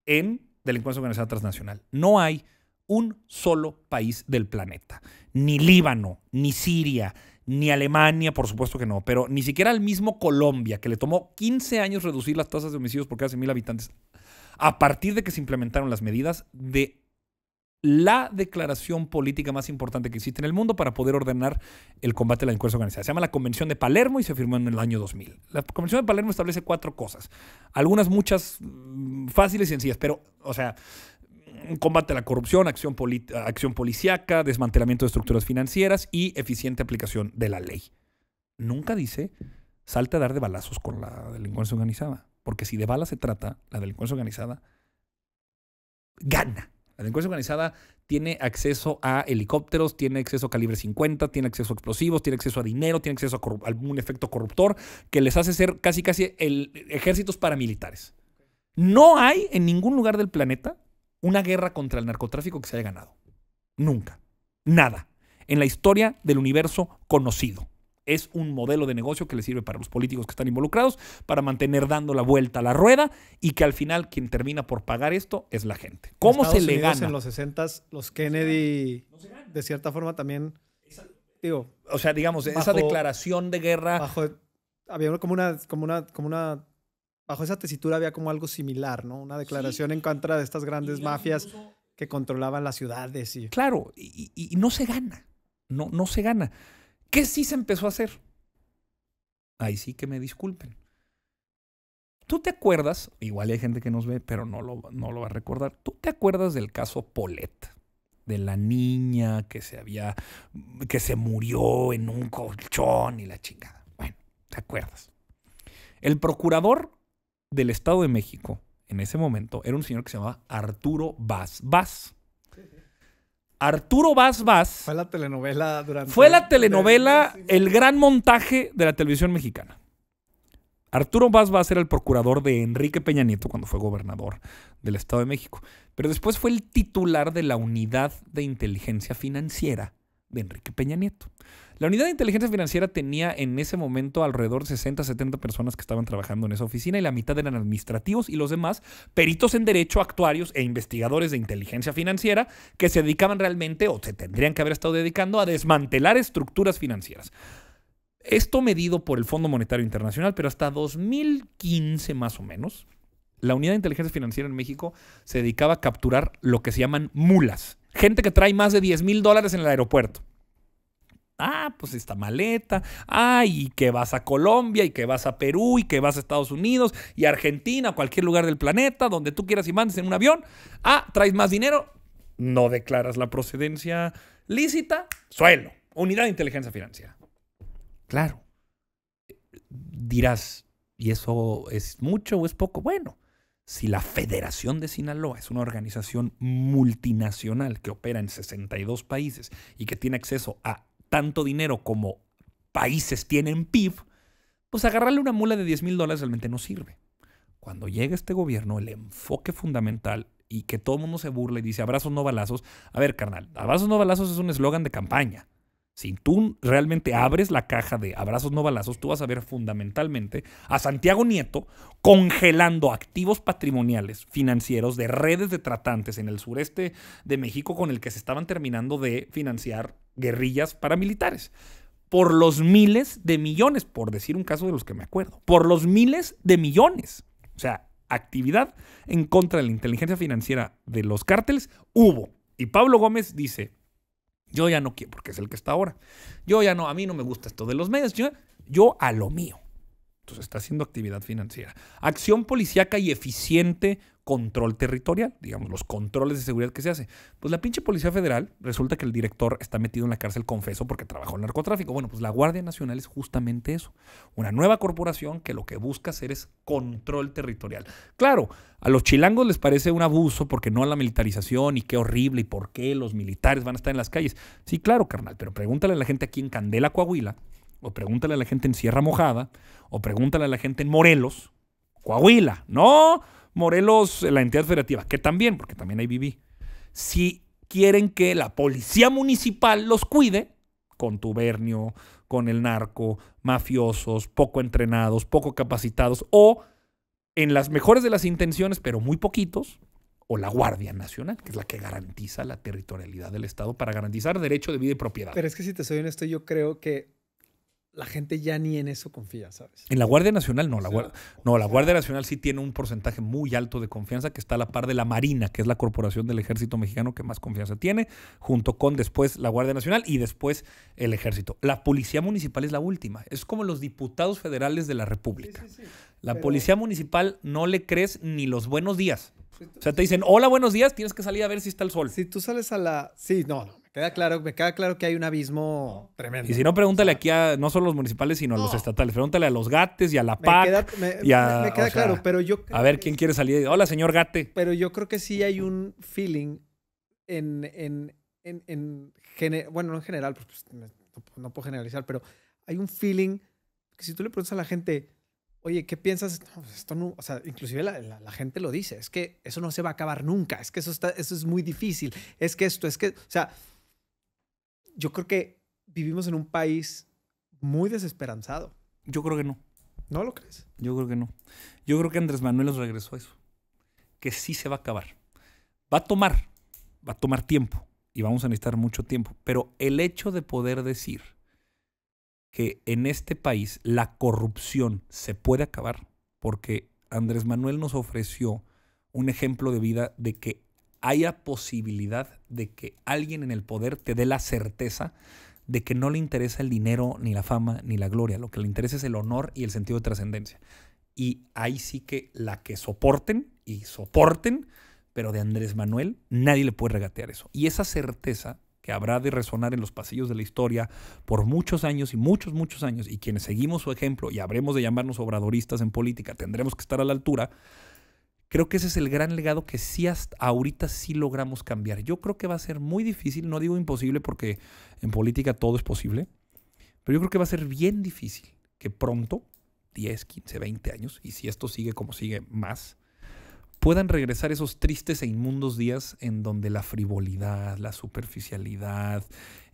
en delincuencia organizada transnacional. No hay un solo país del planeta, ni Líbano, ni Siria, ni Alemania, por supuesto que no, pero ni siquiera el mismo Colombia, que le tomó 15 años reducir las tasas de homicidios por cada 100.000 habitantes, a partir de que se implementaron las medidas de la declaración política más importante que existe en el mundo para poder ordenar el combate a la delincuencia organizada. Se llama la Convención de Palermo y se firmó en el año 2000. La Convención de Palermo establece cuatro cosas. Algunas muchas mm, fáciles y sencillas, pero, o sea, combate a la corrupción, acción, acción policíaca, desmantelamiento de estructuras financieras y eficiente aplicación de la ley. Nunca dice salte a dar de balazos con la delincuencia organizada. Porque si de balas se trata, la delincuencia organizada gana. La delincuencia organizada tiene acceso a helicópteros, tiene acceso a calibre 50, tiene acceso a explosivos, tiene acceso a dinero, tiene acceso a algún efecto corruptor que les hace ser casi casi el, ejércitos paramilitares. No hay en ningún lugar del planeta una guerra contra el narcotráfico que se haya ganado. Nunca. Nada. En la historia del universo conocido. Es un modelo de negocio que le sirve para los políticos que están involucrados, para mantener dando la vuelta a la rueda y que al final quien termina por pagar esto es la gente. En ¿Cómo se le Unidos, gana? En los 60 los Kennedy, de cierta forma también, digo, O sea, digamos, esa declaración de guerra. bajo, había como una, como una, como una, bajo esa tesitura había como algo similar, ¿no? Una declaración en contra de estas grandes mafias que controlaban las ciudades y... Claro, y, y- y no se gana. No, no se gana. ¿Qué sí se empezó a hacer? Ahí sí que me disculpen. ¿Tú te acuerdas? Igual hay gente que nos ve, pero no lo, no lo va a recordar. ¿Tú te acuerdas del caso Polet? De la niña que se había. que se murió en un colchón y la chingada. Bueno, ¿te acuerdas? El procurador del Estado de México en ese momento era un señor que se llamaba Arturo Vaz Vaz. Arturo Vaz Vaz Fue la telenovela durante... fue la telenovela El gran montaje de la televisión mexicana. Arturo Vaz Vaz era el procurador de Enrique Peña Nieto cuando fue gobernador del Estado de México. Pero después fue el titular de la unidad de inteligencia financiera de Enrique Peña Nieto. La unidad de inteligencia financiera tenía en ese momento alrededor de 60, 70 personas que estaban trabajando en esa oficina y la mitad eran administrativos y los demás peritos en derecho, actuarios e investigadores de inteligencia financiera que se dedicaban realmente o se tendrían que haber estado dedicando a desmantelar estructuras financieras. Esto medido por el Fondo Monetario Internacional, pero hasta 2015 más o menos, la unidad de inteligencia financiera en México se dedicaba a capturar lo que se llaman mulas. Gente que trae más de 10 mil dólares en el aeropuerto. Ah, pues esta maleta. Ah, y que vas a Colombia, y que vas a Perú, y que vas a Estados Unidos, y Argentina, cualquier lugar del planeta, donde tú quieras y mandes en un avión. Ah, traes más dinero. No declaras la procedencia lícita. Suelo. Unidad de inteligencia financiera. Claro. Dirás, ¿y eso es mucho o es poco? Bueno, si la Federación de Sinaloa es una organización multinacional que opera en 62 países y que tiene acceso a tanto dinero como países tienen PIB, pues agarrarle una mula de 10 mil dólares realmente no sirve. Cuando llega este gobierno, el enfoque fundamental y que todo el mundo se burla y dice abrazos no balazos, a ver, carnal, abrazos no balazos es un eslogan de campaña. Si tú realmente abres la caja de abrazos no balazos, tú vas a ver fundamentalmente a Santiago Nieto congelando activos patrimoniales financieros de redes de tratantes en el sureste de México con el que se estaban terminando de financiar guerrillas paramilitares. Por los miles de millones, por decir un caso de los que me acuerdo. Por los miles de millones. O sea, actividad en contra de la inteligencia financiera de los cárteles hubo. Y Pablo Gómez dice, yo ya no quiero, porque es el que está ahora. Yo ya no, a mí no me gusta esto de los medios. Yo, yo a lo mío. Entonces está haciendo actividad financiera. Acción policíaca y eficiente control territorial, digamos, los controles de seguridad que se hace. Pues la pinche Policía Federal, resulta que el director está metido en la cárcel confeso porque trabajó en narcotráfico. Bueno, pues la Guardia Nacional es justamente eso. Una nueva corporación que lo que busca hacer es control territorial. Claro, a los chilangos les parece un abuso porque no a la militarización y qué horrible y por qué los militares van a estar en las calles. Sí, claro, carnal, pero pregúntale a la gente aquí en Candela, Coahuila, o pregúntale a la gente en Sierra Mojada, o pregúntale a la gente en Morelos, Coahuila, no Morelos, la entidad federativa, que también, porque también ahí viví. Si quieren que la policía municipal los cuide, contubernio, con el narco, mafiosos, poco entrenados, poco capacitados, o en las mejores de las intenciones, pero muy poquitos, o la Guardia Nacional, que es la que garantiza la territorialidad del Estado para garantizar derecho de vida y propiedad. Pero es que si te soy honesto, yo creo que la gente ya ni en eso confía, ¿sabes? En la Guardia Nacional no, la, Guardia, no, la Guardia Nacional sí tiene un porcentaje muy alto de confianza que está a la par de la Marina, que es la corporación del ejército mexicano que más confianza tiene, junto con después la Guardia Nacional y después el ejército. La Policía Municipal es la última, es como los diputados federales de la República. Sí, sí, sí. La Pero- Policía Municipal no le crees ni los buenos días. O sea, te dicen, hola, buenos días, tienes que salir a ver si está el sol. Si tú sales a la... Sí, no, no, queda claro, me queda claro que hay un abismo tremendo. Y si no, pregúntale aquí a no solo los municipales, sino a los No. estatales. Pregúntale a los gates y a la Me PAC. queda, me, y a- me- me queda o sea, claro, pero yo... creo A ver quién quiere salir. Hola, señor Gate. Pero yo creo que sí hay un feeling en, en, en, en gene- bueno, no en general, porque pues, me- no, no puedo generalizar, pero hay un feeling que si tú le preguntas a la gente, oye, ¿qué piensas? No, pues, esto no, o sea, inclusive la, la- la gente lo dice, es que eso no se va a acabar nunca, es que eso, está, eso es muy difícil, es que esto, es que, o sea, yo creo que vivimos en un país muy desesperanzado. Yo creo que no. ¿No lo crees? Yo creo que no. Yo creo que Andrés Manuel nos regresó a eso. Que sí se va a acabar. Va a tomar, va a tomar tiempo y vamos a necesitar mucho tiempo. Pero el hecho de poder decir que en este país la corrupción se puede acabar, porque Andrés Manuel nos ofreció un ejemplo de vida de que haya posibilidad de que alguien en el poder te dé la certeza de que no le interesa el dinero, ni la fama, ni la gloria. Lo que le interesa es el honor y el sentido de trascendencia. Y ahí sí que la que soporten y soporten, pero de Andrés Manuel, nadie le puede regatear eso. Y esa certeza que habrá de resonar en los pasillos de la historia por muchos años y muchos, muchos años, y quienes seguimos su ejemplo y habremos de llamarnos obradoristas en política, tendremos que estar a la altura, creo que ese es el gran legado que sí hasta ahorita sí logramos cambiar. Yo creo que va a ser muy difícil, no digo imposible porque en política todo es posible, pero yo creo que va a ser bien difícil que pronto, 10, 15, 20 años, y si esto sigue como sigue más, puedan regresar esos tristes e inmundos días en donde la frivolidad, la superficialidad,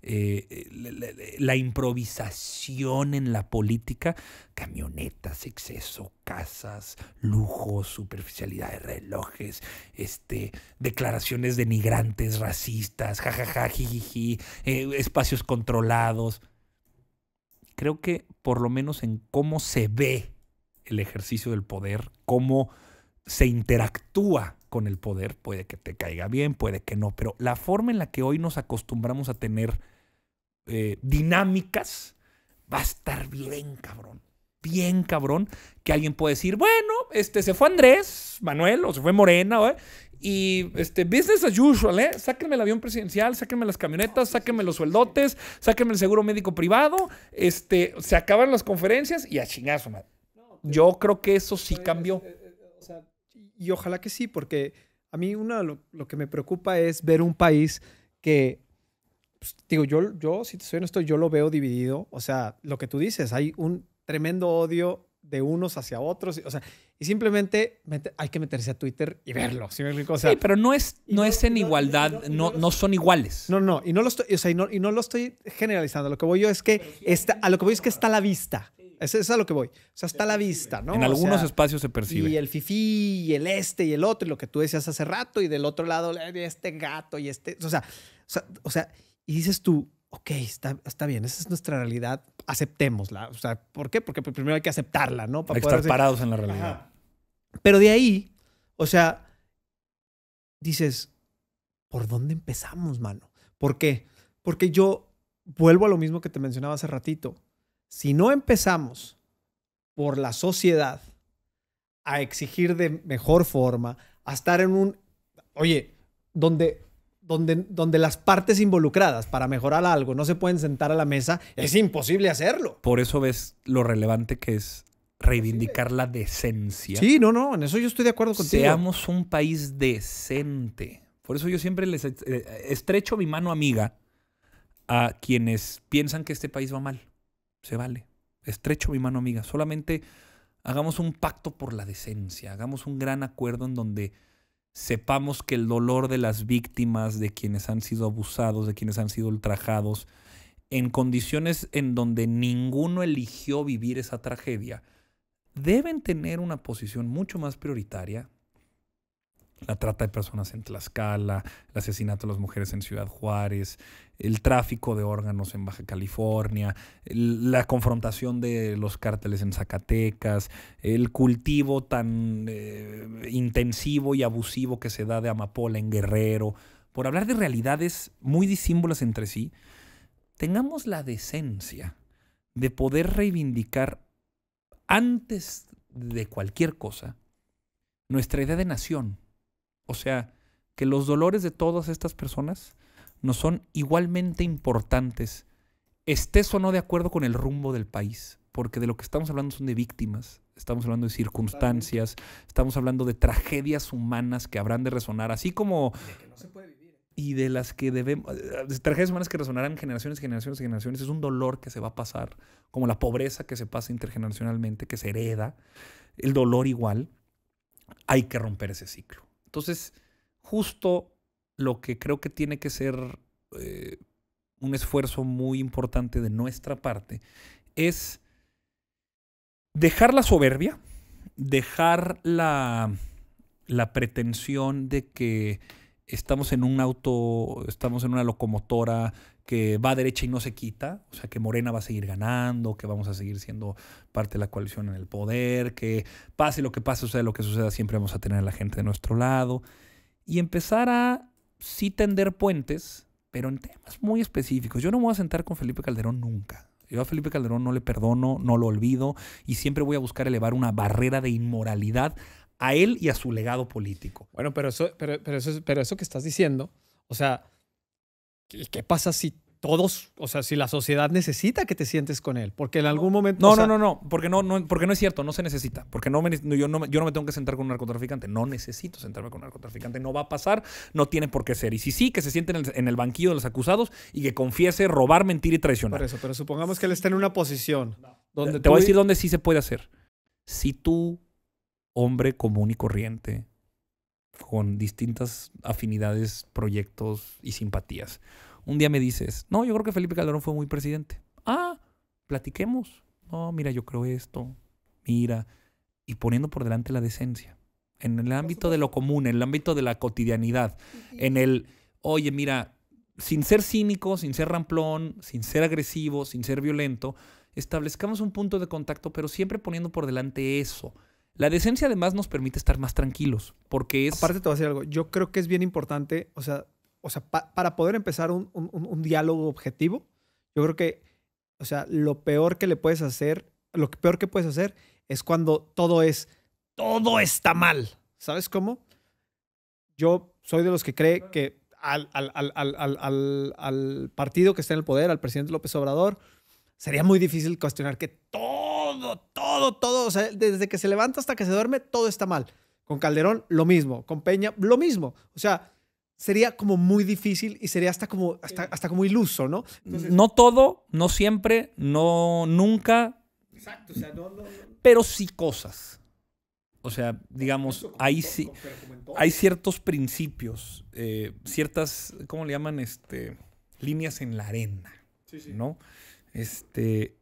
eh, eh, la, improvisación en la política, camionetas, exceso, casas, lujos, superficialidad de relojes, este, declaraciones denigrantes, racistas, jajaja, jijiji, eh, espacios controlados. Creo que por lo menos en cómo se ve el ejercicio del poder, cómo se interactúa con el poder, puede que te caiga bien, puede que no, pero la forma en la que hoy nos acostumbramos a tener eh, dinámicas va a estar bien cabrón. Bien cabrón que alguien puede decir, bueno, este se fue Andrés, Manuel, o se fue Morena, ¿eh? y este business as usual, ¿eh? Sáquenme el avión presidencial, sáquenme las camionetas, sáquenme los sueldotes, sáquenme el seguro médico privado, este, se acaban las conferencias y a chingazo, madre. Yo creo que eso sí cambió. Y ojalá que sí, porque a mí una, lo, lo que me preocupa es ver un país que, pues, digo, yo, yo, si te soy honesto, yo lo veo dividido. O sea, lo que tú dices, hay un tremendo odio de unos hacia otros. O sea, y simplemente mete- hay que meterse a Twitter y verlo. ¿sí me explico? O sea, sí, pero no es, no no- es en no- igualdad, no- y no, no no son iguales. no, no, y no lo estoy, o sea, y no, y no lo estoy generalizando. Lo que voy yo es que está, a lo que voy es que está a la vista. Eso es a lo que voy. O sea, está a la vista, ¿no? en O algunos sea, espacios se percibe. Y el fifí, y el este, y el otro, y lo que tú decías hace rato, y del otro lado, este gato, y este. O sea, o sea, o sea, y dices tú, ok, está, está bien, esa es nuestra realidad, aceptémosla. O sea, ¿por qué? Porque primero hay que aceptarla, ¿no? Hay que poder estar parados en la realidad. Ajá. Pero de ahí, o sea, dices, ¿por dónde empezamos, mano? ¿Por qué? Porque yo vuelvo a lo mismo que te mencionaba hace ratito. Si no empezamos por la sociedad a exigir de mejor forma, a estar en un, oye, donde, donde, donde las partes involucradas para mejorar algo no se pueden sentar a la mesa, es imposible hacerlo. Por eso ves lo relevante que es reivindicar la decencia. Sí, no, no, en eso yo estoy de acuerdo contigo. Seamos un país decente. Por eso yo siempre les eh, estrecho mi mano amiga a quienes piensan que este país va mal. Se vale. Estrecho mi mano amiga. Solamente hagamos un pacto por la decencia. Hagamos un gran acuerdo en donde sepamos que el dolor de las víctimas, de quienes han sido abusados, de quienes han sido ultrajados, en condiciones en donde ninguno eligió vivir esa tragedia, deben tener una posición mucho más prioritaria. La trata de personas en Tlaxcala, el asesinato de las mujeres en Ciudad Juárez, el tráfico de órganos en Baja California, la confrontación de los cárteles en Zacatecas, el cultivo tan eh, intensivo y abusivo que se da de amapola en Guerrero, por hablar de realidades muy disímbolas entre sí, tengamos la decencia de poder reivindicar antes de cualquier cosa nuestra idea de nación. O sea, que los dolores de todas estas personas nos son igualmente importantes, estés o no de acuerdo con el rumbo del país, porque de lo que estamos hablando son de víctimas, estamos hablando de circunstancias, estamos hablando de tragedias humanas que habrán de resonar, así como y de las que debemos, de tragedias humanas que resonarán generaciones, generaciones, generaciones. Es un dolor que se va a pasar, como la pobreza que se pasa intergeneracionalmente, que se hereda, el dolor igual. Hay que romper ese ciclo. Entonces, justo lo que creo que tiene que ser eh, un esfuerzo muy importante de nuestra parte es dejar la soberbia, dejar la, la pretensión de que estamos en un auto, estamos en una locomotora que va a derecha y no se quita, o sea que Morena va a seguir ganando, que vamos a seguir siendo parte de la coalición en el poder, que pase lo que pase, suceda lo que suceda, siempre vamos a tener a la gente de nuestro lado, y empezar a sí tender puentes, pero en temas muy específicos. Yo no voy a sentar con Felipe Calderón nunca. Yo a Felipe Calderón no le perdono, no lo olvido, y siempre voy a buscar elevar una barrera de inmoralidad a él y a su legado político. Bueno, pero eso, pero, pero eso, es- pero eso que estás diciendo, o sea, ¿qué, qué pasa si todos, o sea, si la sociedad necesita que te sientes con él? Porque en algún momento... No, o sea, no, no, no, porque no, no, porque no es cierto, no se necesita, porque no me, yo, no, me- yo no me tengo que sentar con un narcotraficante, no necesito sentarme con un narcotraficante, no va a pasar, no tiene por qué ser. Y si sí, que se siente en el, en el banquillo de los acusados y que confiese robar, mentir y traicionar. Por eso, pero supongamos que él está en una posición donde Te tú- voy a decir dónde sí se puede hacer. Si tú, hombre común y corriente, con distintas afinidades, proyectos y simpatías, un día me dices, no, yo creo que Felipe Calderón fue muy presidente. Ah, platiquemos. No, mira, yo creo esto. Mira. Y poniendo por delante la decencia. En el ámbito de lo común, en el ámbito de la cotidianidad. En el, oye, mira, sin ser cínico, sin ser ramplón, sin ser agresivo, sin ser violento, establezcamos un punto de contacto, pero siempre poniendo por delante eso. La decencia además nos permite estar más tranquilos, porque es... Aparte te voy a decir algo, yo creo que es bien importante, o sea, o sea pa- para poder empezar un, un- un- diálogo objetivo, yo creo que, o sea, lo peor que le puedes hacer, lo peor que puedes hacer es cuando todo es, todo está mal. ¿Sabes cómo? Yo soy de los que cree que al- al- al- al partido que está en el poder, al presidente López Obrador, sería muy difícil cuestionar que todo, todo, todo, o sea, desde que se levanta hasta que se duerme, todo está mal. Con Calderón, lo mismo. Con Peña, lo mismo. O sea, sería como muy difícil y sería hasta como, hasta, hasta como iluso, ¿no? no todo, no siempre, no nunca, Exacto, o sea, no, no, no. pero sí cosas. O sea, digamos, ahí sí, hay ciertos principios, eh, ciertas, ¿cómo le llaman? Este, líneas en la arena, ¿no? Este,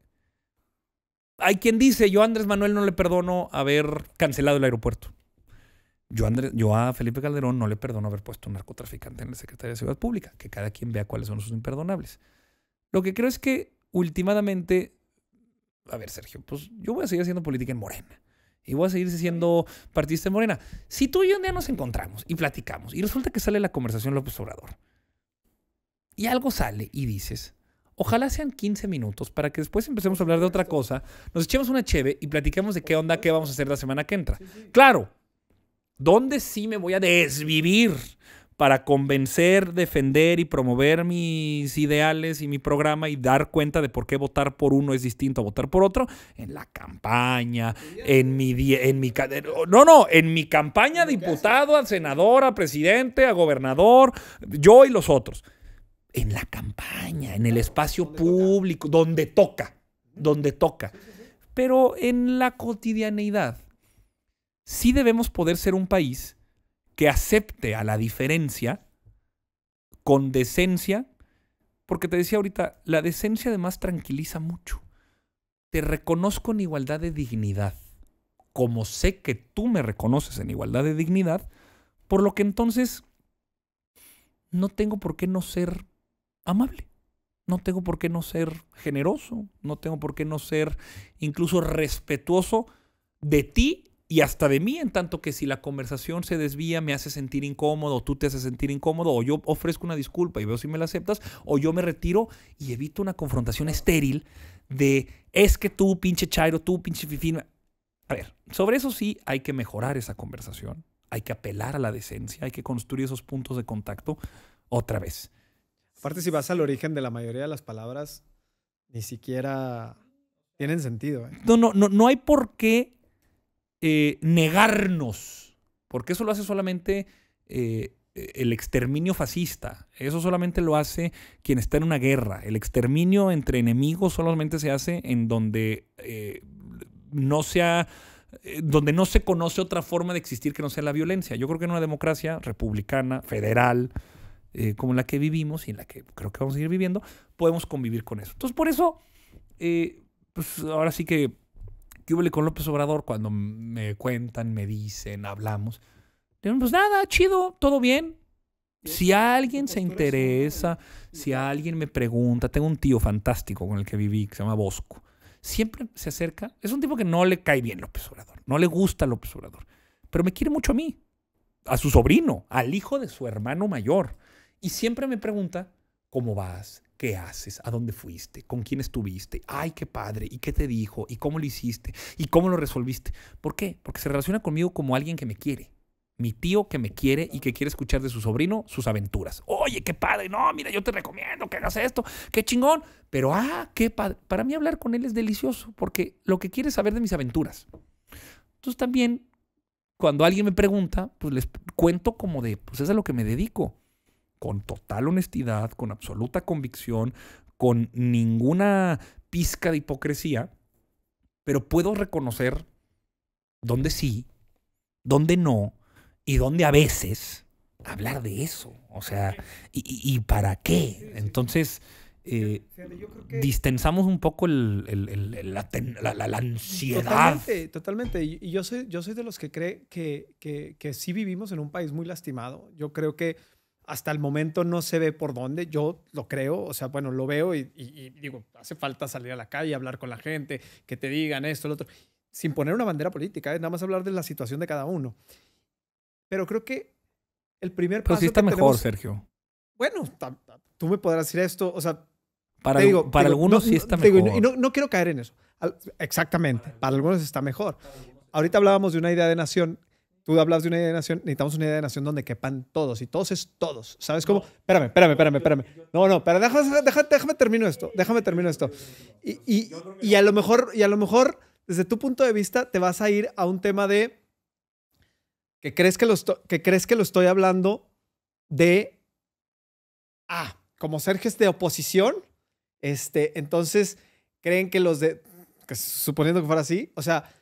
hay quien dice, yo a Andrés Manuel no le perdono haber cancelado el aeropuerto. Yo, yo a Felipe Calderón no le perdono haber puesto un narcotraficante en la Secretaría de Seguridad Pública, que cada quien vea cuáles son sus imperdonables. Lo que creo es que últimamente, a ver Sergio, pues yo voy a seguir haciendo política en Morena. Y voy a seguir siendo partidista en Morena. Si tú y yo un día nos encontramos y platicamos y resulta que sale la conversación López Obrador y algo sale y dices, ojalá sean 15 minutos para que después empecemos a hablar de otra cosa, nos echemos una cheve y platiquemos de qué onda, qué vamos a hacer la semana que entra. Claro, ¿dónde sí me voy a desvivir para convencer, defender y promover mis ideales y mi programa y dar cuenta de por qué votar por uno es distinto a votar por otro? En la campaña, en mi... En mi no, no, en mi campaña de diputado, a senador, a presidente, a gobernador, yo y los otros. En la campaña, en el espacio público, donde toca, donde toca. Pero en la cotidianeidad, sí debemos poder ser un país que acepte a la diferencia con decencia, porque te decía ahorita, la decencia además tranquiliza mucho. Te reconozco en igualdad de dignidad, como sé que tú me reconoces en igualdad de dignidad, por lo que entonces no tengo por qué no ser amable. No tengo por qué no ser generoso, no tengo por qué no ser incluso respetuoso de ti y hasta de mí, en tanto que si la conversación se desvía, me hace sentir incómodo, o tú te haces sentir incómodo, o yo ofrezco una disculpa y veo si me la aceptas, o yo me retiro y evito una confrontación estéril de es que tú, pinche chairo, tú, pinche fifín. A ver, sobre eso sí hay que mejorar esa conversación, hay que apelar a la decencia, hay que construir esos puntos de contacto otra vez. Aparte, si vas al origen de la mayoría de las palabras, ni siquiera tienen sentido. ¿eh? No, no, no, no hay por qué eh, negarnos, porque eso lo hace solamente eh, el exterminio fascista. Eso solamente lo hace quien está en una guerra. El exterminio entre enemigos solamente se hace en donde no sea donde no se conoce otra forma de existir que no sea la violencia. Yo creo que en una democracia republicana, federal, eh, como la que vivimos y en la que creo que vamos a seguir viviendo, podemos convivir con eso. Entonces, por eso, eh, pues ahora sí que, ¿qué hubo con López Obrador cuando me cuentan, me dicen, hablamos? Pues nada, chido, todo bien. Si alguien se interesa, si alguien me pregunta, tengo un tío fantástico con el que viví, que se llama Bosco. Siempre se acerca. Es un tipo que no le cae bien López Obrador. No le gusta López Obrador. Pero me quiere mucho a mí. A su sobrino. Al hijo de su hermano mayor. Y siempre me pregunta, ¿cómo vas? ¿Qué haces? ¿A dónde fuiste? ¿Con quién estuviste? Ay, qué padre. ¿Y qué te dijo? ¿Y cómo lo hiciste? ¿Y cómo lo resolviste? ¿Por qué? Porque se relaciona conmigo como alguien que me quiere. Mi tío que me quiere y que quiere escuchar de su sobrino sus aventuras. Oye, qué padre. No, mira, yo te recomiendo que hagas esto. Qué chingón. Pero, ah, qué padre. Para mí hablar con él es delicioso porque lo que quiere es saber de mis aventuras. Entonces también, cuando alguien me pregunta, pues les cuento como de, pues es a lo que me dedico. Con total honestidad, con absoluta convicción, con ninguna pizca de hipocresía. Pero puedo reconocer dónde sí, dónde no y dónde a veces hablar de eso. O sea, ¿y, para qué? Entonces, eh, distensamos un poco el- el- el- el- la, ansiedad. Totalmente, totalmente. Y, y yo, soy, yo soy de los que cree que, que, que sí vivimos en un país muy lastimado. Yo creo que hasta el momento no se ve por dónde. Yo lo creo, o sea, bueno, lo veo y, y- y digo, hace falta salir a la calle, hablar con la gente, que te digan esto, lo otro, sin poner una bandera política, ¿eh? nada más hablar de la situación de cada uno. Pero creo que el primer Pero paso sí está mejor, tenemos- Sergio. Bueno, tú me podrás decir esto, o sea, Para, te digo, para te digo, algunos no- sí está te digo, y mejor. no- no, quiero caer en eso. Exactamente. Para algunos está mejor. Ahorita hablábamos de una idea de nación. Tú hablas de una idea de nación. Necesitamos una idea de nación donde quepan todos. Y todos es todos. ¿Sabes cómo? Espérame, espérame, espérame, espérame. No, no, pero déjame, déjame, déjame termino esto. Déjame termino esto. Y, y, y a lo mejor, y a lo mejor, desde tu punto de vista, te vas a ir a un tema de que crees que lo, que crees que lo estoy hablando de, ah, como Sergio de oposición, este, entonces creen que los de, que suponiendo que fuera así, o sea,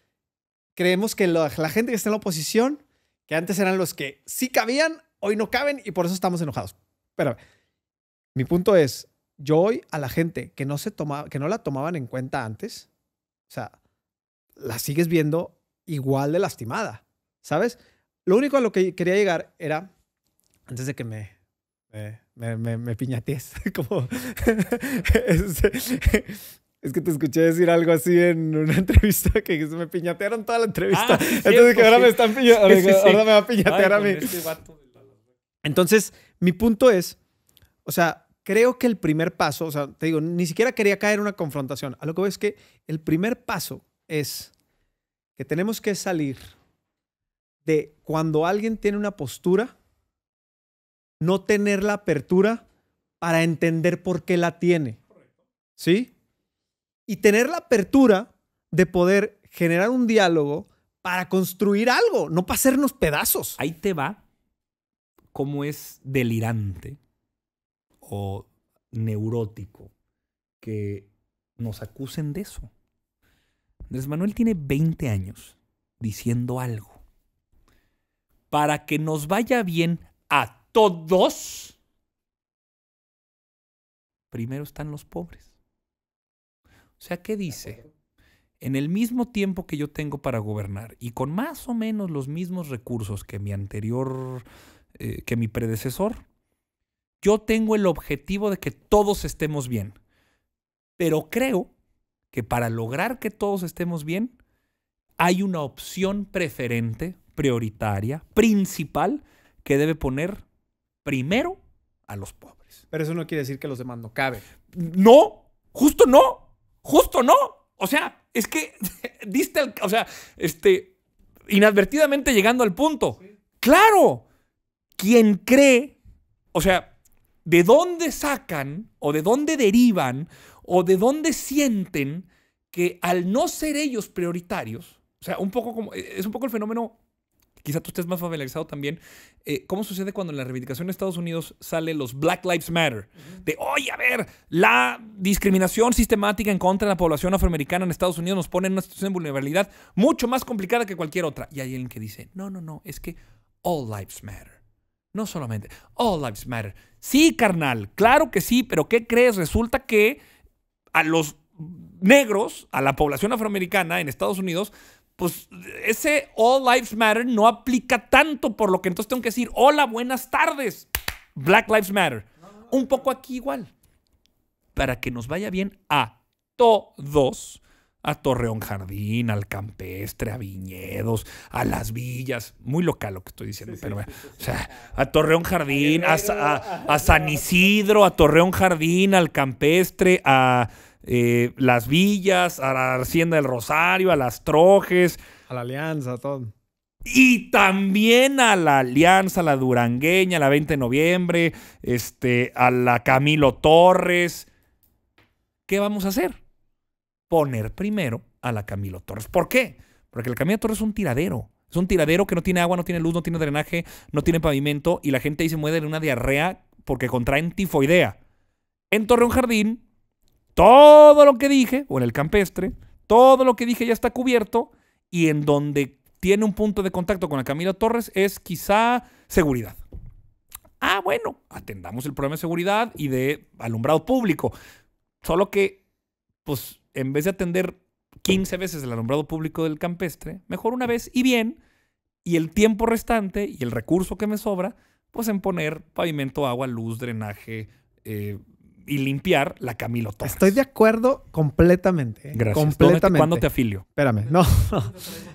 creemos que la, la gente que está en la oposición, que antes eran los que sí cabían, hoy no caben y por eso estamos enojados. Pero mi punto es, yo hoy a la gente que no se toma, que no la tomaban en cuenta antes, o sea, la sigues viendo igual de lastimada, ¿sabes? Lo único a lo que quería llegar era, antes de que me, me, me, me, me piñatees, <laughs> como, <laughs> es, es que te escuché decir algo así en una <laughs> entrevista que se me piñatearon toda la entrevista. Ah, sí, Entonces que ahora me están piña- ahora, Sí, sí, sí. ahora me va a piñatear Ay, a mí. este vato Entonces, mi punto es, o sea, creo que el primer paso, o sea, te digo, ni siquiera quería caer en una confrontación. A lo que voy es que el primer paso es que tenemos que salir de cuando alguien tiene una postura, no tener la apertura para entender por qué la tiene. ¿Sí? Y tener la apertura de poder generar un diálogo para construir algo, no para hacernos pedazos. Ahí te va cómo es delirante o neurótico que nos acusen de eso. Andrés Manuel tiene 20 años diciendo algo. Para que nos vaya bien a todos, primero están los pobres. O sea, ¿qué dice? En el mismo tiempo que yo tengo para gobernar y con más o menos los mismos recursos que mi anterior, eh, que mi predecesor, yo tengo el objetivo de que todos estemos bien. Pero creo que para lograr que todos estemos bien, hay una opción preferente, prioritaria, principal, que debe poner primero a los pobres. Pero eso no quiere decir que los demás no caben. No, justo no, justo no. O sea, es que <laughs> diste el, o sea, este, inadvertidamente llegando al punto. Claro, quien cree, o sea, ¿de dónde sacan o de dónde derivan o de dónde sienten que al no ser ellos prioritarios, o sea, un poco como, es un poco el fenómeno quizá tú estés más familiarizado también, eh, ¿cómo sucede cuando en la reivindicación de Estados Unidos sale los Black Lives Matter? De, oye, a ver, la discriminación sistemática en contra de la población afroamericana en Estados Unidos nos pone en una situación de vulnerabilidad mucho más complicada que cualquier otra. Y hay alguien que dice, no, no, no, es que all lives matter. No solamente, all lives matter. Sí, carnal, claro que sí, pero ¿qué crees? Resulta que a los negros, a la población afroamericana en Estados Unidos, pues ese All Lives Matter no aplica tanto, por lo que entonces tengo que decir, hola, buenas tardes, Black Lives Matter. Un poco aquí igual, para que nos vaya bien a todos, a Torreón Jardín, al Campestre, a Viñedos, a Las Villas, muy local lo que estoy diciendo, pero bueno, o sea, a Torreón Jardín, a- a San Isidro, a Torreón Jardín, al Campestre, a eh, Las Villas, a la Hacienda del Rosario, a Las Trojes, A la alianza, todo. y también a la Alianza, a la Durangueña, a la 20 de noviembre, este, a la Camilo Torres. ¿Qué vamos a hacer? Poner primero a la Camilo Torres. ¿Por qué? Porque la Camilo Torres es un tiradero. Es un tiradero que no tiene agua, no tiene luz, no tiene drenaje, no tiene pavimento y la gente ahí se muere de una diarrea porque contraen tifoidea. En Torreón Jardín, todo lo que dije, o en el campestre, todo lo que dije ya está cubierto y en donde tiene un punto de contacto con la Camila Torres es quizá seguridad. Ah, bueno, atendamos el problema de seguridad y de alumbrado público. Solo que, pues, en vez de atender 15 veces el alumbrado público del campestre, mejor una vez y bien, y el tiempo restante y el recurso que me sobra, pues en poner pavimento, agua, luz, drenaje eh, y limpiar la Camilo Torres. Estoy de acuerdo completamente. ¿eh? Gracias. ¿Dónde- Completamente. ¿Cuándo te afilio? Espérame, <laughs> no,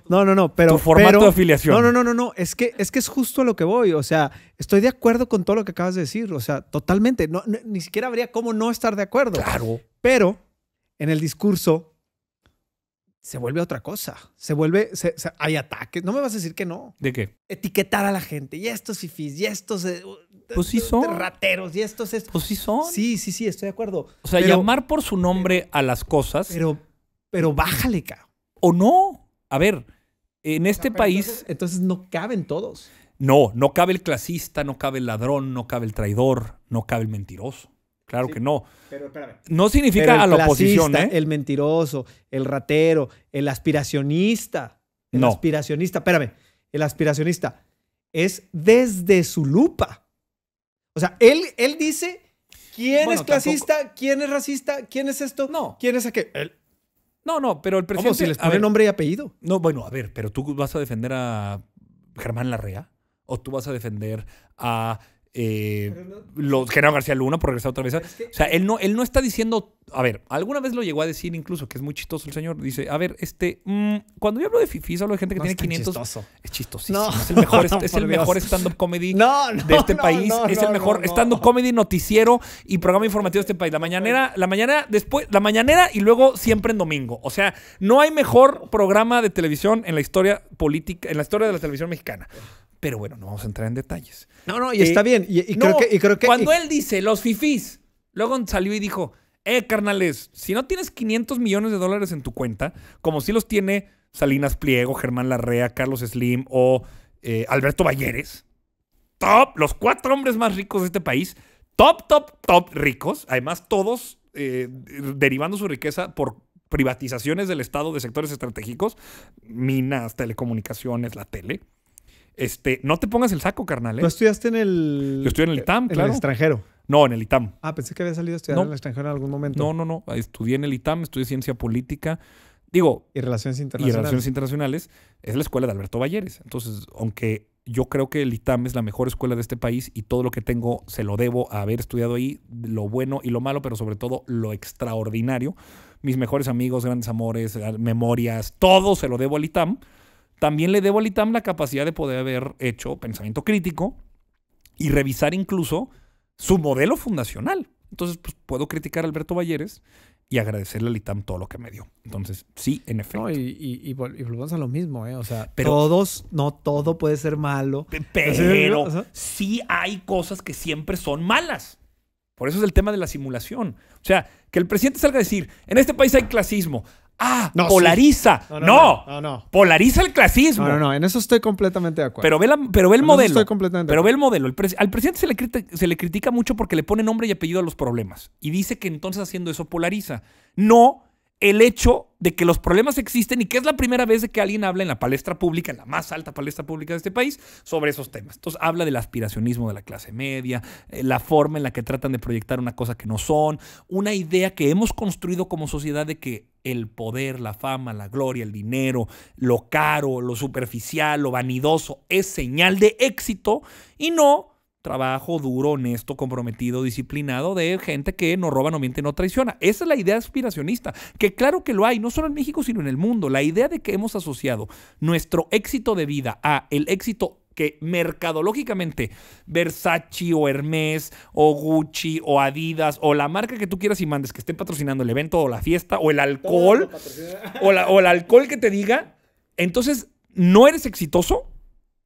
no, no, no, pero... tu formato pero- de afiliación. No, no, no, no, no, es que, es que es justo a lo que voy, o sea, estoy de acuerdo con todo lo que acabas de decir, o sea, totalmente, no, no- ni siquiera habría cómo no estar de acuerdo. Claro. Pero en el discurso se vuelve otra cosa, se vuelve, se- se- hay ataques, no me vas a decir que no. ¿De qué? Etiquetar a la gente, y estos fifís, y estos... eh, Pues sí son. Rateros, y estos... estos. Pues sí son. Sí, sí, sí, estoy de acuerdo. O sea, Pero- llamar por su nombre a las cosas Pero, pero bájale, cabrón. o no. A ver, en este país Entonces, entonces no caben todos. no, no cabe el clasista, no cabe el ladrón, no cabe el traidor, no cabe el mentiroso. Claro Sí. que no. Pero espérame. No significa Pero el a la oposición, ¿eh? El mentiroso, el ratero, el aspiracionista. El No. aspiracionista, espérame, el aspiracionista es desde su lupa. O sea, él, él dice quién Bueno, es clasista, quién es racista, quién es esto, No. quién es aquel. Él- No, no, pero el ¿Cómo presidente. si les a pone ver, nombre y apellido? No, bueno, a ver, pero tú vas a defender a Germán Larrea o tú vas a defender a eh, los Genaro García Luna por regresar otra vez. o sea, él no, él no está diciendo. A ver, alguna vez lo llegó a decir incluso, que es muy chistoso el señor. Dice, a ver, este. mm, cuando yo hablo de fifís, hablo de gente que No tiene es tan 500. chistoso. Es chistosísimo. No, es el mejor, es <laughs> el mejor stand-up comedy No, no, de este no, país. no, es no, el mejor no, no. stand-up comedy, noticiero y programa informativo de este país. La mañanera, la mañana, después, la mañanera y luego siempre en domingo. O sea, no hay mejor programa de televisión en la historia política, en la historia de la televisión mexicana. Pero bueno, no vamos a entrar en detalles. No, no, y Eh, está bien. Y, y No, creo que. Y creo que cuando él dice los fifís, luego salió y dijo, eh, carnales, si no tienes 500 millones de dólares en tu cuenta, como si los tiene Salinas Pliego, Germán Larrea, Carlos Slim o eh, Alberto Valleres, top, los cuatro hombres más ricos de este país, top, top, top ricos, además todos eh, derivando su riqueza por privatizaciones del Estado de sectores estratégicos, minas, telecomunicaciones, la tele. Este, no te pongas el saco, carnal. ¿eh? ¿Tú estudiaste en el. Yo estudié en el ITAM, en claro. el extranjero. No, en el ITAM. Ah, pensé que había salido a estudiar No. en el extranjero en algún momento. No, no, no. Estudié en el ITAM, estudié ciencia política. Digo, Y relaciones y internacionales. relaciones internacionales. Es la escuela de Alberto Valleres. Entonces, aunque yo creo que el ITAM es la mejor escuela de este país y todo lo que tengo se lo debo a haber estudiado ahí, lo bueno y lo malo, pero sobre todo lo extraordinario. Mis mejores amigos, grandes amores, eh, memorias, todo se lo debo al ITAM. También le debo al ITAM la capacidad de poder haber hecho pensamiento crítico y revisar incluso su modelo fundacional. Entonces, pues, puedo criticar a Alberto Valleres y agradecerle al ITAM todo lo que me dio. Entonces, sí, en efecto. No, y, y, y vol- y volvemos a lo mismo, ¿eh? O sea, Pero- todos, no todo puede ser malo. Pe- Pero O sea- sí hay cosas que siempre son malas. Por eso es el tema de la simulación. O sea, que el presidente salga a decir, en este país hay clasismo. Ah, No, polariza. No, No, no, no, no. Polariza el clasismo. No, no, no, en eso estoy completamente de acuerdo. Pero ve, la- pero ve el En modelo. estoy completamente Pero ve el modelo. El al presidente se le, se le critica mucho porque le pone nombre y apellido a los problemas. Y dice que entonces haciendo eso polariza. No el hecho de que los problemas existen y que es la primera vez de que alguien habla en la palestra pública, en la más alta palestra pública de este país, sobre esos temas. Entonces habla del aspiracionismo de la clase media, eh, la forma en la que tratan de proyectar una cosa que no son, una idea que hemos construido como sociedad de que el poder, la fama, la gloria, el dinero, lo caro, lo superficial, lo vanidoso es señal de éxito y no trabajo duro, honesto, comprometido, disciplinado de gente que no roba, no miente, no traiciona. Esa es la idea aspiracionista, que claro que lo hay, no solo en México, sino en el mundo. La idea de que hemos asociado nuestro éxito de vida a el éxito que mercadológicamente Versace o Hermes o Gucci o Adidas o la marca que tú quieras y mandes que estén patrocinando el evento o la fiesta o el alcohol o, la- o el alcohol que te diga, entonces no eres exitoso.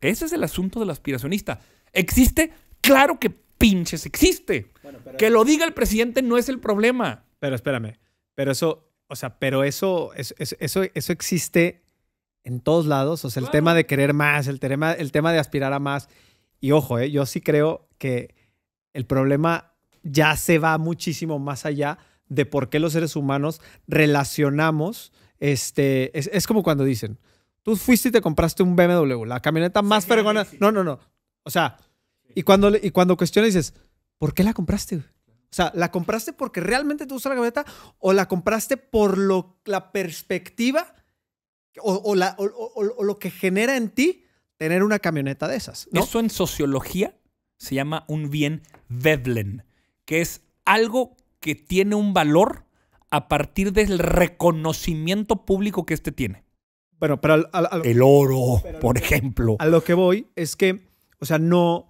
Ese es el asunto del aspiracionista. ¿Existe? Claro que pinches existe. Que lo diga el presidente no es el problema. Pero espérame. Pero eso, o sea, pero eso, eso, eso, eso, eso existe en todos lados. O sea, el Claro. tema de querer más, el tema, el tema de aspirar a más. Y ojo, ¿eh? yo sí creo que el problema ya se va muchísimo más allá de por qué los seres humanos relacionamos. Este, es, es como cuando dicen, tú fuiste y te compraste un BMW, la camioneta más fregona. No, no, no. O sea, y cuando, y cuando cuestionas dices, ¿por qué la compraste? O sea, ¿la compraste porque realmente te gusta la camioneta o la compraste por lo, la perspectiva o, o la- o- o- o lo que genera en ti tener una camioneta de esas? ¿no? Eso en sociología se llama un bien Veblen, que es algo que tiene un valor a partir del reconocimiento público que éste tiene. Bueno, pero al- al- al- El oro, por ejemplo. a lo que voy es que, o sea, no, o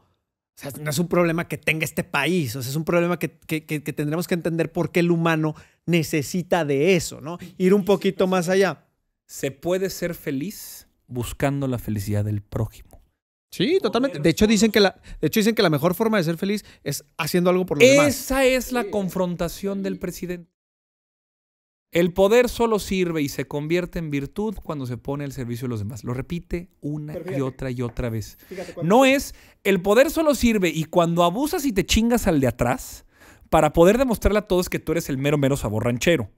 sea, no es un problema que tenga este país, o sea, es un problema que, que- que- que tendremos que entender por qué el humano necesita de eso, ¿no? Ir un poquito más allá. Se puede ser feliz buscando la felicidad del prójimo. Sí, totalmente. De hecho, dicen que la, de hecho, dicen que la mejor forma de ser feliz es haciendo algo por los demás. Esa es la confrontación del presidente. El poder solo sirve y se convierte en virtud cuando se pone al servicio de los demás. Lo repite una y otra y otra vez. No es el poder solo sirve y cuando abusas y te chingas al de atrás para poder demostrarle a todos que tú eres el mero mero sabor ranchero.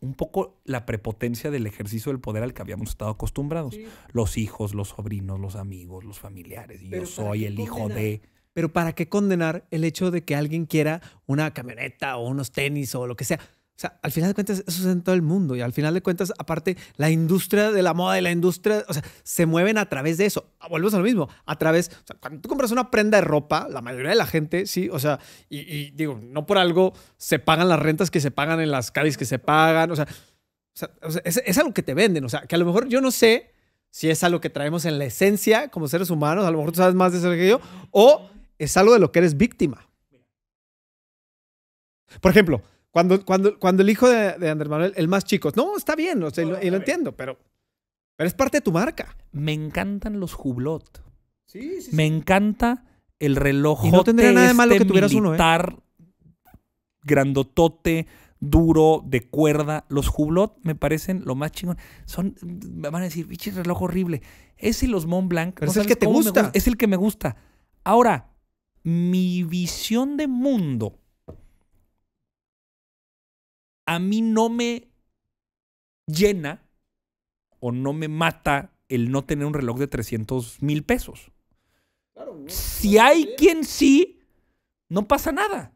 Un poco la prepotencia del ejercicio del poder al que habíamos estado acostumbrados. Los hijos, los sobrinos, los amigos, los familiares. Pero yo ¿para soy el hijo de... Pero ¿para qué condenar el hecho de que alguien quiera una camioneta o unos tenis o lo que sea? O sea, al final de cuentas, eso es en todo el mundo. Y al final de cuentas, aparte, la industria de la moda y la industria, o sea, se mueven a través de eso. Ah, Volvemos a lo mismo. A través, o sea, cuando tú compras una prenda de ropa, la mayoría de la gente, sí, o sea, y, digo, no por algo se pagan las rentas que se pagan en las calles que se pagan. O sea, es, es algo que te venden. O sea, que a lo mejor yo no sé si es algo que traemos en la esencia como seres humanos, a lo mejor tú sabes más de eso que yo, o es algo de lo que eres víctima. Por ejemplo, cuando, cuando, cuando el hijo de, de Andrés Manuel, el más chico, no, está bien, o sea, y lo, y lo entiendo, pero, pero es parte de tu marca. Me encantan los jublot. Sí, sí, Me encanta el reloj. Y no tendría nada de malo que tuvieras uno, ¿eh? militar, grandotote, duro, de cuerda. Los jublot me parecen lo más chingón. Son, me van a decir, bicho, reloj horrible. Ese y los Mont Blanc. Pero no es el que te gusta. Es el que me gusta. Ahora, mi visión de mundo a mí no me llena o no me mata el no tener un reloj de 300 mil pesos. Si hay quien sí, no pasa nada.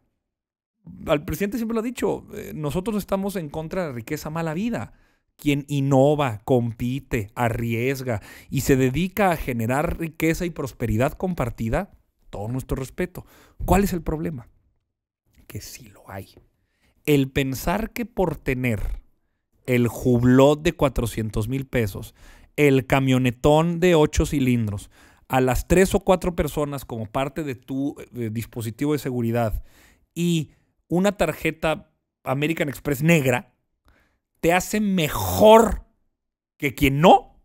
Al presidente siempre lo ha dicho, eh, nosotros estamos en contra de la riqueza mala vida. Quien innova, compite, arriesga y se dedica a generar riqueza y prosperidad compartida, todo nuestro respeto. ¿Cuál es el problema? Que sí lo hay. El pensar que por tener el jublot de 400 mil pesos, el camionetón de 8 cilindros, a las tres o cuatro personas como parte de tu eh, dispositivo de seguridad y una tarjeta American Express negra, te hace mejor que quien no.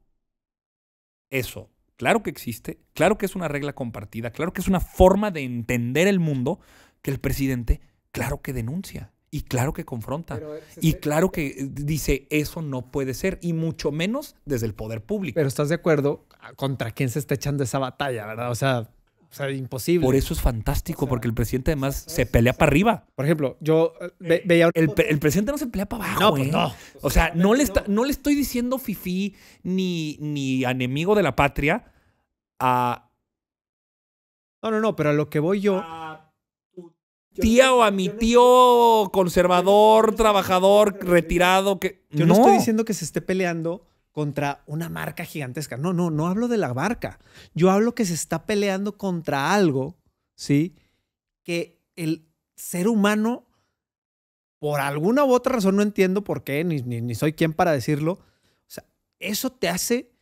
Eso, claro que existe, claro que es una regla compartida, claro que es una forma de entender el mundo que el presidente, claro que denuncia y claro que confronta. Y claro que eh, dice, eso no puede ser, y mucho menos desde el poder público. Pero estás de acuerdo contra quién se está echando esa batalla, ¿verdad? O sea, o sea imposible. Por eso es fantástico, porque el presidente además se pelea para arriba. Por ejemplo, yo eh, ve- veía... El, el presidente no se pelea para abajo. No, pues ¿eh? no. O sea, no le, está- no le estoy diciendo fifí ni, ni enemigo de la patria a No, no, no, pero a lo que voy yo... tía o a mi tío conservador, trabajador, retirado. que Yo no, no estoy diciendo que se esté peleando contra una marca gigantesca. No, no, no hablo de la marca. Yo hablo que se está peleando contra algo, ¿sí? Que el ser humano, por alguna u otra razón, no entiendo por qué, ni, ni, ni soy quien para decirlo. O sea, eso te hace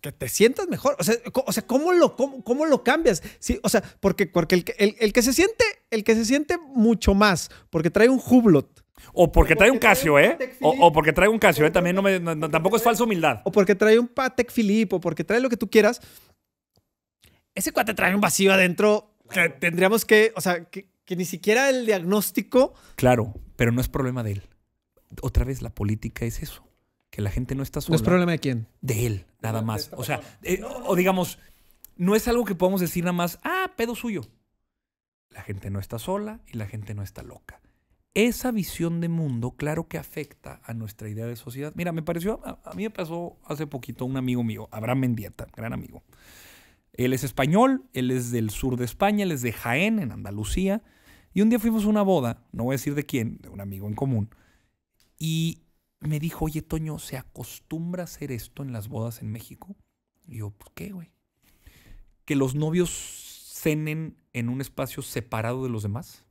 que- te sientas mejor. O sea, o sea ¿cómo, lo, cómo, cómo lo cambias? Sí, o sea, porque, porque el, que- el, el que se siente, el que se siente mucho más, porque trae un hublot, O porque trae un porque trae Casio, ¿eh? O, porque trae un Casio, ¿eh? También no me, no- no- tampoco es falsa humildad. o porque trae un Patek Philippe, o porque trae lo que tú quieras, ese cuate trae un vacío adentro que tendríamos que, o sea, que, que ni siquiera el diagnóstico. Claro, pero no es problema de él. Otra vez, la política es eso. Que la gente no está sola. No es problema de quién. de él, nada más. O sea, eh, o digamos, no es algo que podamos decir nada más, ah, pedo suyo. La gente no está sola y la gente no está loca. Esa visión de mundo, claro que afecta a nuestra idea de sociedad. Mira, me pareció, a, a mí me pasó hace poquito un amigo mío, Abraham Mendieta, gran amigo. Él es español, él es del sur de España, él es de Jaén, en Andalucía. Y un día fuimos a una boda, no voy a decir de quién, de un amigo en común. Y me dijo, oye, Toño, ¿se acostumbra a hacer esto en las bodas en México? Y yo, ¿por qué, güey? Que los novios cenen en un espacio separado de los demás.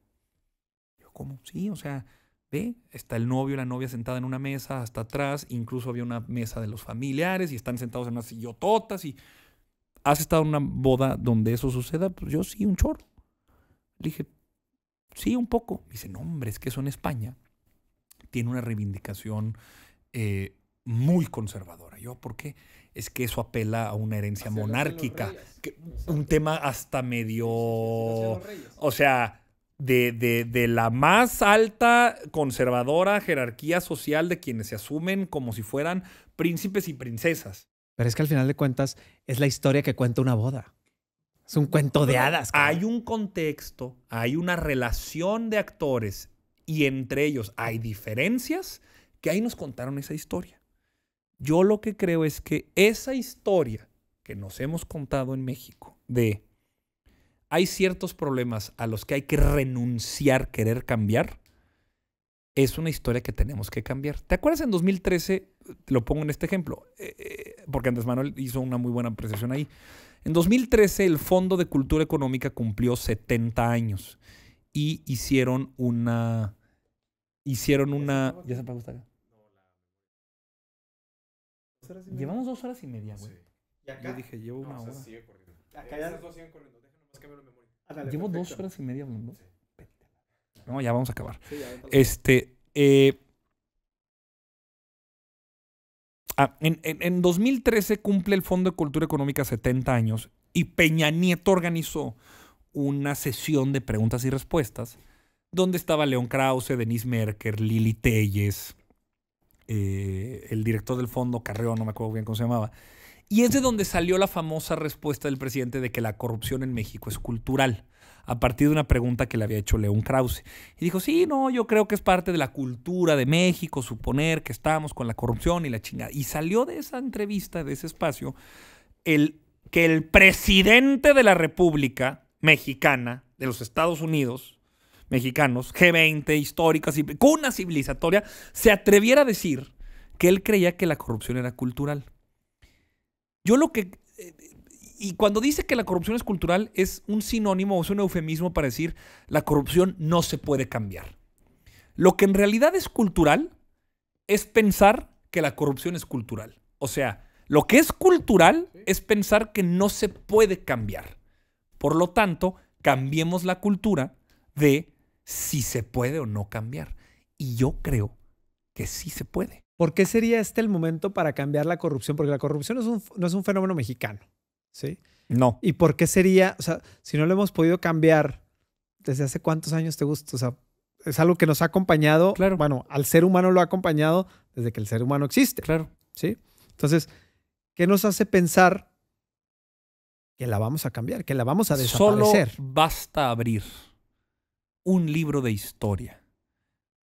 Yo, ¿cómo? Sí, o sea, ve, está el novio y la novia sentada en una mesa hasta atrás, incluso había una mesa de los familiares y están sentados en unas sillototas y... ¿Has estado en una boda donde eso suceda? Pues yo sí, un chorro. Le dije, sí, un poco. Dice, no, hombre, es que eso en España tiene una reivindicación eh, muy conservadora. Yo, ¿por qué? Es que eso apela a una herencia monárquica. que- un tema hasta medio... O sea, de, de- de la más alta conservadora jerarquía social de quienes se asumen como si fueran príncipes y princesas. Pero es que al final de cuentas es la historia que cuenta una boda. Es un cuento de hadas. Hay un contexto, hay una relación de actores y entre ellos hay diferencias que ahí nos contaron esa historia. Yo lo que creo es que esa historia que nos hemos contado en México de hay ciertos problemas a los que hay que renunciar, querer cambiar, es una historia que tenemos que cambiar. ¿Te acuerdas en 2013? Te lo pongo en este ejemplo, eh, eh, porque Andrés Manuel hizo una muy buena apreciación ahí. En 2013 el Fondo de Cultura Económica cumplió 70 años y hicieron una... Hicieron una... ¿Ya se apagó esta acá? Llevamos dos horas y media, güey. Yo dije, llevo una hora. Acá ya- Ándale, Llevo dos horas y media hablando. No, ya vamos a acabar. Sí, ya, Este. eh, ah, en, en- en 2013 cumple el Fondo de Cultura Económica 70 años y Peña Nieto organizó una sesión de preguntas y respuestas donde estaba León Krause, Denise Merker, Lili Telles, eh, el director del fondo, Carreón, no me acuerdo bien cómo se llamaba. Y es de donde salió la famosa respuesta del presidente de que la corrupción en México es cultural, a partir de una pregunta que le había hecho León Krause. Y dijo, sí, no, yo creo que es parte de la cultura de México, suponer que estamos con la corrupción y la chingada. Y salió de esa entrevista, de ese espacio, el, que el presidente de la República Mexicana, de los Estados Unidos, mexicanos, G20, histórica, civ- cuna civilizatoria, se atreviera a decir que él creía que la corrupción era cultural. Yo lo que... eh, Y cuando dice que la corrupción es cultural, es un sinónimo o es un eufemismo para decir la corrupción no se puede cambiar. Lo que en realidad es cultural es pensar que la corrupción es cultural. O sea, lo que es cultural es pensar que no se puede cambiar. Por lo tanto, cambiemos la cultura de si se puede o no cambiar. Y yo creo que sí se puede. ¿Por qué sería este el momento para cambiar la corrupción? Porque la corrupción no es un, no es un fenómeno mexicano. ¿Sí? No. ¿Y por qué sería, o sea, si no lo hemos podido cambiar, desde hace cuántos años te gusta? O sea, es algo que nos ha acompañado, Claro. bueno, al ser humano lo ha acompañado desde que el ser humano existe, Claro. ¿sí? Entonces, ¿qué nos hace pensar que la vamos a cambiar, que la vamos a Solo desaparecer? basta abrir un libro de historia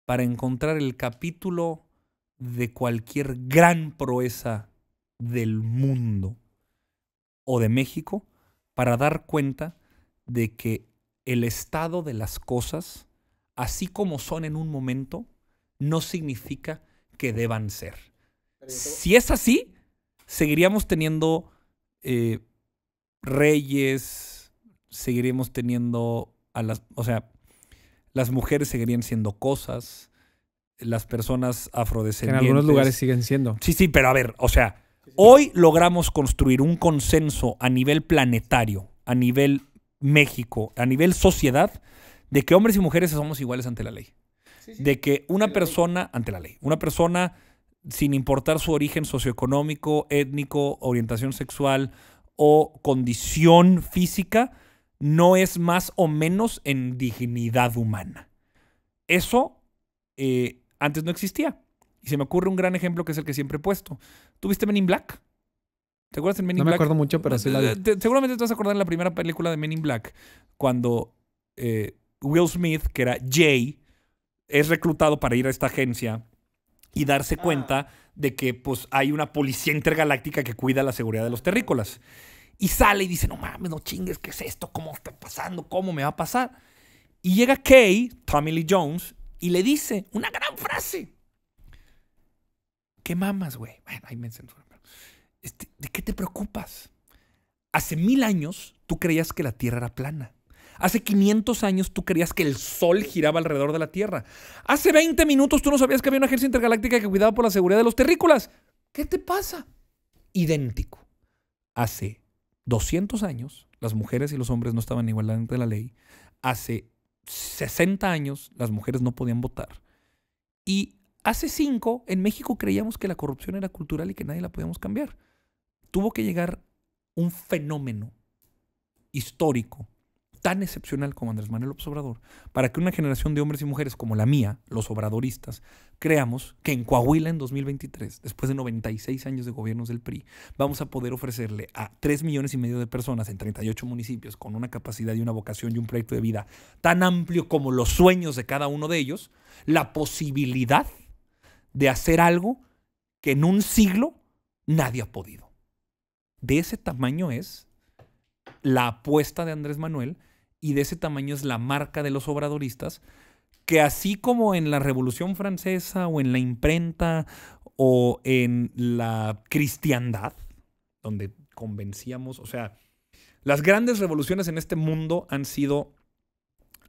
para encontrar el capítulo de cualquier gran proeza del mundo o de México para dar cuenta de que el estado de las cosas, así como son en un momento, no significa que deban ser. Si es así, seguiríamos teniendo eh, reyes, seguiríamos teniendo a las, o sea, las mujeres seguirían siendo cosas, las personas Que en afrodescendientes. algunos lugares siguen siendo. Sí, sí, pero a ver, o sea, hoy logramos construir un consenso a nivel planetario, a nivel México, a nivel sociedad, de que hombres y mujeres somos iguales ante la ley. De que una persona, ante la ley, una persona, sin importar su origen socioeconómico, étnico, orientación sexual o condición física, no es más o menos en dignidad humana. Eso eh, antes no existía. Y se me ocurre un gran ejemplo que es el que siempre he puesto. ¿Tuviste Men in Black? ¿Te acuerdas de Men in No me Black? acuerdo mucho, pero sí la vi. Eh, te- seguramente te vas a acordar en la primera película de Men in Black, cuando eh, Will Smith, que era Jay, es reclutado para ir a esta agencia y darse cuenta de que pues, hay una policía intergaláctica que cuida la seguridad de los terrícolas. Y sale y dice, no mames, no chingues, ¿qué es esto? ¿Cómo está pasando? ¿Cómo me va a pasar? Y llega Kay, Tommy Lee Jones, y le dice una gran frase. ¿Qué mamas, güey? Bueno, ahí me censuran. pero, este, ¿De qué te preocupas? Hace mil años tú creías que la Tierra era plana. Hace 500 años tú creías que el Sol giraba alrededor de la Tierra. Hace 20 minutos tú no sabías que había una agencia intergaláctica que cuidaba por la seguridad de los terrícolas. ¿Qué te pasa? Idéntico. Hace 200 años las mujeres y los hombres no estaban en igualdad ante la ley. Hace 60 años las mujeres no podían votar. Y hace 5 en México creíamos que la corrupción era cultural y que nadie la podíamos cambiar. Tuvo que llegar un fenómeno histórico tan excepcional como Andrés Manuel López para que una generación de hombres y mujeres como la mía, los obradoristas, creamos que en Coahuila en 2023, después de 96 años de gobiernos del PRI, vamos a poder ofrecerle a 3 millones y medio de personas en 38 municipios con una capacidad y una vocación y un proyecto de vida tan amplio como los sueños de cada uno de ellos, la posibilidad de hacer algo que en un siglo nadie ha podido. De ese tamaño es la apuesta de Andrés Manuel y de ese tamaño es la marca de los obradoristas, que así como en la Revolución Francesa o en la imprenta o en la cristiandad, donde convencíamos, o sea, las grandes revoluciones en este mundo han sido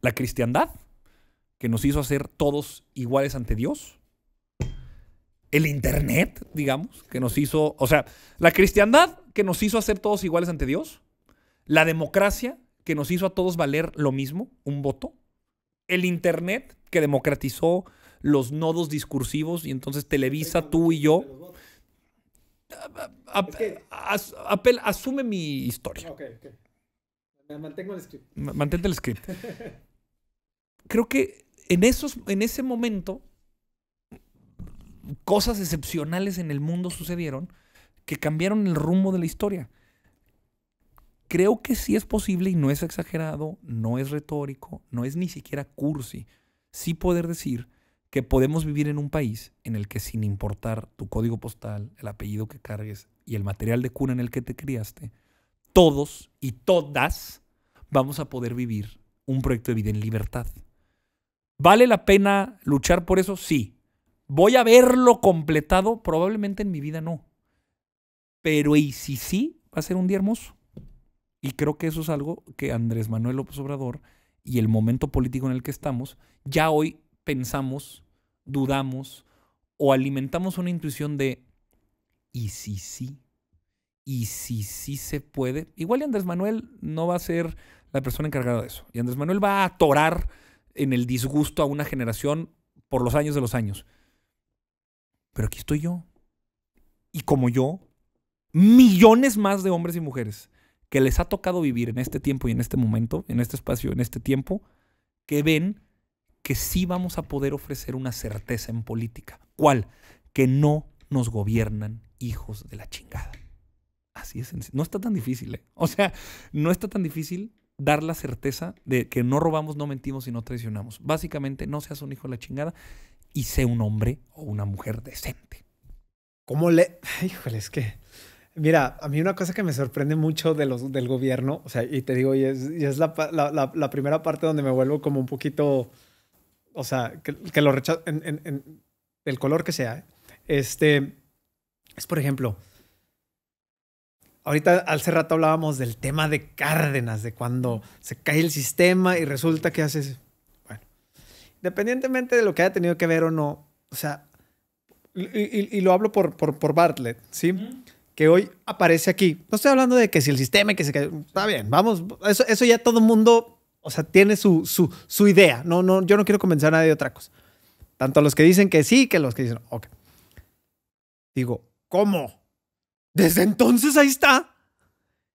la cristiandad, que nos hizo hacer todos iguales ante Dios, el Internet, digamos, que nos hizo, o sea, la cristiandad que nos hizo hacer todos iguales ante Dios, la democracia que nos hizo a todos valer lo mismo, un voto, el Internet que democratizó los nodos discursivos y entonces Televisa, tú y yo, as- apel- asume mi historia. Ok, ok. Me mantengo el script. Ma- Mantente el script. <laughs> Creo que en, esos, en ese momento cosas excepcionales en el mundo sucedieron que cambiaron el rumbo de la historia. Creo que sí es posible y no es exagerado, no es retórico, no es ni siquiera cursi. Sí poder decir que podemos vivir en un país en el que sin importar tu código postal, el apellido que cargues y el material de cuna en el que te criaste, todos y todas vamos a poder vivir un proyecto de vida en libertad. ¿Vale la pena luchar por eso? Sí. ¿Voy a verlo completado? Probablemente en mi vida no. Pero y si sí, va a ser un día hermoso. Y creo que eso es algo que Andrés Manuel López Obrador y el momento político en el que estamos, ya hoy pensamos, dudamos o alimentamos una intuición de, ¿y si sí? ¿Y si sí se puede? Igual Andrés Manuel no va a ser la persona encargada de eso. Y Andrés Manuel va a atorar en el disgusto a una generación por los años de los años. Pero aquí estoy yo. Y como yo, millones más de hombres y mujeres que les ha tocado vivir en este tiempo y en este momento, en este espacio, en este tiempo, que ven que sí vamos a poder ofrecer una certeza en política. ¿Cuál? Que no nos gobiernan hijos de la chingada. Así es. No está tan difícil, ¿eh? O sea, no está tan difícil dar la certeza de que no robamos, no mentimos y no traicionamos. Básicamente, no seas un hijo de la chingada y sé un hombre o una mujer decente. ¿Cómo le...? Híjole, es que... Mira, a mí una cosa que me sorprende mucho de los, del gobierno, o sea, y te digo, y es, la, primera parte donde me vuelvo como un poquito, o sea, que, lo rechazo, en, del color que sea, ¿eh? este, es por ejemplo, ahorita hace rato hablábamos del tema de Cárdenas, de cuando se cae el sistema y resulta que haces, bueno, independientemente de lo que haya tenido que ver o no, o sea, y lo hablo por, por, por Bartlett, ¿sí? Que hoy aparece aquí. No estoy hablando de que si el sistema y que se. Está bien, vamos. Eso, eso ya todo mundo, o sea, tiene su, su, su idea. No, no, yo no quiero convencer a nadie de otra cosa. Tanto los que dicen que sí, que los que dicen, ok. Digo, ¿cómo? Desde entonces ahí está.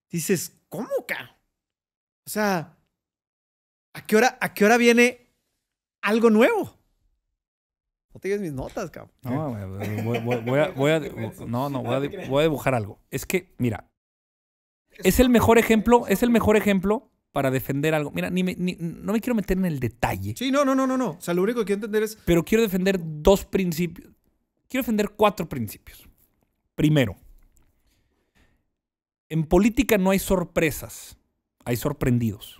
Dices, ¿cómo, ca? O sea, ¿a qué hora, a qué hora viene algo nuevo? No tienes mis notas, cabrón. No, voy, voy- voy a, voy a- <laughs> no, no, voy a, di- voy a dibujar algo. Es que, mira, es el mejor ejemplo, es el mejor ejemplo para defender algo. Mira, ni me- ni- no me quiero meter en el detalle, Sí, no, no, no, no, no. O sea, lo único que quiero entender es. pero quiero defender dos principios. Quiero defender cuatro principios. Primero, en política no hay sorpresas, hay sorprendidos.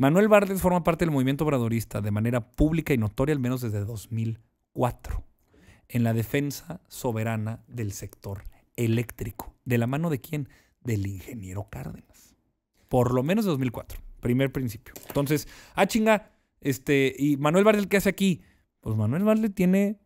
Manuel Bartlett forma parte del movimiento obradorista de manera pública y notoria al menos desde 2004, en la defensa soberana del sector eléctrico. ¿De la mano de quién? Del ingeniero Cárdenas. Por lo menos de 2004, primer principio. Entonces, ah, chinga, este, ¿y Manuel Bartlett qué hace aquí? Pues Manuel Bartlett tiene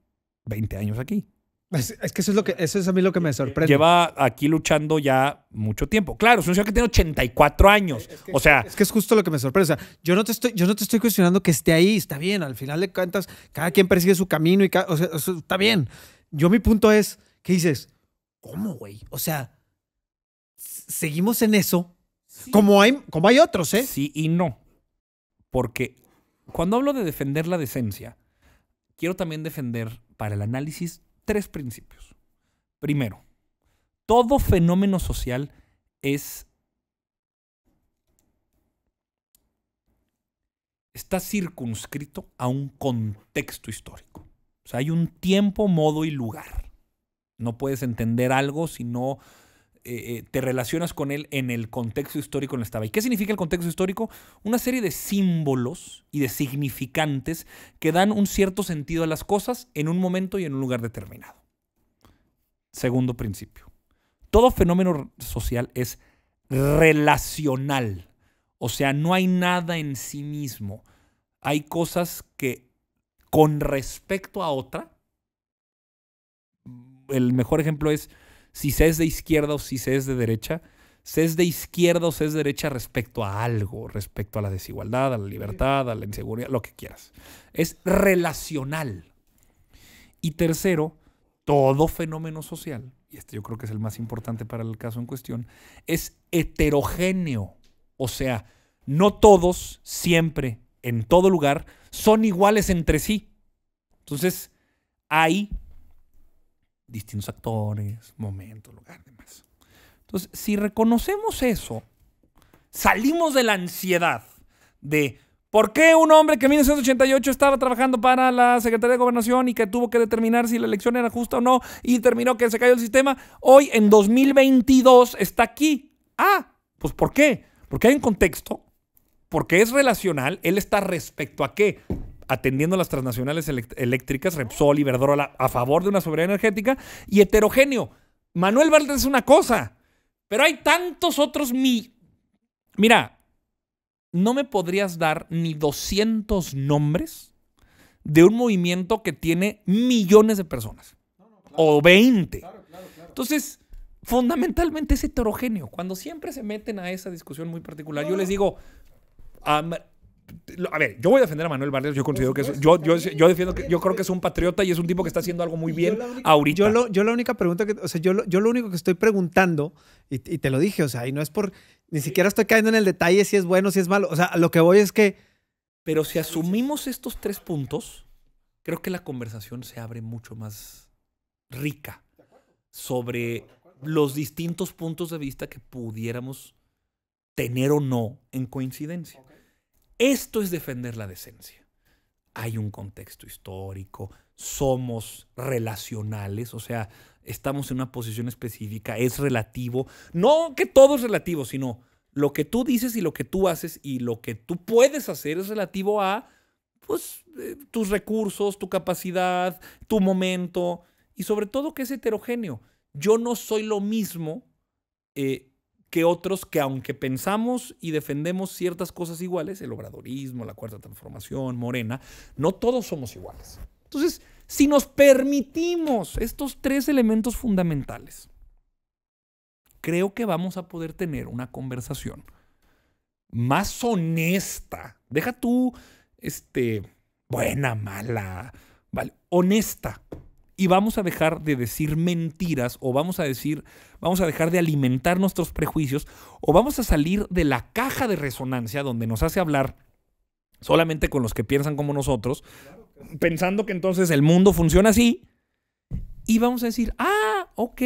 20 años aquí. Es, es que eso es lo que eso es a mí lo que me sorprende. Lleva aquí luchando ya mucho tiempo. Claro, es un señor que tiene 84 años. O sea, Es que es justo lo que me sorprende. O sea, yo no te estoy, yo no te estoy cuestionando que esté ahí, está bien. Al final de cuentas, cada quien persigue su camino y ca- o sea, eso está bien. Yo mi punto es, ¿qué dices? ¿Cómo, güey? O sea, seguimos en eso. Como hay, como hay otros, ¿eh? Sí y no. Porque cuando hablo de defender la decencia, quiero también defender para el análisis tres principios. Primero, todo fenómeno social es está circunscrito a un contexto histórico. O sea, hay un tiempo, modo y lugar. No puedes entender algo si no eh, te relacionas con él en el contexto histórico en el que estaba. ¿Y qué significa el contexto histórico? Una serie de símbolos y de significantes que dan un cierto sentido a las cosas en un momento y en un lugar determinado. Segundo principio. Todo fenómeno social es relacional. O sea, no hay nada en sí mismo. Hay cosas que con respecto a otra, el mejor ejemplo es si se es de izquierda o si se es de derecha, se es de izquierda o se es de derecha respecto a algo, respecto a la desigualdad, a la libertad, a la inseguridad, lo que quieras. Es relacional. Y tercero, todo fenómeno social, y este yo creo que es el más importante para el caso en cuestión, es heterogéneo. O sea, no todos, siempre, en todo lugar, son iguales entre sí. Entonces, hay distintos actores, momentos, lugar, demás. Entonces, si reconocemos eso, salimos de la ansiedad de por qué un hombre que en 1988 estaba trabajando para la Secretaría de Gobernación y que tuvo que determinar si la elección era justa o no y terminó que se cayó el sistema, hoy en 2022 está aquí. Ah, pues ¿por qué? Porque hay un contexto, porque es relacional, él está respecto a qué? Atendiendo a las transnacionales eléctricas, Repsol, Iberdrola, a favor de una soberanía energética, y heterogéneo. Manuel Valdés es una cosa, pero hay tantos otros mi... Mira, no me podrías dar ni 200 nombres de un movimiento que tiene millones de personas. O 20. Entonces, fundamentalmente es heterogéneo. Cuando siempre se meten a esa discusión muy particular, yo les digo, a ver, yo voy a defender a Manuel Valdés, yo considero que es, yo, yo, yo defiendo que yo creo que es un patriota y es un tipo que está haciendo algo muy bien ahorita. Yo, lo, yo la única pregunta que, o sea, yo, yo lo único que estoy preguntando, y, y, te lo dije, o sea, y no es por, ni siquiera estoy cayendo en el detalle si es bueno, si es malo, o sea, lo que voy es que... Pero si asumimos estos tres puntos, creo que la conversación se abre mucho más rica sobre los distintos puntos de vista que pudiéramos tener o no en coincidencia. Esto es defender la decencia. Hay un contexto histórico, somos relacionales, o sea, estamos en una posición específica, es relativo. No que todo es relativo, sino lo que tú dices y lo que tú haces y lo que tú puedes hacer es relativo a pues, eh, tus recursos, tu capacidad, tu momento y sobre todo que es heterogéneo. Yo no soy lo mismo eh, que otros que aunque pensamos y defendemos ciertas cosas iguales, el obradorismo, la cuarta transformación, Morena, no todos somos iguales. Entonces, si nos permitimos estos tres elementos fundamentales, creo que vamos a poder tener una conversación más honesta. Deja tú, este, buena, mala, vale, honesta y vamos a dejar de decir mentiras o vamos a decir, vamos a dejar de alimentar nuestros prejuicios o vamos a salir de la caja de resonancia donde nos hace hablar solamente con los que piensan como nosotros, pensando que entonces el mundo funciona así y vamos a decir, ah, ok,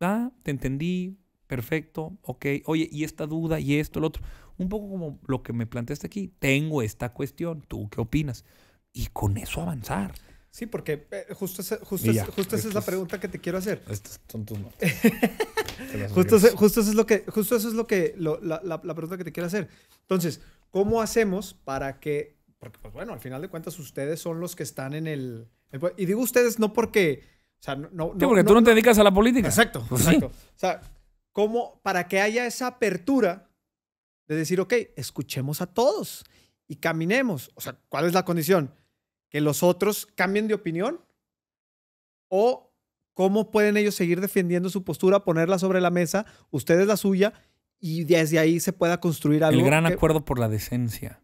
ah, te entendí, perfecto, ok, oye, y esta duda y esto, el otro, un poco como lo que me planteaste aquí, tengo esta cuestión, ¿tú qué opinas? Y con eso avanzar. Sí, porque eh, justo, justo, justo esa es la pregunta que te quiero hacer. Estos son tus <laughs> justo, justo eso es lo que, justo eso es lo que, la, la, pregunta que te quiero hacer. Entonces, ¿cómo hacemos para que, porque pues bueno, al final de cuentas ustedes son los que están en el, y digo ustedes no porque, o sea, no, no, sí, porque tú no te dedicas a la política. Exacto, pues exacto. O sea, ¿cómo, para que haya esa apertura de decir, ok, escuchemos a todos y caminemos? O sea, ¿cuál es la condición? Que los otros cambien de opinión? ¿O cómo pueden ellos seguir defendiendo su postura, ponerla sobre la mesa, ustedes la suya, y desde ahí se pueda construir algo? El gran acuerdo por la decencia.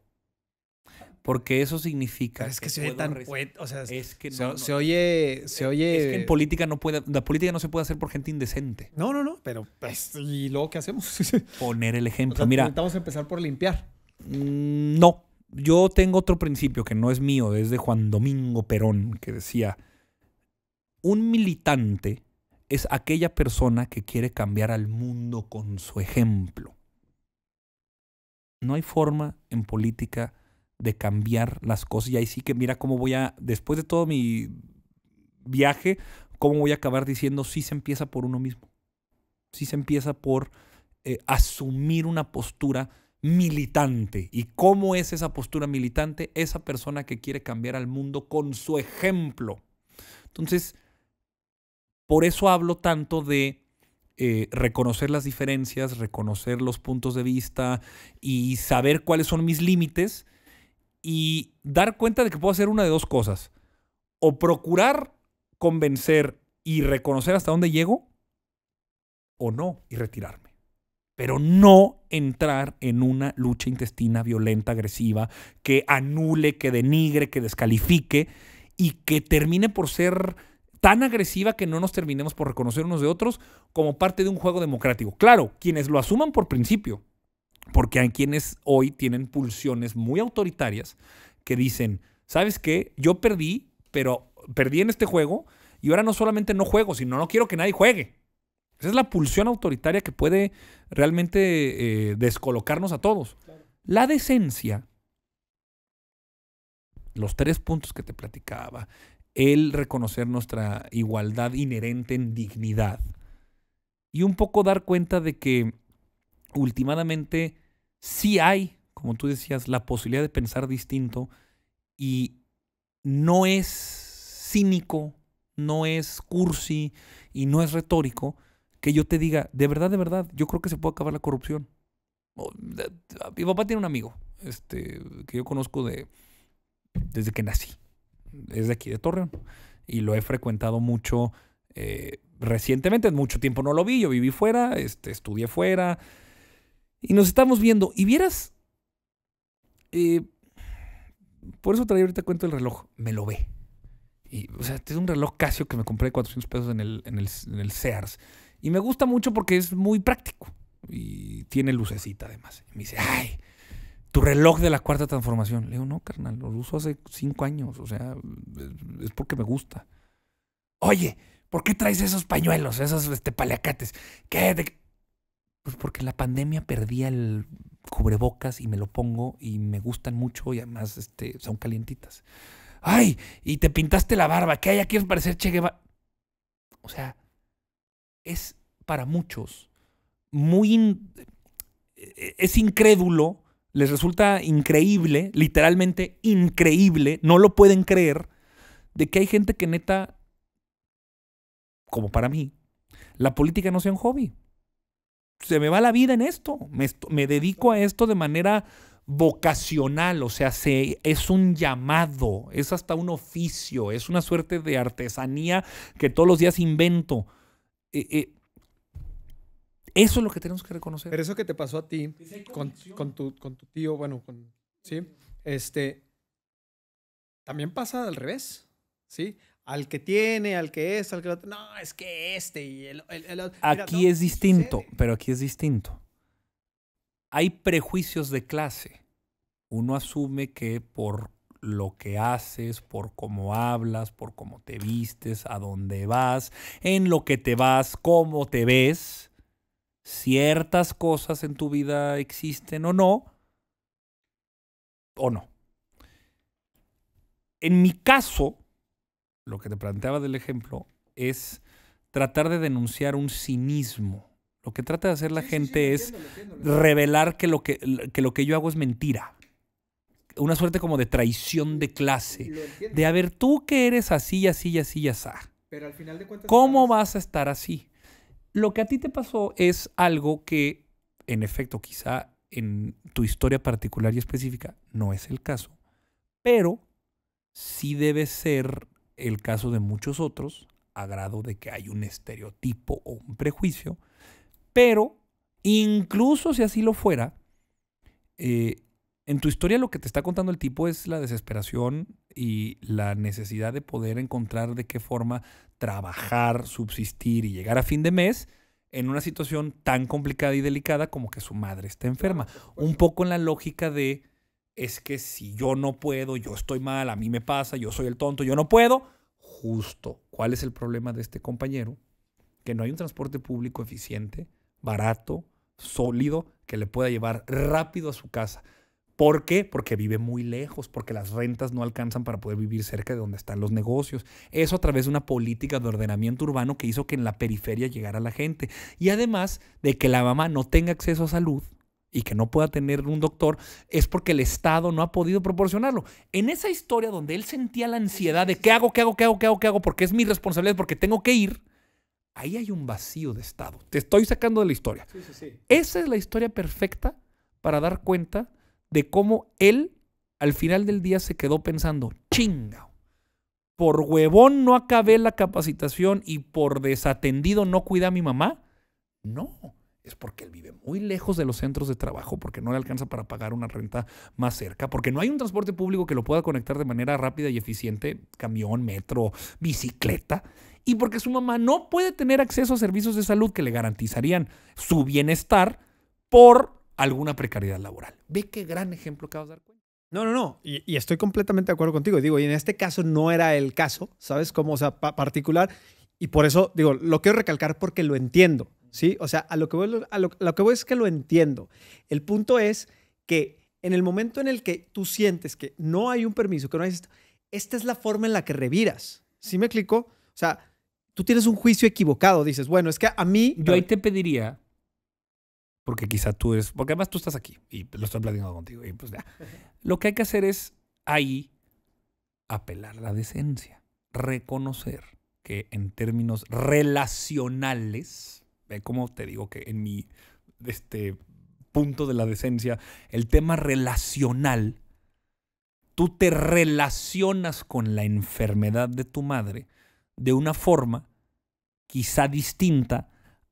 Porque eso significa. es que, se oye tan. O sea, es que se, oye. Se oye. Es que en política no puede. La política no se puede hacer por gente indecente. No, no, no. Pero, pues, ¿y luego qué hacemos? <laughs> Poner el ejemplo. Mira. Intentamos empezar por limpiar. Mm, no yo tengo otro principio que no es mío, es de Juan Domingo Perón, que decía, un militante es aquella persona que quiere cambiar al mundo con su ejemplo. No hay forma en política de cambiar las cosas. Y ahí sí que mira cómo voy a, después de todo mi viaje, cómo voy a acabar diciendo, sí se empieza por uno mismo. Sí se empieza por eh, asumir una postura militante. ¿Y cómo es esa postura militante? Esa persona que quiere cambiar al mundo con su ejemplo. Entonces, por eso hablo tanto de eh, reconocer las diferencias, reconocer los puntos de vista y saber cuáles son mis límites y dar cuenta de que puedo hacer una de dos cosas. O procurar convencer y reconocer hasta dónde llego, o no, y retirarme. Pero no entrar en una lucha intestina violenta, agresiva, que anule, que denigre, que descalifique y que termine por ser tan agresiva que no nos terminemos por reconocer unos de otros como parte de un juego democrático. Claro, quienes lo asuman por principio, porque hay quienes hoy tienen pulsiones muy autoritarias que dicen, ¿sabes qué? Yo perdí, pero perdí en este juego y ahora no solamente no juego, sino no quiero que nadie juegue. Esa es la pulsión autoritaria que puede realmente eh, descolocarnos a todos. La decencia, los tres puntos que te platicaba, el reconocer nuestra igualdad inherente en dignidad y un poco dar cuenta de que últimamente sí hay, como tú decías, la posibilidad de pensar distinto y no es cínico, no es cursi y no es retórico que yo te diga, de verdad, de verdad, yo creo que se puede acabar la corrupción. Mi papá tiene un amigo este, que yo conozco de, desde que nací. Es de aquí, de Torreón. Y lo he frecuentado mucho eh, recientemente. Mucho tiempo no lo vi. Yo viví fuera, este, estudié fuera. Y nos estamos viendo. Y vieras. Eh, por eso traía ahorita cuento el reloj. Me lo ve. Y, o sea, es un reloj Casio que me compré de 400 pesos en, el, en el Sears. Y me gusta mucho porque es muy práctico. Y tiene lucecita además. Y me dice, ay, tu reloj de la cuarta transformación. Le digo, no, carnal, lo uso hace cinco años. O sea, es porque me gusta. Oye, ¿por qué traes esos pañuelos, esos este, paliacates? ¿Qué? De... Pues porque la pandemia perdí el cubrebocas y me lo pongo y me gustan mucho y además este, son calientitas. ¡Ay! Y te pintaste la barba. ¿Qué hay? ¿Quieres parecer Che Guevara? O sea, es para muchos muy... es incrédulo, les resulta increíble, literalmente increíble, no lo pueden creer, de que hay gente que neta, como para mí, la política no sea un hobby se me va la vida en esto. Me, dedico a esto de manera vocacional, o sea, se, es un llamado, es hasta un oficio, es una suerte de artesanía que todos los días invento. Eh, eh, eso es lo que tenemos que reconocer. Pero eso que te pasó a ti con, con, tu, con tu tío, bueno, con, ¿sí? Este, también pasa al revés, ¿sí? al que tiene, al que es, al que otro. No, es que este y el, Aquí es distinto, pero aquí es distinto. Hay prejuicios de clase. Uno asume que por lo que haces, por cómo hablas, por cómo te vistes, a dónde vas, en lo que te vas, cómo te ves, ciertas cosas en tu vida existen o no, o no. En mi caso, lo que te planteaba del ejemplo, es tratar de denunciar un cinismo. Lo que trata de hacer la gente es revelar que lo que, lo que yo hago es mentira. Una suerte como de traición de clase. De a ver, tú que eres así, así, así, así. Pero al final de cuentas. ¿Cómo vas a estar así? Lo que a ti te pasó es algo que, en efecto, quizá en tu historia particular y específica no es el caso, pero sí debe ser el caso de muchos otros, a grado de que hay un estereotipo o un prejuicio, pero incluso si así lo fuera, eh, en tu historia lo que te está contando el tipo es la desesperación y la necesidad de poder encontrar de qué forma trabajar, subsistir y llegar a fin de mes en una situación tan complicada y delicada como que su madre está enferma. Un poco en la lógica de es que si yo no puedo, yo estoy mal, a mí me pasa, yo soy el tonto, yo no puedo, justo. ¿Cuál es el problema de este compañero? Que no hay un transporte público eficiente, barato, sólido, que le pueda llevar rápido a su casa. ¿Por qué? Porque vive muy lejos, porque las rentas no alcanzan para poder vivir cerca de donde están los negocios. Eso a través de una política de ordenamiento urbano que hizo que en la periferia llegara la gente. Y además de que la mamá no tenga acceso a salud y que no pueda tener un doctor, es porque el Estado no ha podido proporcionarlo. En esa historia donde él sentía la ansiedad de qué hago, qué hago, qué hago, qué hago, qué hago, porque es mi responsabilidad, porque tengo que ir, ahí hay un vacío de Estado. Te estoy sacando de la historia. Esa es la historia perfecta para dar cuenta de cómo él al final del día se quedó pensando, chinga, por huevón no acabé la capacitación y por desatendido no cuidé a mi mamá. No, es porque él vive muy lejos de los centros de trabajo, porque no le alcanza para pagar una renta más cerca, porque no hay un transporte público que lo pueda conectar de manera rápida y eficiente, camión, metro, bicicleta, y porque su mamá no puede tener acceso a servicios de salud que le garantizarían su bienestar por alguna precariedad laboral. Ve qué gran ejemplo acabas de dar cuenta. No, no, no. Y, y estoy completamente de acuerdo contigo. Digo, y en este caso no era el caso, ¿sabes? Como, o sea, pa- particular. Y por eso, digo, lo quiero recalcar porque lo entiendo, ¿sí? O sea, a lo que voy, a lo, a lo que voy es que lo entiendo. El punto es que en el momento en el que tú sientes que no hay un permiso, que no hay esto, esta es la forma en la que reviras. ¿Sí me explico? O sea, tú tienes un juicio equivocado. Dices, bueno, es que a mí... Yo ahí te pediría, porque quizá tú eres, porque además tú estás aquí y lo estoy platicando contigo, y pues ya. Lo que hay que hacer es ahí apelar la decencia, reconocer que en términos relacionales, ve cómo te digo que en mi este, punto de la decencia, el tema relacional, tú te relacionas con la enfermedad de tu madre de una forma quizá distinta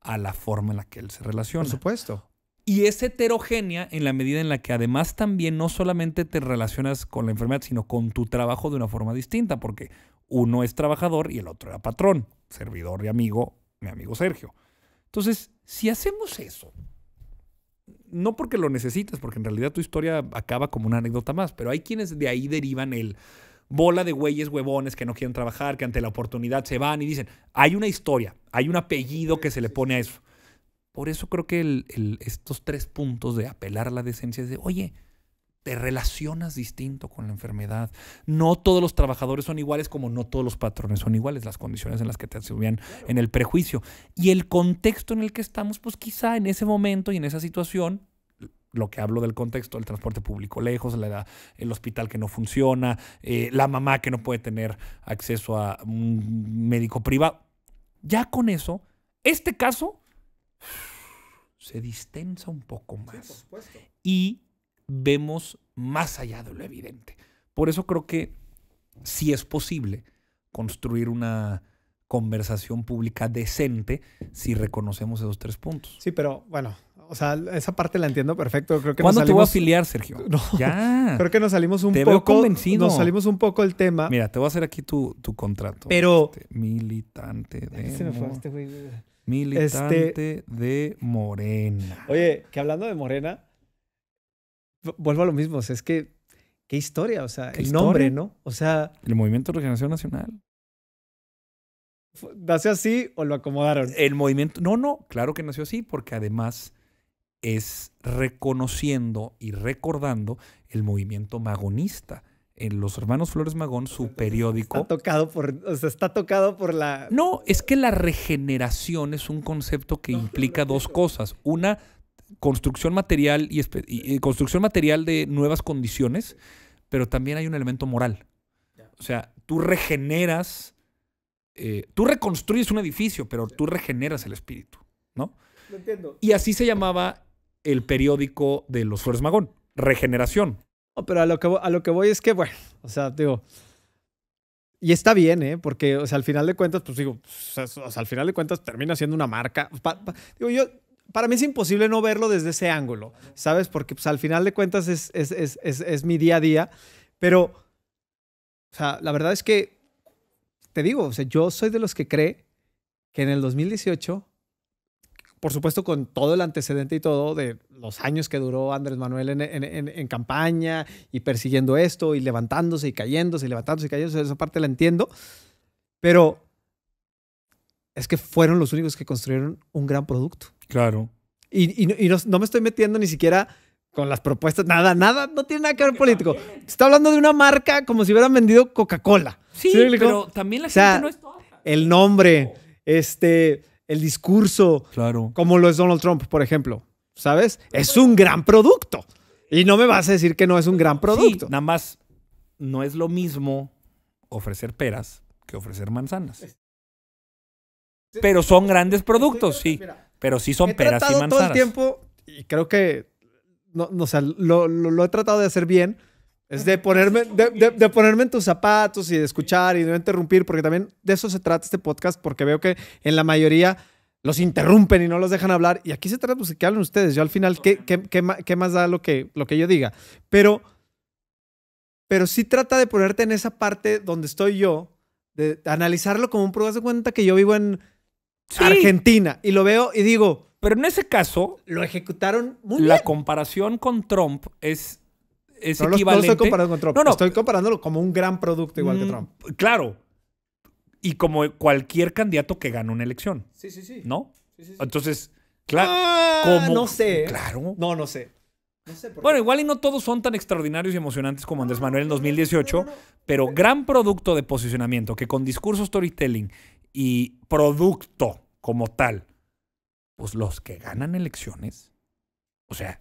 a la forma en la que él se relaciona. Por supuesto. Y es heterogénea en la medida en la que además también no solamente te relacionas con la enfermedad, sino con tu trabajo de una forma distinta, porque uno es trabajador y el otro era patrón, servidor y amigo, mi amigo Sergio. Entonces, si hacemos eso, no porque lo necesites, porque en realidad tu historia acaba como una anécdota más, pero hay quienes de ahí derivan el bola de güeyes huevones que no quieren trabajar, que ante la oportunidad se van y dicen, hay una historia, hay un apellido que se le pone a eso. Por eso creo que el- el- estos tres puntos de apelar a la decencia es de, oye, te relacionas distinto con la enfermedad. No todos los trabajadores son iguales como no todos los patrones son iguales, las condiciones en las que te subían en el prejuicio. Y el contexto en el que estamos, pues quizá en ese momento y en esa situación, lo que hablo del contexto, el transporte público lejos, la edad- el hospital que no funciona, eh, la mamá que no puede tener acceso a un médico privado. Ya con eso, este caso se distensa un poco más y vemos más allá de lo evidente. Por eso creo que sí es posible construir una conversación pública decente si reconocemos esos tres puntos. Sí, pero bueno, o sea, esa parte la entiendo perfecto. Creo que ¿Cuándo nos te voy a afiliar, Sergio? <laughs> No. Ya. Creo que nos salimos un Te veo poco. convencido. Nos salimos un poco el tema. Mira, te voy a hacer aquí tu, tu contrato. Pero- Este, militante de Se me fue este güey. militante de Morena. Oye, que hablando de Morena, vu- vuelvo a lo mismo. O sea, es que, qué historia. O sea, ¿Qué el nombre? ¿no? O sea, El Movimiento de Regeneración Nacional. ¿nació así o lo acomodaron? El movimiento, no, no, claro que nació así, porque además es reconociendo y recordando el movimiento magonista. En los hermanos Flores Magón, su periódico. Está tocado por, o sea, está tocado por la. No, es que la regeneración es un concepto que implica dos cosas. Una, construcción material y, y construcción material de nuevas condiciones, pero también hay un elemento moral. O sea, tú regeneras, eh, tú reconstruyes un edificio, pero tú regeneras el espíritu, ¿no? No entiendo. Y así se llamaba el periódico de los Flores Magón, Regeneración. Pero a lo, que, a lo que voy es que, bueno, o sea, digo. Y está bien, ¿eh? Porque, o sea, al final de cuentas, pues digo, sea, o sea, al final de cuentas termina siendo una marca. Digo, yo, para mí es imposible no verlo desde ese ángulo, ¿sabes? Porque, pues al final de cuentas es, es, es, es, es mi día a día. Pero, o sea, la verdad es que, te digo, o sea, yo soy de los que cree que en el 2018, por supuesto con todo el antecedente y todo de los años que duró Andrés Manuel en, en- en- en campaña y persiguiendo esto y levantándose y cayéndose y levantándose y cayéndose, esa parte la entiendo, pero es que fueron los únicos que construyeron un gran producto. Claro. Y, y no- y no, no me estoy metiendo ni siquiera con las propuestas, nada, nada, no tiene nada que ver político. Está hablando de una marca como si hubieran vendido Coca-Cola. Sí, explicó? pero también la O sea, gente no es tonta. El nombre, este, el discurso, Claro. como lo es Donald Trump, por ejemplo, ¿sabes? Es un gran producto. Y no me vas a decir que no es un gran producto. Sí, nada más no es lo mismo ofrecer peras que ofrecer manzanas. Pero son grandes productos, sí. Pero sí son peras y manzanas. todo el tiempo y creo que no, no, o sea, lo, lo- lo he tratado de hacer bien. Es de ponerme, de, de- de ponerme en tus zapatos y de escuchar y de no interrumpir, porque también de eso se trata este podcast, porque veo que en la mayoría los interrumpen y no los dejan hablar. Y aquí se trata pues, de que hablen ustedes. Yo al final, ¿qué, qué, qué qué más da lo que, lo que yo diga? Pero, pero sí trata de ponerte en esa parte donde estoy yo, de analizarlo como un prueba de cuenta que yo vivo en Sí, Argentina y lo veo y digo, pero en ese caso, lo ejecutaron muy la bien. comparación con Trump es, es No lo, no equivalente. estoy comparando con Trump. No, no. Estoy comparándolo como un gran producto igual que Mm, Trump. Claro. Y como cualquier candidato que gana una elección, Sí, sí, sí. ¿no? Entonces, claro. Ah, no sé. Claro. No, no sé. No sé por Bueno, igual y no todos son tan extraordinarios y emocionantes como Andrés Manuel en 2018, pero gran producto de posicionamiento que con discurso storytelling y producto como tal, pues los que ganan elecciones, o sea,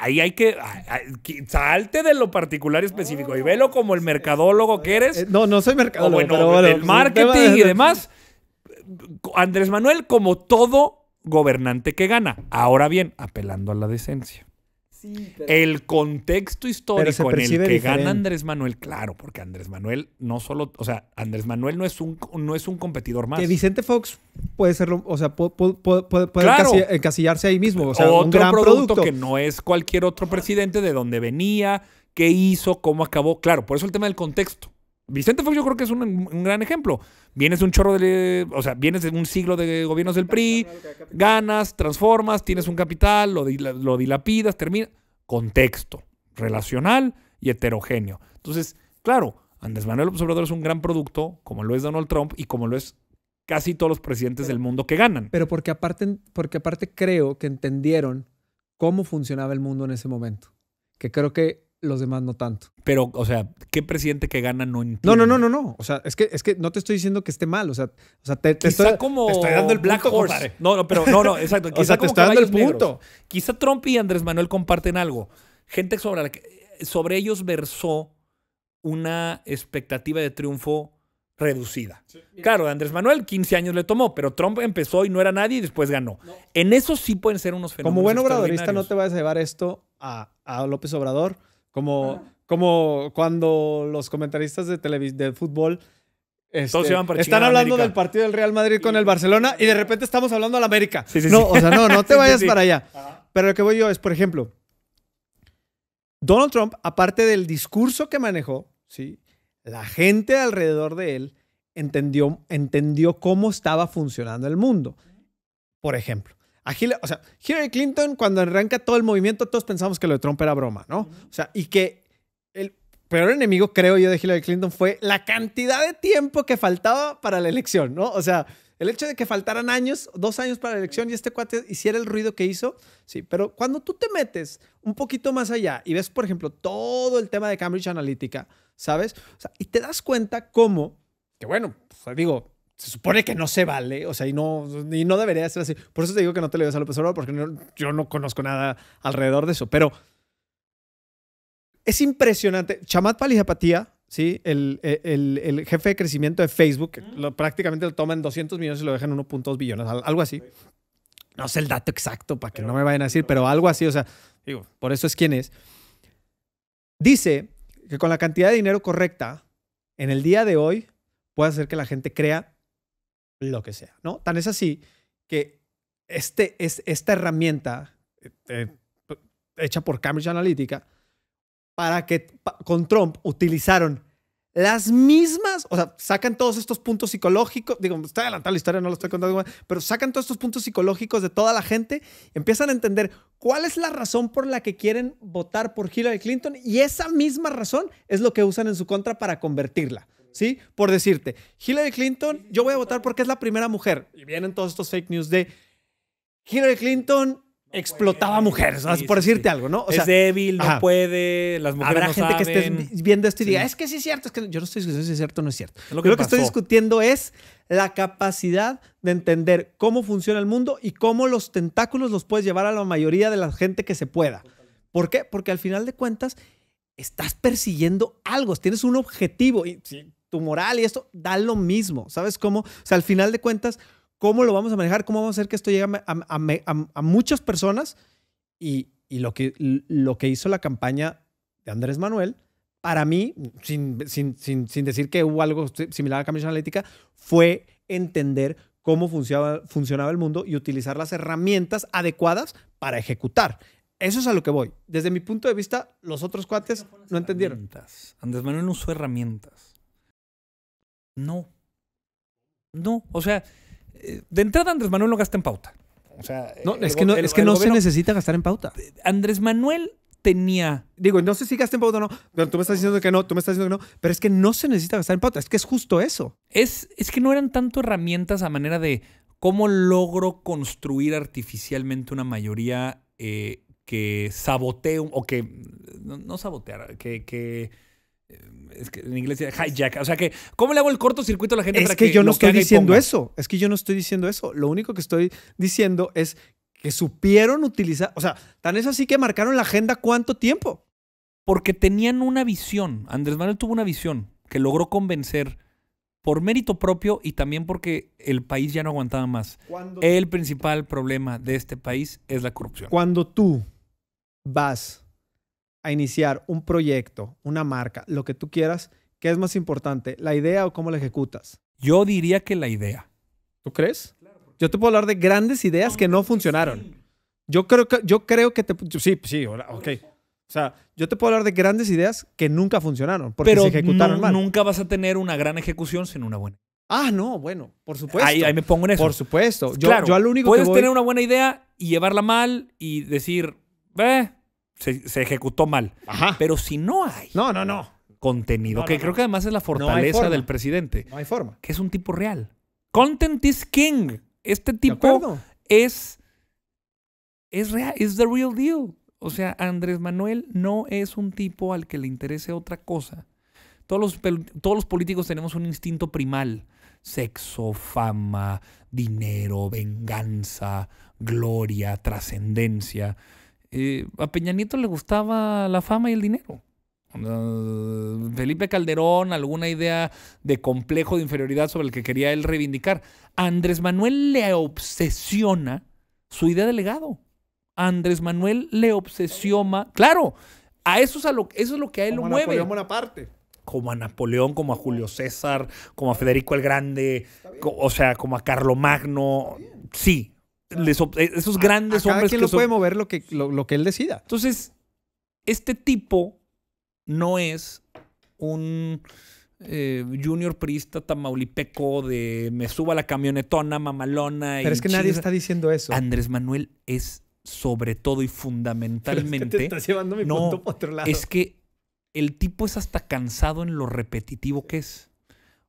ahí hay que, ay, que salte de lo particular y específico y velo como el mercadólogo que eres, Eh, no, no soy o mercadólogo, bueno, pero bueno, del pues, marketing tema- y demás. Andrés Manuel como todo gobernante que gana. Ahora bien, apelando a la decencia. El contexto histórico en el que diferente. gana Andrés Manuel, claro, porque Andrés Manuel no solo, o sea, Andrés Manuel no es un, no es un competidor más. Que Vicente Fox puede serlo, o sea, pu- pu- pu- puede, puede Claro. encasillarse ahí mismo. O sea, un otro gran producto, producto. que no es cualquier otro presidente de dónde venía, qué hizo, cómo acabó. Claro, por eso el tema del contexto. Vicente Fox yo creo que es un, un gran ejemplo. Vienes de un chorro de... O sea, vienes de un siglo de gobiernos del PRI, ganas, transformas, tienes un capital, lo, lo dilapidas, termina... Contexto relacional y heterogéneo. Entonces, claro, Andrés Manuel López Obrador es un gran producto, como lo es Donald Trump y como lo es casi todos los presidentes del mundo que ganan. Pero porque aparte, porque aparte creo que entendieron cómo funcionaba el mundo en ese momento. Que creo que los demás no tanto. Pero, o sea, ¿qué presidente que gana no entiende? No, no, no, no, no. O sea, es que, es que no te estoy diciendo que esté mal. O sea, o sea te, estoy, como te estoy dando el Black punto, Horse. compadre. No, no, pero no, no, exacto. <laughs> O Quizá sea, te estoy dando el punto. negros. Quizá Trump y Andrés Manuel comparten algo. Gente sobre, la que- sobre ellos versó una expectativa de triunfo reducida. Claro, Andrés Manuel 15 años le tomó, pero Trump empezó y no era nadie y después ganó. En eso sí pueden ser unos fenómenos Como buen obradorista no te vayas a llevar esto a, a López Obrador. Como, como cuando los comentaristas de, televis de fútbol este, están hablando América. del partido del Real Madrid con el Barcelona y de repente estamos hablando del América. Sí, sí, no, sí. o sea, no, no te <laughs> vayas sí. para allá. Pero lo que voy yo es, por ejemplo, Donald Trump, aparte del discurso que manejó, ¿sí? la gente alrededor de él entendió, entendió cómo estaba funcionando el mundo. Por ejemplo, a Hillary, o sea, Hillary Clinton, cuando arranca todo el movimiento, todos pensamos que lo de Trump era broma, ¿no? O sea, y que el peor enemigo, creo yo, de Hillary Clinton fue la cantidad de tiempo que faltaba para la elección, ¿no? O sea, el hecho de que faltaran años, dos años para la elección y este cuate hiciera el ruido que hizo, sí, pero cuando tú te metes un poquito más allá y ves, por ejemplo, todo el tema de Cambridge Analytica, ¿sabes? O sea, y te das cuenta cómo, que bueno, pues, digo, se supone que no se vale, o sea, y no, y no debería ser así. Por eso te digo que no te le des a López Obrador, porque no- yo no conozco nada alrededor de eso, pero es impresionante. Chamat Palihapatía, ¿sí? El, el- el jefe de crecimiento de Facebook, que lo- prácticamente lo toman 200 millones y lo dejan en 1.2 billones, al- algo así. No sé el dato exacto para que no me vayan a decir, pero algo así, o sea, digo, por eso es quien es. Dice que con la cantidad de dinero correcta, en el día de hoy, puede hacer que la gente crea lo que sea, ¿no? Tan es así que este, es, esta herramienta eh, eh, hecha por Cambridge Analytica, para que con Trump utilizaron las mismas, o sea, sacan todos estos puntos psicológicos, digo, estoy adelantando la historia, no lo estoy contando, pero sacan todos estos puntos psicológicos de toda la gente, empiezan a entender cuál es la razón por la que quieren votar por Hillary Clinton y esa misma razón es lo que usan en su contra para convertirla. ¿Sí? Por decirte, Hillary Clinton, yo voy a votar porque es la primera mujer. Y vienen todos estos fake news de Hillary Clinton explotaba mujeres, Sí, por decirte sí. algo, ¿no? O es débil, no ajá. puede, las mujeres Habrá no gente que esté viendo esto y Sí. diga, es que sí es cierto, es que yo no estoy discutiendo si es cierto o no es cierto. Es lo Yo que lo que estoy discutiendo es la capacidad de entender cómo funciona el mundo y cómo los tentáculos los puedes llevar a la mayoría de la gente que se pueda. ¿Por qué? Porque al final de cuentas estás persiguiendo algo, tienes un objetivo y si tu moral y esto da lo mismo, ¿sabes cómo? O sea, al final de cuentas, ¿cómo lo vamos a manejar? ¿Cómo vamos a hacer que esto llegue a, a- a- muchas personas? Y, y lo, que, lo que hizo la campaña de Andrés Manuel, para mí, sin, sin, sin, sin decir que hubo algo similar a Cambridge Analytica, fue entender cómo funcionaba, funcionaba el mundo y utilizar las herramientas adecuadas para ejecutar. Eso es a lo que voy. Desde mi punto de vista, los otros cuates no entendieron. Andrés Manuel no usó herramientas. No. No. O sea, eh, de entrada Andrés Manuel no gasta en pauta. O sea, No, el es que no, el- es que no se necesita gastar en pauta. Andrés Manuel tenía. Digo, no sé si gasta en pauta o no, pero tú me estás diciendo que no, tú me estás diciendo que no, pero es que no se necesita gastar en pauta, es que es justo eso. Es, es que no eran tanto herramientas a manera de cómo logro construir artificialmente una mayoría eh, que sabotee o que. No, no sabotear, que. que es que en inglés dice hijack. O sea que, ¿cómo le hago el cortocircuito a la gente Es para que, yo no estoy diciendo eso. Es que yo no estoy diciendo eso. Lo único que estoy diciendo es que supieron utilizar. O sea, tan es así que marcaron la agenda cuánto tiempo. Porque tenían una visión. Andrés Manuel tuvo una visión que logró convencer por mérito propio y también porque el país ya no aguantaba más. Cuando, El principal problema de este país es la corrupción. cuando tú vas a iniciar un proyecto, una marca, lo que tú quieras, ¿qué es más importante? ¿La idea o cómo la ejecutas? Yo diría que la idea. ¿Tú crees? Yo te puedo hablar de grandes ideas que no funcionaron. Yo creo que, yo creo que te. Sí, sí, ok. O sea, yo te puedo hablar de grandes ideas que nunca funcionaron porque Pero se ejecutaron mal. nunca vas a tener una gran ejecución sin una buena. Ah, no, bueno, por supuesto. Ahí, ahí me pongo en eso. Por supuesto. Yo, Claro, yo a lo único puedes que voy... tener una buena idea y llevarla mal y decir, eh, se, se ejecutó mal. Ajá. Pero si no hay No, no, no. contenido, No, que no, creo no. que además es la fortaleza del presidente, No hay forma. que es un tipo real. Content is king. Este ¿De tipo es es real, es the real deal. O sea, Andrés Manuel no es un tipo al que le interese otra cosa. Todos los, todos los políticos tenemos un instinto primal. Sexo, fama, dinero, venganza, gloria, trascendencia. Eh, a Peña Nieto le gustaba la fama y el dinero. Uh, Felipe Calderón, alguna idea de complejo de inferioridad sobre el que quería él reivindicar. A Andrés Manuel le obsesiona su idea de legado. A Andrés Manuel le obsesiona. Claro, a eso es, a lo, eso es lo que a él Como lo mueve. Napoleón Bonaparte. Como a Napoleón, como a Julio César, como a Federico el Grande, o sea, como a Carlomagno. Sí, les eh, esos grandes a cada hombres quien que lo son- puede mover lo que, lo, lo que él decida. entonces, este tipo no es un eh, junior priista tamaulipeco de me suba la camionetona mamalona. Pero y es que nadie está diciendo eso. Andrés Manuel es sobre todo y Pero es que fundamentalmente. te estás llevando mi no, punto para otro lado. es que el tipo es hasta cansado en lo repetitivo que es.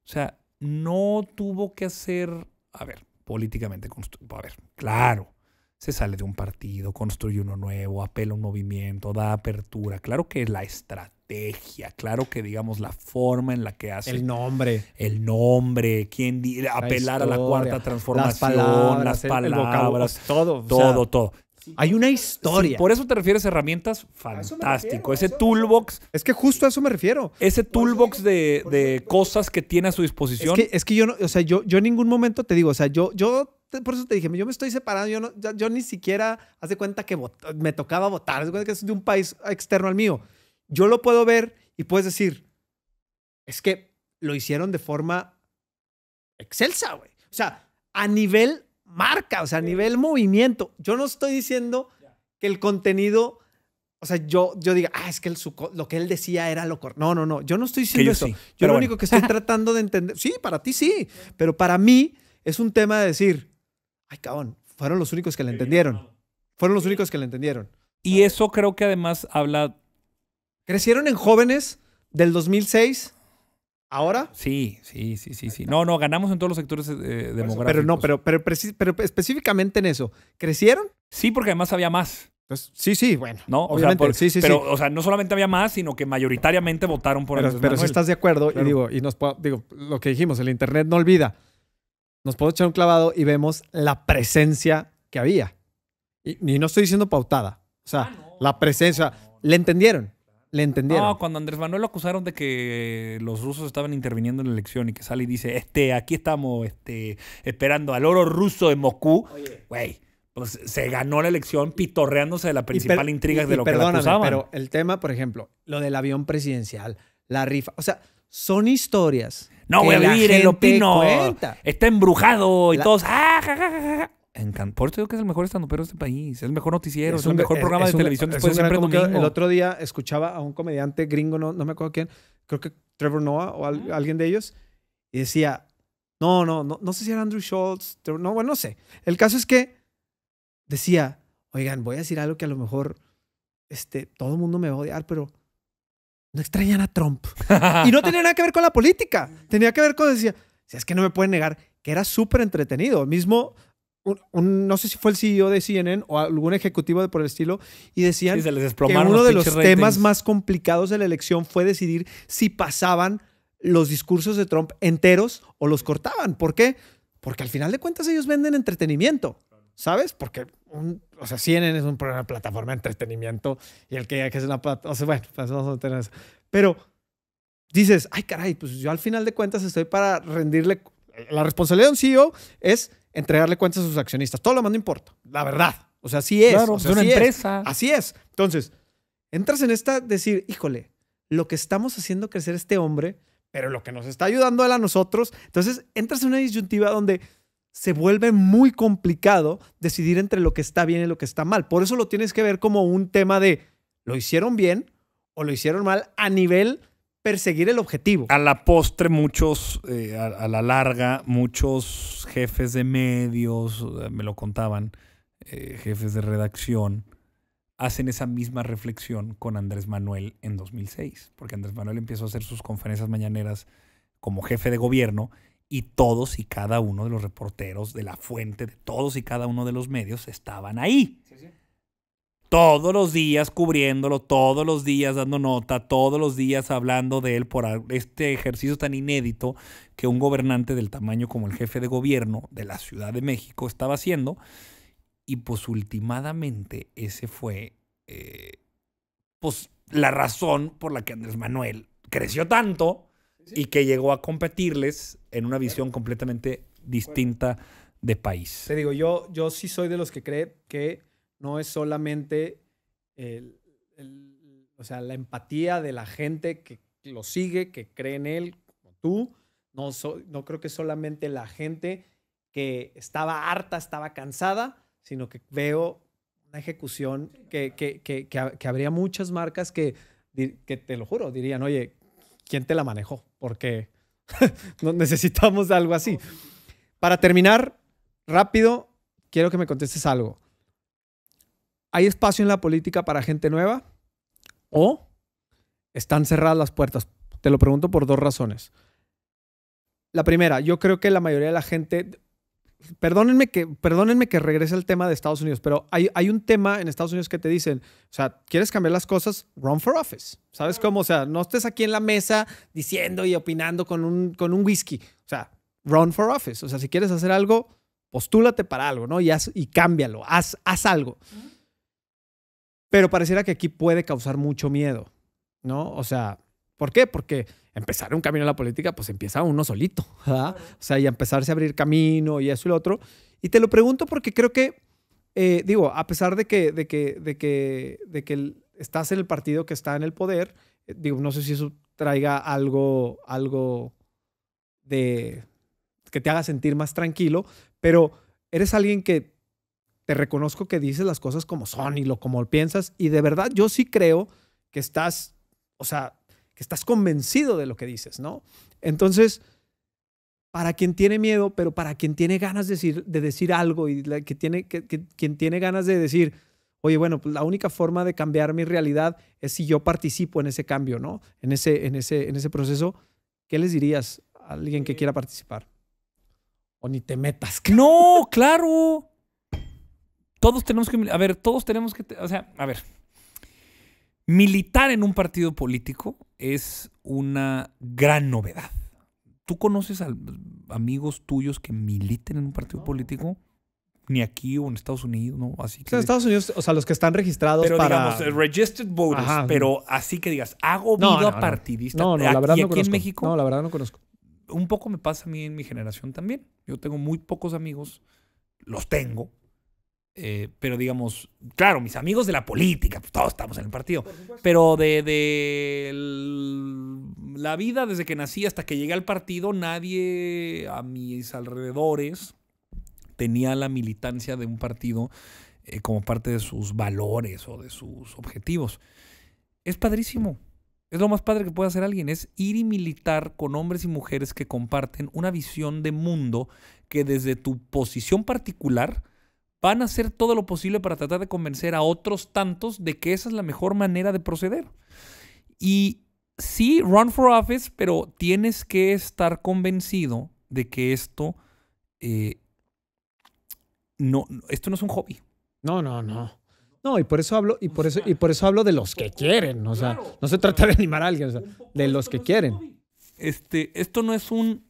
O sea, no tuvo que hacer. A ver, políticamente. constru- A ver, claro. Se sale de un partido, construye uno nuevo, apela a un movimiento, da apertura. Claro que es la estrategia, claro que digamos la forma en la que hace el nombre. el nombre, quién apelar a la cuarta Las transformación, palabras, las el- el palabras, todo. o todo, sea, todo. Hay una Sí, historia. por eso te refieres a herramientas, fantástico. refiero, Ese toolbox, Es que justo a eso me refiero. ese toolbox de, de cosas que tiene a su Es disposición. que, es que yo no, o sea, yo, yo en ningún momento te digo, o sea, yo, yo, por eso te dije, yo me estoy separando, yo, no, yo ni siquiera, haz de cuenta que vot- me tocaba votar, haz de cuenta que es de un país externo al mío. Yo lo puedo ver y puedes decir, es que lo hicieron de forma excelsa, güey. O sea, a nivel marca, o sea, a nivel movimiento. Yo no estoy diciendo que el contenido, o sea, yo, yo diga, ah, es que el, su lo que él decía era lo correcto. No, no, no, yo no estoy diciendo yo eso. sí, Yo lo bueno. único que estoy <laughs> tratando de entender, sí, para ti sí, pero para mí es un tema de decir, ay, cabrón, fueron los únicos que le entendieron. Fueron los únicos que le entendieron. Y eso creo que además habla. Crecieron en jóvenes del 2006 ¿Ahora? Sí, sí, sí, sí, sí. No, no, ganamos en todos los sectores eh, demográficos. Pero no, pero, pero, específicamente en eso. ¿Crecieron? Sí, porque además había más, Pues sí, sí, bueno. ¿no? O sea, Obviamente, por- sí, sí, pero, sí. o sea, no solamente había más, sino que mayoritariamente votaron por Pero, Andrés pero si estás de acuerdo, Claro. y digo, y nos digo, lo que dijimos, el internet no olvida. Nos podemos echar un clavado y vemos la presencia que había. Y, y no estoy diciendo pautada. O sea, la presencia. Le entendieron. Le entendieron. No, cuando Andrés Manuel lo acusaron de que los rusos estaban interviniendo en la elección y que sale y dice, este, aquí estamos este, esperando al oro ruso de Moscú, güey, pues se ganó la elección pitorreándose de la Y principal per- intriga y- de y lo que le perdóname, acusaban. Pero el tema, por ejemplo, lo del avión presidencial, la rifa. O sea, son historias. no que voy a la vivir en lo gente pino, cuenta. está embrujado y La- todos, ah, ja, ja, ja, ja". Encan- Por eso digo que es el mejor estandopero de este país, es el mejor noticiero, es, el un- mejor es- programa es de un- televisión es después de siempre domingo. El otro día escuchaba a un comediante gringo, no, no me acuerdo quién, creo que Trevor Noah o al- alguien de ellos, y decía, no, no, no, no sé si era Andrew Schultz, Trevor- no, bueno, no sé. El caso es que decía, oigan, voy a decir algo que a lo mejor este, todo el mundo me va a odiar, pero no extrañan a Trump. <laughs> Y no tenía nada que ver con la política. Tenía que ver con, decía, si es que no me pueden negar, que era súper entretenido. El mismo, un- un- no sé si fue el CEO de CNN o algún ejecutivo de por el estilo, y decían Sí, que uno de los temas más complicados de la elección fue decidir si pasaban los discursos de Trump enteros o los cortaban. ¿Por qué? Porque al final de cuentas ellos venden entretenimiento. ¿Sabes? Porque, un- o sea, CNN es un programa, plataforma de entretenimiento y el que que es una plataforma, o sea, bueno, pues vamos a tener eso. Pero dices, ay, caray, pues yo al final de cuentas estoy para rendirle. La responsabilidad de un CEO es entregarle cuentas a sus accionistas. Todo lo demás no importa. La verdad. O sea, sí es. Claro, o sea, es una empresa. Así es. Entonces, entras en esta decir, híjole, lo que estamos haciendo crecer este hombre, pero lo que nos está ayudando él a nosotros. Entonces, entras en una disyuntiva donde se vuelve muy complicado decidir entre lo que está bien y lo que está mal. Por eso lo tienes que ver como un tema de, ¿lo hicieron bien o lo hicieron mal a nivel perseguir el objetivo? A la postre, muchos, eh, a, la larga, muchos jefes de medios, me lo contaban, eh, jefes de redacción, hacen esa misma reflexión con Andrés Manuel en 2006, porque Andrés Manuel empezó a hacer sus conferencias mañaneras como jefe de gobierno y todos y cada uno de los reporteros de la fuente, de todos y cada uno de los medios estaban ahí. Todos los días cubriéndolo, todos los días dando nota, todos los días hablando de él por este ejercicio tan inédito que un gobernante del tamaño como el jefe de gobierno de la Ciudad de México estaba haciendo. Y pues últimamente ese fue eh, pues la razón por la que Andrés Manuel creció tanto y que llegó a competirles en una visión completamente distinta de país. Te digo, yo, yo sí soy de los que cree que no es solamente el- el- o sea, la empatía de la gente que lo sigue, que cree en él, como tú. No, so- no creo que solamente la gente que estaba harta, estaba cansada, sino que veo una ejecución que, que, que, que ha- que habría muchas marcas que, que, te lo juro, dirían, oye, ¿quién te la manejó? Porque <laughs> no necesitamos algo así. Para terminar, rápido, quiero que me contestes algo. ¿Hay espacio en la política para gente nueva? ¿O están cerradas las puertas? Te lo pregunto por dos razones. La primera, yo creo que la mayoría de la gente, perdónenme que, perdónenme que regrese al tema de Estados Unidos, pero hay, hay un tema en Estados Unidos que te dicen, o sea, ¿quieres cambiar las cosas? Run for office. ¿Sabes cómo? O sea, no estés aquí en la mesa diciendo y opinando con un, con un whisky. O sea, run for office. O sea, si quieres hacer algo, postúlate para algo, ¿no? Y, haz, y cámbialo, haz, haz algo. Pero pareciera que aquí puede causar mucho miedo, ¿no? O sea, ¿por qué? Porque empezar un camino en la política, pues empieza uno solito, ¿verdad? O sea, y a empezarse a abrir camino y eso y lo otro. Y te lo pregunto porque creo que, eh, digo, a pesar de que, de que, de que, de que estás en el partido que está en el poder, eh, digo, no sé si eso traiga algo, algo de que te haga sentir más tranquilo, pero eres alguien que te reconozco que dices las cosas como son y lo como piensas y de verdad yo sí creo que estás, o sea, que estás convencido de lo que dices, ¿no? Entonces, para quien tiene miedo, pero para quien tiene ganas de decir, de decir algo y la- que tiene, que, que- quien tiene ganas de decir, oye, bueno, pues la única forma de cambiar mi realidad es si yo participo en ese cambio, ¿no? En ese, en ese, en ese proceso. ¿qué les dirías a alguien que quiera participar? O ni te metas. <laughs> No, claro. Todos tenemos que, a ver, todos tenemos que, o sea, a ver, militar en un partido político es una gran novedad. ¿Tú conoces a amigos tuyos que militen en un partido político? Ni aquí o en Estados Unidos, ¿no? Así O que. sea, Estados Unidos, o sea, los que están registrados pero para... digamos, eh, registered voters, Ajá. pero así que digas, hago vida no, no. partidista. No, no, la Aquí- verdad no aquí conozco. en México, No, la verdad no conozco. un poco me pasa a mí en mi generación también. Yo tengo muy pocos amigos, los tengo, eh, pero digamos, claro, mis amigos de la política, pues todos estamos en el partido, pero de, de el- la vida desde que nací hasta que llegué al partido, nadie a mis alrededores tenía la militancia de un partido eh, como parte de sus valores o de sus objetivos. Es padrísimo. Es lo más padre que puede hacer alguien, es ir y militar con hombres y mujeres que comparten una visión de mundo que desde tu posición particular van a hacer todo lo posible para tratar de convencer a otros tantos de que esa es la mejor manera de proceder. Y sí, run for office, pero tienes que estar convencido de que esto, eh, no, esto no es un hobby. No, no, no. No, y por eso hablo, y por eso, y por eso hablo de los que quieren. O sea, no se trata de animar a alguien, o sea, de los que quieren. Este, esto no es un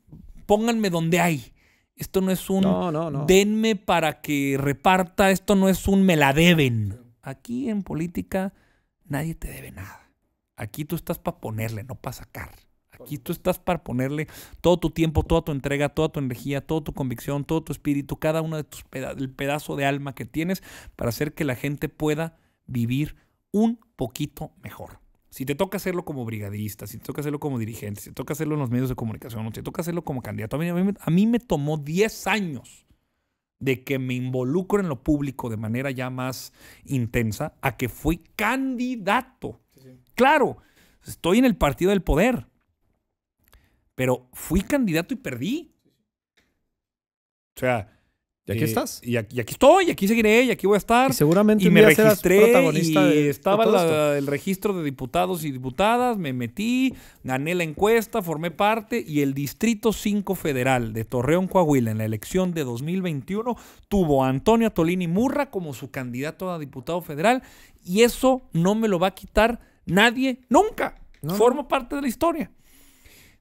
pónganme donde hay. Esto no es un No, no, no. denme para que reparta. Esto no es un me la deben. Aquí en política nadie te debe nada. Aquí tú estás para ponerle, no para sacar. Aquí tú estás para ponerle todo tu tiempo, toda tu entrega, toda tu energía, toda tu convicción, todo tu espíritu, cada uno de tus peda el pedazo de alma que tienes para hacer que la gente pueda vivir un poquito mejor. Si te toca hacerlo como brigadista, si te toca hacerlo como dirigente, si te toca hacerlo en los medios de comunicación, o si te toca hacerlo como candidato, a mí, a mí me- a mí me tomó 10 años de que me involucro en lo público de manera ya más intensa a que fui candidato. Claro, estoy en el partido del poder, pero fui candidato y perdí. O sea... Y aquí eh, estás. Y aquí, y aquí estoy, y aquí seguiré, y aquí voy a estar. Y seguramente Y me registré protagonista y de- estaba la- el registro de diputados y diputadas, me metí, gané la encuesta, formé parte y el Distrito 5 Federal de Torreón, Coahuila, en la elección de 2021, tuvo a Antonio Tolini Murra como su candidato a diputado federal y eso no me lo va a quitar nadie nunca. No, Forma parte de la historia.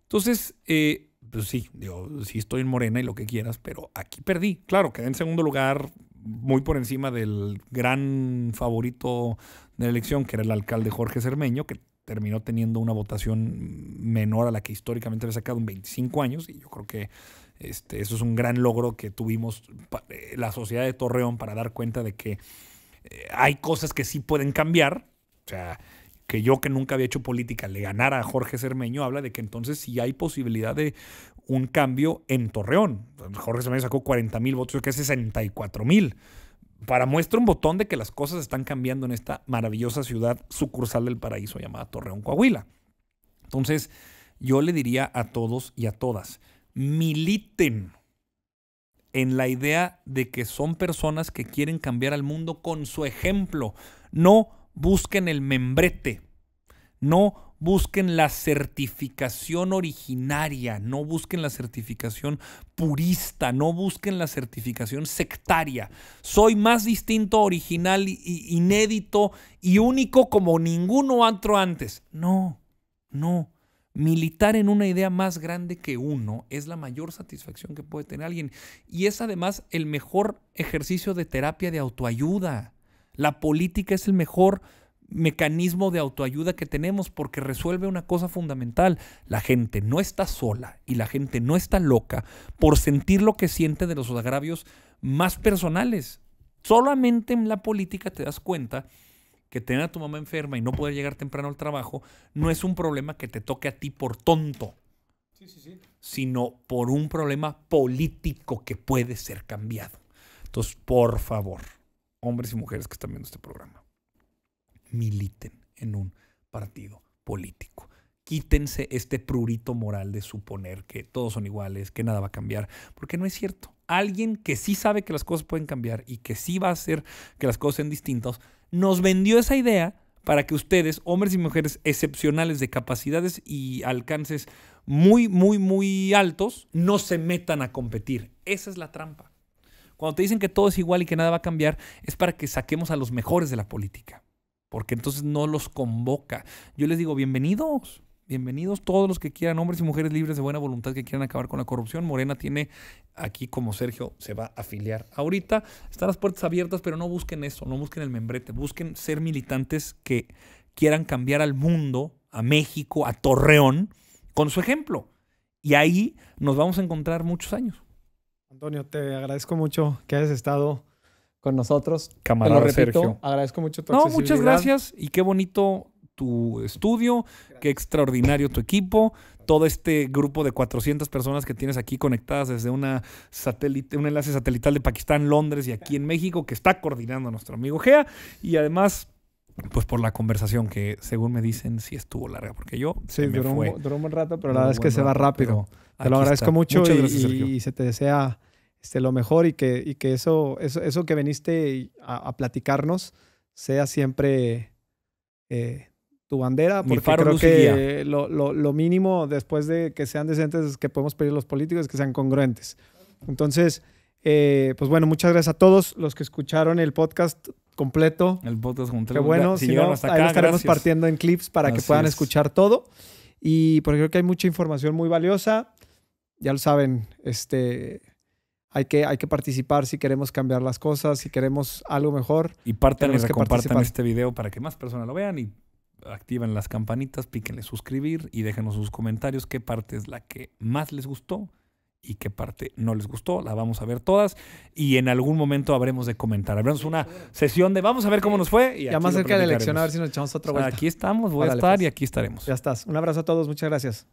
Entonces, eh, pues sí, digo, sí estoy en Morena y lo que quieras, pero aquí perdí. Claro, quedé en segundo lugar, muy por encima del gran favorito de la elección, que era el alcalde Jorge Cermeño, que terminó teniendo una votación menor a la que históricamente había sacado en 25 años. Y yo creo que este, eso es un gran logro que tuvimos eh, la sociedad de Torreón para dar cuenta de que eh, hay cosas que sí pueden cambiar. O sea, que yo que nunca había hecho política le ganara a Jorge Cermeño, habla de que entonces sí hay posibilidad de un cambio en Torreón. Jorge Cermeño sacó 40 mil votos, que es 64 mil. Para muestra un botón de que las cosas están cambiando en esta maravillosa ciudad sucursal del paraíso llamada Torreón, Coahuila. Entonces, yo le diría a todos y a todas, militen en la idea de que son personas que quieren cambiar al mundo con su ejemplo. No busquen el membrete. No busquen la certificación originaria, no busquen la certificación purista, no busquen la certificación sectaria. Soy más distinto, original, inédito y único como ninguno otro antes. No, no. Militar en una idea más grande que uno es la mayor satisfacción que puede tener alguien. Y es además el mejor ejercicio de terapia de autoayuda. La política es el mejor mecanismo de autoayuda que tenemos porque resuelve una cosa fundamental. La gente no está sola y la gente no está loca por sentir lo que siente de los agravios más personales. Solamente en la política te das cuenta que tener a tu mamá enferma y no poder llegar temprano al trabajo no es un problema que te toque a ti por tonto, sino por un problema político que puede ser cambiado. Entonces, por favor, hombres y mujeres que están viendo este programa, militen en un partido político. Quítense este prurito moral de suponer que todos son iguales, que nada va a cambiar, porque no es cierto. Alguien que sí sabe que las cosas pueden cambiar y que sí va a hacer que las cosas sean distintas, nos vendió esa idea para que ustedes, hombres y mujeres excepcionales de capacidades y alcances muy, muy, muy altos, no se metan a competir. Esa es la trampa. Cuando te dicen que todo es igual y que nada va a cambiar, es para que saquemos a los mejores de la política. Porque entonces no los convoca. Yo les digo, bienvenidos. Bienvenidos todos los que quieran, hombres y mujeres libres de buena voluntad que quieran acabar con la corrupción. Morena tiene aquí, como Sergio se va a afiliar ahorita, están las puertas abiertas, pero no busquen eso, no busquen el membrete, busquen ser militantes que quieran cambiar al mundo, a México, a Torreón, con su ejemplo. Y ahí nos vamos a encontrar muchos años. Antonio, te agradezco mucho que hayas estado con nosotros. Camarada te lo repito, Sergio. agradezco mucho tu No, muchas gracias y qué bonito tu estudio, qué extraordinario tu equipo, todo este grupo de 400 personas que tienes aquí conectadas desde una satélite, un enlace satelital de Pakistán, Londres y aquí en México que está coordinando nuestro amigo Gea y además pues por la conversación que según me dicen sí estuvo larga porque yo Sí, duró, fue. un, duró un buen rato, pero la verdad es que se va rápido. Te lo agradezco está. mucho y, gracias, y- se te desea este, lo mejor y que, y que eso, eso, eso que viniste a, a platicarnos sea siempre eh, tu bandera, porque creo que lo, lo- lo mínimo después de que sean decentes que podemos pedir a los políticos es que sean congruentes. Entonces, eh, pues bueno, muchas gracias a todos los que escucharon el podcast completo. el podcast con Qué bueno, si no, hasta ahí lo estaremos gracias. partiendo en clips para que puedan es. escuchar todo. Y porque creo que hay mucha información muy valiosa. Ya lo saben, este, hay, que, hay que participar si queremos cambiar las cosas, si queremos algo mejor. Y partan y participar. este video para que más personas lo vean y activen las campanitas, píquenle suscribir y déjenos sus comentarios qué parte es la que más les gustó y qué parte no les gustó. La vamos a ver todas y en algún momento habremos de comentar. Habremos una sesión de vamos a ver cómo nos fue. Y ya más cerca de la elección, a ver si nos echamos otra O sea, vuelta. aquí estamos, voy Órale, a estar pues. y aquí estaremos. Ya estás. Un abrazo a todos, muchas gracias.